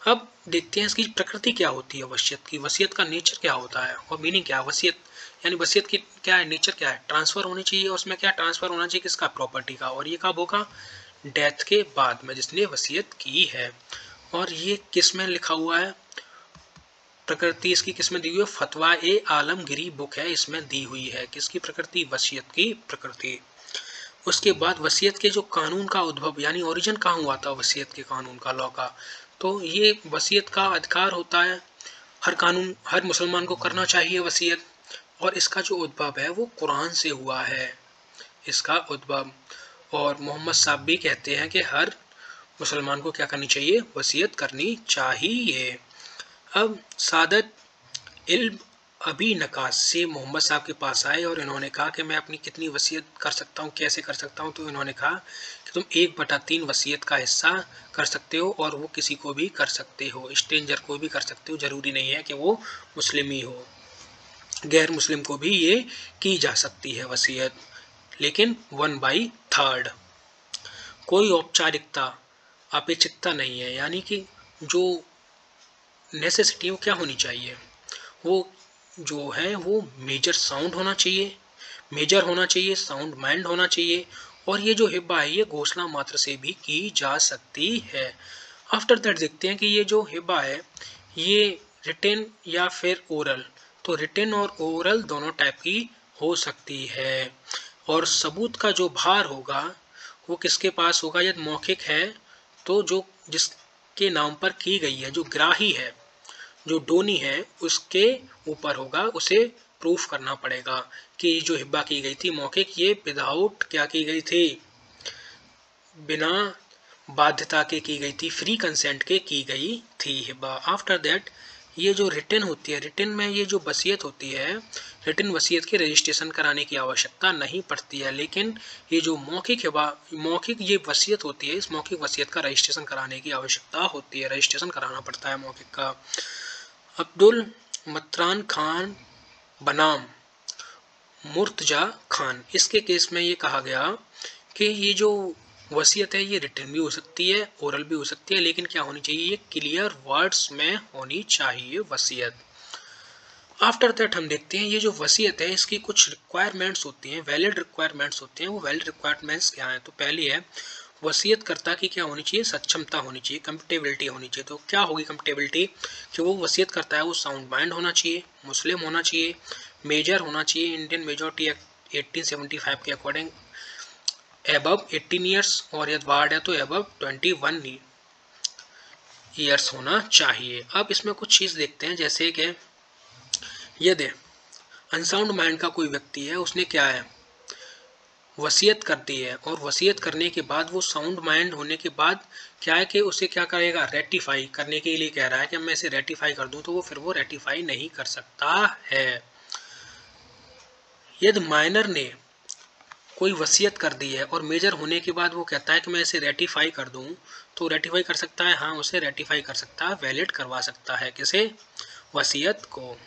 Speaker 1: अब देखते हैं इसकी प्रकृति क्या होती है वसीयत की। वसीयत का नेचर क्या होता है? और मीनिंग क्या है? वसीयत, यानी वसीयत की क्या है? नेचर क्या है? ट्रांसफ़र होनी चाहिए। उसमें क्या ट्रांसफ़र होना चाहिए? किसका? प्रॉपर्टी का। और ये कब होगा? डेथ के बाद में जिसने वसीयत की है। और ये किसमें लिखा हुआ है? प्रकृति इसकी किसमें दी हुई है? फतवा ए आलमगिरी बुक है, इसमें दी हुई है। किसकी प्रकृति? वसीयत की प्रकृति। उसके बाद वसीयत के जो कानून का उद्भव, यानी ओरिजिन कहाँ हुआ था, वसीयत के कानून का लॉ का? तो ये वसीयत का अधिकार होता है। हर कानून, हर मुसलमान को करना चाहिए वसीयत। और इसका जो उद्भव है, वो कुरान से हुआ है। इसका उद्भव। और मोहम्मद साहब भी कहते हैं कि हर मुसलमान को क्या करनी चाहिए? वसीयत करनी चाहिए। अब सादत इल्म अभी नकाश से मोहम्मद साहब के पास आए और इन्होंने कहा कि मैं अपनी कितनी वसीयत कर सकता हूँ, कैसे कर सकता हूँ? तो इन्होंने कहा कि तुम एक बटा तीन वसीयत का हिस्सा कर सकते हो और वो किसी को भी कर सकते हो। स्ट्रेंजर को भी कर सकते हो। ज़रूरी नहीं है कि वो मुस्लिम ही हो। गैर मुस्लिम को भी ये की जा सकती है वसीयत। लेकिन वन बाई थर्ड। कोई औपचारिकता अपेक्षिकता नहीं है। यानी कि जो नेसेसिटी वो क्या होनी चाहिए? वो जो है, वो मेजर साउंड होना चाहिए मेजर होना चाहिए साउंड माइंड होना चाहिए, और ये जो हिब्बा है, ये घोषणा मात्र से भी की जा सकती है। आफ्टर दैट देखते हैं कि ये जो हिब्बा है, ये रिटेन या फिर ओरल तो रिटेन और ओरल दोनों टाइप की हो सकती है। और सबूत का जो भार होगा, वो किसके पास होगा? यदि मौखिक है तो जो जिसके नाम पर की गई है, जो ग्राही है, जो डोनी है, उसके ऊपर होगा। उसे प्रूफ करना पड़ेगा कि जो हिब्बा की गई थी मौखिक, ये विदाउट क्या की गई थी? बिना बाध्यता के की गई थी फ्री कंसेंट के की गई थी हिब्बा। आफ्टर दैट ये जो रिटर्न होती है, रिटर्न में ये जो वसीयत होती है, रिटर्न वसीयत के रजिस्ट्रेशन कराने की आवश्यकता नहीं पड़ती है, लेकिन ये जो मौखिक मौखिक ये वसीयत होती है, इस मौखिक वसीयत का रजिस्ट्रेशन कराने की आवश्यकता होती है, रजिस्ट्रेशन कराना पड़ता है मौखिक का। अब्दुल मतरान खान बनाम, मुर्तजा खान, इसके केस में ये कहा गया कि ये जो वसीयत है, ये रिटर्न भी हो सकती है, ओरल भी हो सकती है, लेकिन क्या होनी चाहिए? ये क्लियर वर्ड्स में होनी चाहिए वसीयत। आफ्टर दैट हम देखते हैं, ये जो वसीयत है, इसकी कुछ रिक्वायरमेंट्स होती हैं वैलिड रिक्वायरमेंट्स होती हैं, वो वैलिड रिक्वायरमेंट्स क्या हैं। तो पहली है, वसीयतकर्ता की क्या होनी चाहिए? सक्षमता होनी चाहिए कंपेटेबिलिटी होनी चाहिए। तो क्या होगी कंपेटेबिलिटी कि वो वसीयत करता है, वो साउंड माइंड होना चाहिए, मुस्लिम होना चाहिए मेजर होना चाहिए इंडियन मेजोरिटी एक्ट एटीन के अकॉर्डिंग एबव 18 ईयर्स और यदि वार्ड है तो एबव 21 ईयर्स होना चाहिए। अब इसमें कुछ चीज़ देखते हैं, जैसे कि यदि अनसाउंड माइंड का कोई व्यक्ति है, उसने क्या है? वसीयत कर दी है और वसीयत करने के बाद, वो साउंड माइंड होने के बाद क्या है कि उसे क्या करेगा? रेटिफाई करने के लिए कह रहा है कि मैं इसे रेटिफाई कर दूँ तो वो फिर वो रेटिफाई नहीं कर सकता है। यदि माइनर ने कोई वसीयत कर दी है और मेजर होने के बाद वो कहता है कि मैं इसे रेटिफाई कर दूँ तो रेटिफाई कर सकता है? हाँ उसे रेटिफाई कर सकता है वैलिड करवा सकता है किसे? वसीयत को।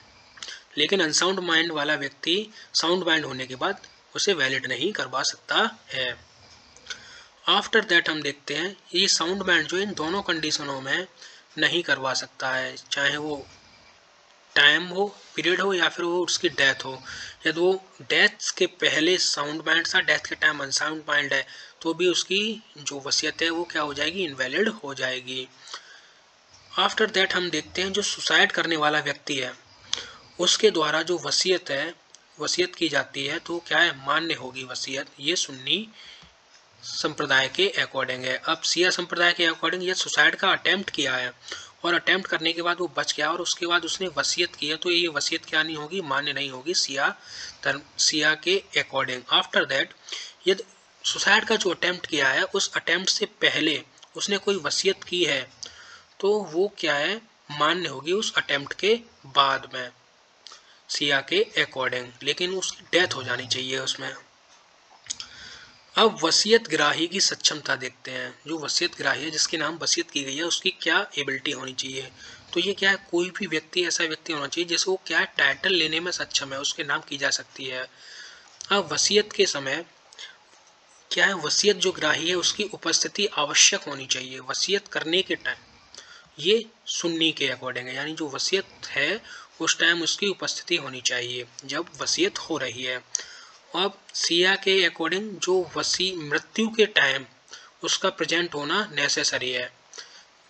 Speaker 1: लेकिन अनसाउंड माइंड वाला व्यक्ति साउंड माइंड होने के बाद उसे वैलिड नहीं करवा सकता है। आफ्टर दैट हम देखते हैं, ये साउंड माइंड जो इन दोनों कंडीशनों में नहीं करवा सकता है, चाहे वो टाइम हो, पीरियड हो या फिर वो उसकी डेथ हो। यदि वो डेथ के पहले साउंड माइंड था, डेथ के टाइम अनसाउंड माइंड है तो भी उसकी जो वसीयत है वो क्या हो जाएगी? इनवैलिड हो जाएगी। आफ्टर दैट हम देखते हैं जो सुसाइड करने वाला व्यक्ति है, उसके द्वारा जो वसीयत है, वसीयत की जाती है तो क्या है? मान्य होगी वसीयत। ये सुन्नी संप्रदाय के अकॉर्डिंग है। अब सिया संप्रदाय के अकॉर्डिंग ये सुसाइड का अटेम्प्ट किया है। और अटैम्प्ट करने के बाद वो बच गया और उसके बाद उसने वसीयत किया तो ये वसीयत क्या नहीं होगी, मान्य नहीं होगी सिया धर्म सिया के अकॉर्डिंग आफ्टर दैट यदि सुसाइड का जो अटैम्प्ट किया है, उस अटैम्प्ट से पहले उसने कोई वसीयत की है तो वो क्या है, मान्य होगी उस अटैम्प्ट के बाद में, सिया के अकॉर्डिंग लेकिन उसकी डेथ हो जानी चाहिए उसमें। अब वसीयत ग्राही की सक्षमता देखते हैं। जो वसीयत ग्राही है, जिसके नाम वसीयत की गई है, उसकी क्या एबिलिटी होनी चाहिए? तो ये क्या है? कोई भी व्यक्ति, ऐसा व्यक्ति होना चाहिए जिसको क्या टाइटल लेने में सक्षम है, उसके नाम की जा सकती है। अब वसीयत के समय क्या है? वसीयत जो ग्राही है, उसकी उपस्थिति आवश्यक होनी चाहिए। वसीयत करने के टाइम ये सुन्नी के अकॉर्डिंग है। यानी जो वसीयत है, उस टाइम उसकी उपस्थिति होनी चाहिए। जब वसीयत हो रही है अब सिया के अकॉर्डिंग जो वसी मृत्यु के टाइम उसका प्रेजेंट होना नेसेसरी है।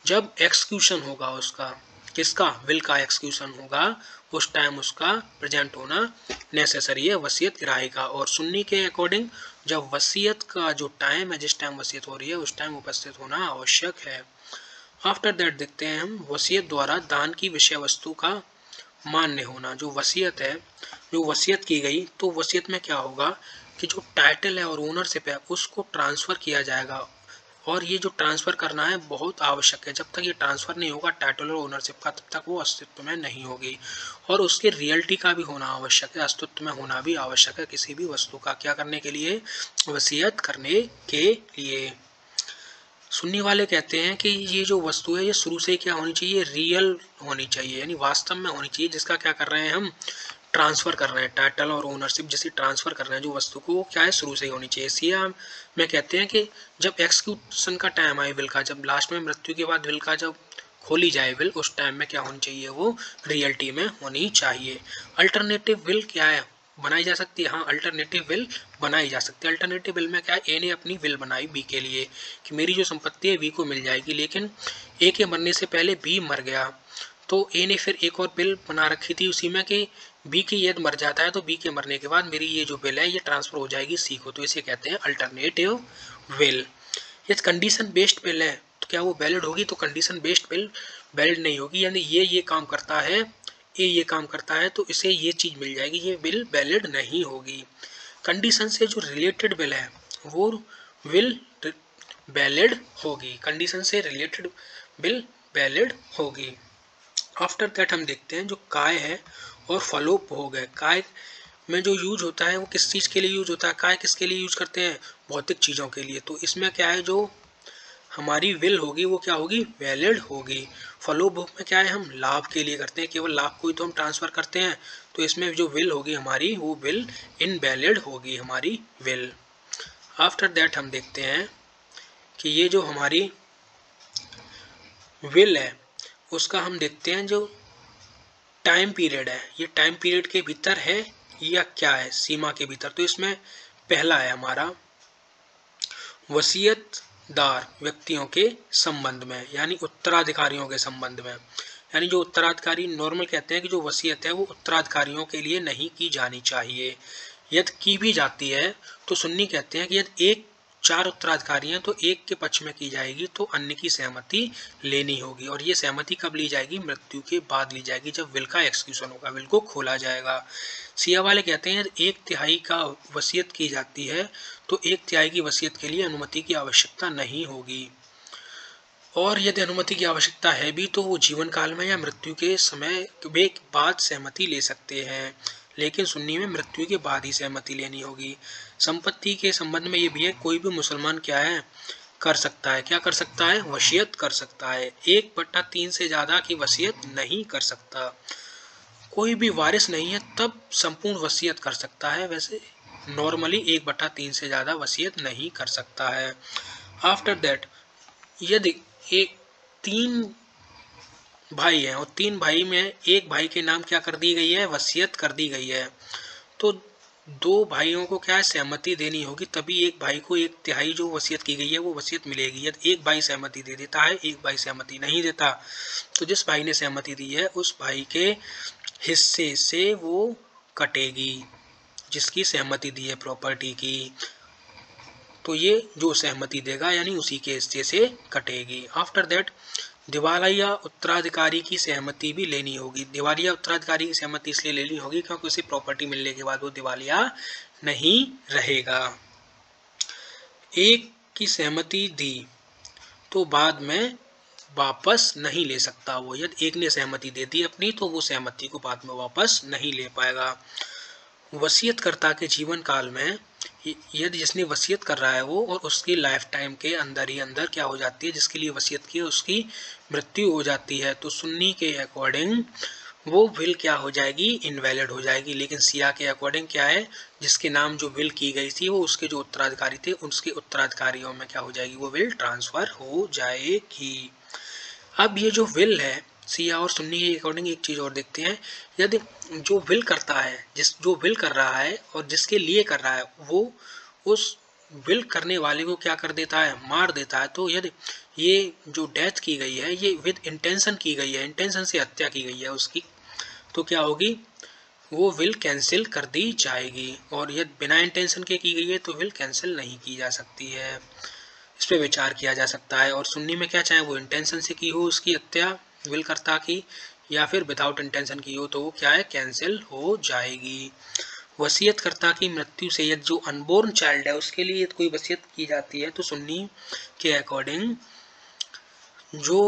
Speaker 1: जब एक्सक्यूशन होगा उसका, किसका? विल का एक्सक्यूशन होगा, उस टाइम उसका प्रेजेंट होना नेसेसरी है, वसीयत ग्राही का। और सुन्नी के अकॉर्डिंग जब वसीयत का जो टाइम है, जिस टाइम वसीयत हो रही है, उस टाइम उपस्थित होना आवश्यक है। आफ्टर दैट देखते हैं हम, वसीयत द्वारा दान की विषय वस्तु का मान्य होना, जो वसीयत है जो वसीयत की गई तो वसीयत में क्या होगा कि जो टाइटल है और ओनरशिप है, उसको ट्रांसफ़र किया जाएगा। और ये जो ट्रांसफ़र करना है, बहुत आवश्यक है। जब तक ये ट्रांसफ़र नहीं होगा टाइटल और ओनरशिप का, तब तक वो अस्तित्व में नहीं होगी। और उसके रियलिटी का भी होना आवश्यक है, अस्तित्व में होना भी आवश्यक है किसी भी वस्तु का। क्या करने के लिए? वसीयत करने के लिए। सुनने वाले कहते हैं कि ये जो वस्तु है, ये शुरू से क्या होनी चाहिए? रियल होनी चाहिए, यानी वास्तव में होनी चाहिए, जिसका क्या कर रहे हैं हम? ट्रांसफ़र कर रहे हैं टाइटल और ओनरशिप जैसे ट्रांसफ़र कर रहे हैं, जो वस्तु को क्या है, शुरू से ही होनी चाहिए। इसलिए हम मैं कहते हैं कि जब एक्सक्यूशन का टाइम आए विल का, जब लास्ट में मृत्यु के बाद विल का जब खोली जाए विल उस टाइम में क्या होनी चाहिए, वो रियलिटी में होनी चाहिए। अल्टरनेटिव विल क्या है? बनाई जा सकती है हाँ अल्टरनेटिव विल बनाई जा सकती है। अल्टरनेटिव विल में क्या है? ए ने अपनी विल बनाई बी के लिए, कि मेरी जो संपत्ति है बी को मिल जाएगी, लेकिन ए के मरने से पहले बी मर गया। तो ए ने फिर एक और बिल बना रखी थी उसी में कि बी की यदि मर जाता है तो बी के मरने के बाद मेरी ये जो बिल है, ये ट्रांसफ़र हो जाएगी सी को। तो इसे कहते हैं अल्टरनेटिव विल यदि कंडीशन बेस्ड बिल है। तो क्या वो वैलिड होगी? तो कंडीशन बेस्ड बिल वैलिड नहीं होगी। यानी ये ये काम करता है ए ये काम करता है तो इसे ये चीज़ मिल जाएगी। ये बिल वैलिड नहीं होगी। कंडीशन से जो रिलेटेड बिल है, वो विल वैलिड होगी। कंडीशन से रिलेटेड बिल वैलिड होगी। आफ्टर दैट हम देखते हैं जो काय है और फलोप हो गए। काय में जो यूज़ होता है, वो किस चीज़ के लिए यूज़ होता है, काय किसके लिए यूज़ करते हैं? भौतिक चीज़ों के लिए। तो इसमें क्या है, जो हमारी विल होगी, वो क्या होगी? वैलिड होगी। फलो बुक में क्या है, हम लाभ के लिए करते हैं। केवल लाभ को ही तो हम ट्रांसफ़र करते हैं। तो इसमें जो विल होगी हमारी, वो विल इनवैलिड होगी, हमारी विल। आफ्टर दैट हम देखते हैं कि ये जो हमारी विल है, उसका हम देखते हैं जो टाइम पीरियड है। ये टाइम पीरियड के भीतर है या क्या है? सीमा के भीतर। तो इसमें पहला है हमारा वसीयत दार व्यक्तियों के संबंध में, यानी उत्तराधिकारियों के संबंध में। यानी जो उत्तराधिकारी नॉर्मल कहते हैं कि जो वसीयत है, वो उत्तराधिकारियों के लिए नहीं की जानी चाहिए। यदि की भी जाती है तो सुन्नी कहते हैं कि यदि एक चार उत्तराधिकारी हैं तो एक के पक्ष में की जाएगी तो अन्य की सहमति लेनी होगी। और ये सहमति कब ली जाएगी? मृत्यु के बाद ली जाएगी, जब विल का एक्सक्यूशन होगा, विल को खोला जाएगा। सिया वाले कहते हैं, एक तिहाई का वसीयत की जाती है तो एक तिहाई की वसीयत के लिए अनुमति की आवश्यकता नहीं होगी। और यदि अनुमति की आवश्यकता है भी तो वो जीवन काल में या मृत्यु के समय वे बाद सहमति ले सकते हैं। लेकिन सुन्नी में मृत्यु के बाद ही सहमति लेनी होगी। संपत्ति के संबंध में ये भी है, कोई भी मुसलमान क्या है? कर सकता है। क्या कर सकता है? वसीयत कर सकता है। एक बट्टा तीन से ज़्यादा की वसीयत नहीं कर सकता। कोई भी वारिस नहीं है, तब संपूर्ण वसीयत कर सकता है। वैसे नॉर्मली एक बट्टा तीन से ज़्यादा वसीयत नहीं कर सकता है। आफ्टर दैट यदि एक तीन भाई हैं और तीन भाई में एक भाई के नाम क्या कर दी गई है? वसीयत कर दी गई है। तो दो भाइयों को क्या है? सहमति देनी होगी, तभी एक भाई को एक तिहाई जो वसीयत की गई है, वो वसीयत मिलेगी। यदि एक भाई सहमति दे देता है, एक भाई सहमति नहीं देता तो जिस भाई ने सहमति दी है, उस भाई के हिस्से से वो कटेगी, जिसकी सहमति दी है प्रॉपर्टी की। तो ये जो सहमति देगा, यानी उसी के हिस्से से कटेगी। आफ्टर दैट दिवालिया उत्तराधिकारी की सहमति भी लेनी होगी। दिवालिया उत्तराधिकारी की सहमति इसलिए लेनी होगी क्योंकि उसे प्रॉपर्टी मिलने के बाद वो दिवालिया नहीं रहेगा। एक की सहमति दी तो बाद में वापस नहीं ले सकता वो। यदि एक ने सहमति दे दी अपनी तो वो सहमति को बाद में वापस नहीं ले पाएगा। वसीयतकर्ता के जीवन काल में यदि जिसने वसीयत कर रहा है वो और उसकी लाइफ टाइम के अंदर ही अंदर क्या हो जाती है, जिसके लिए वसीयत की उसकी मृत्यु हो जाती है। तो सुन्नी के अकॉर्डिंग वो विल क्या हो जाएगी? इनवैलिड हो जाएगी। लेकिन सिया के अकॉर्डिंग क्या है? जिसके नाम जो विल की गई थी, वो उसके जो उत्तराधिकारी थे उसके उत्तराधिकारियों में क्या हो जाएगी? वो विल ट्रांसफ़र हो जाएगी। अब ये जो विल है सिया और सुन्नी के अकॉर्डिंग एक चीज़ और देखते हैं। यदि जो विल करता है, जिस, जो विल कर रहा है और जिसके लिए कर रहा है, वो उस विल करने वाले को क्या कर देता है? मार देता है। तो यदि ये जो डेथ की गई है, ये विद इंटेंशन की गई है, इंटेंशन से हत्या की गई है उसकी तो क्या होगी? वो विल कैंसिल कर दी जाएगी। और यदि बिना इंटेंशन के की गई है तो विल कैंसिल नहीं की जा सकती है। इस पर विचार किया जा सकता है। और सुन्नी में क्या चाहे वो इंटेंशन से की हो उसकी हत्या विल करता की, या फिर विदाउट इंटेंशन की हो तो वो क्या है? कैंसिल हो जाएगी। वसीयतकर्ता की मृत्यु से यदि जो अनबोर्न चाइल्ड है, उसके लिए कोई वसीयत की जाती है तो सुन्नी के अकॉर्डिंग जो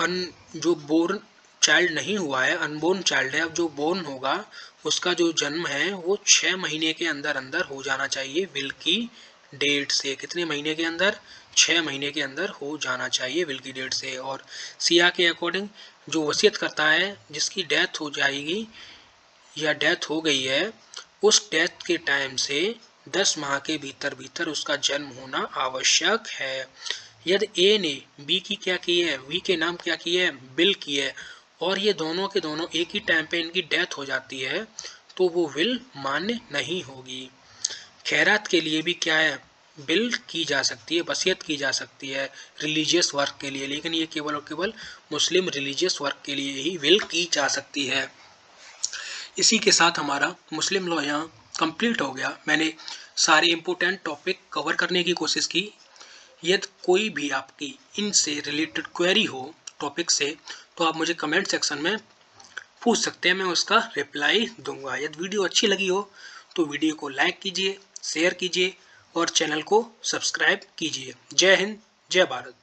Speaker 1: अन जो बोर्न चाइल्ड नहीं हुआ है अनबोर्न चाइल्ड है, अब जो बोर्न होगा, उसका जो जन्म है, वो छः महीने के अंदर अंदर हो जाना चाहिए विल की डेट से। कितने महीने के अंदर? छः महीने के अंदर हो जाना चाहिए विल की डेट से। और सिया के अकॉर्डिंग जो वसीयत करता है, जिसकी डेथ हो जाएगी या डेथ हो गई है, उस डेथ के टाइम से दस माह के भीतर भीतर उसका जन्म होना आवश्यक है। यदि ए ने बी की क्या की है वी के नाम क्या की है, बिल की है, और ये दोनों के दोनों एक ही टाइम पे इनकी डेथ हो जाती है तो वो विल मान्य नहीं होगी। खैरात के लिए भी क्या है? बिल की जा सकती है वसीयत की जा सकती है रिलीजियस वर्क के लिए, लेकिन ये केवल और केवल मुस्लिम रिलीजियस वर्क के लिए ही विल की जा सकती है। इसी के साथ हमारा मुस्लिम लॉ यहाँ कंप्लीट हो गया। मैंने सारे इम्पोर्टेंट टॉपिक कवर करने की कोशिश की। यदि कोई भी आपकी इनसे रिलेटेड क्वेरी हो टॉपिक से तो आप मुझे कमेंट सेक्शन में पूछ सकते हैं, मैं उसका रिप्लाई दूँगा। यदि वीडियो अच्छी लगी हो तो वीडियो को लाइक कीजिए शेयर कीजिए और चैनल को सब्सक्राइब कीजिए। जय हिंद जय भारत।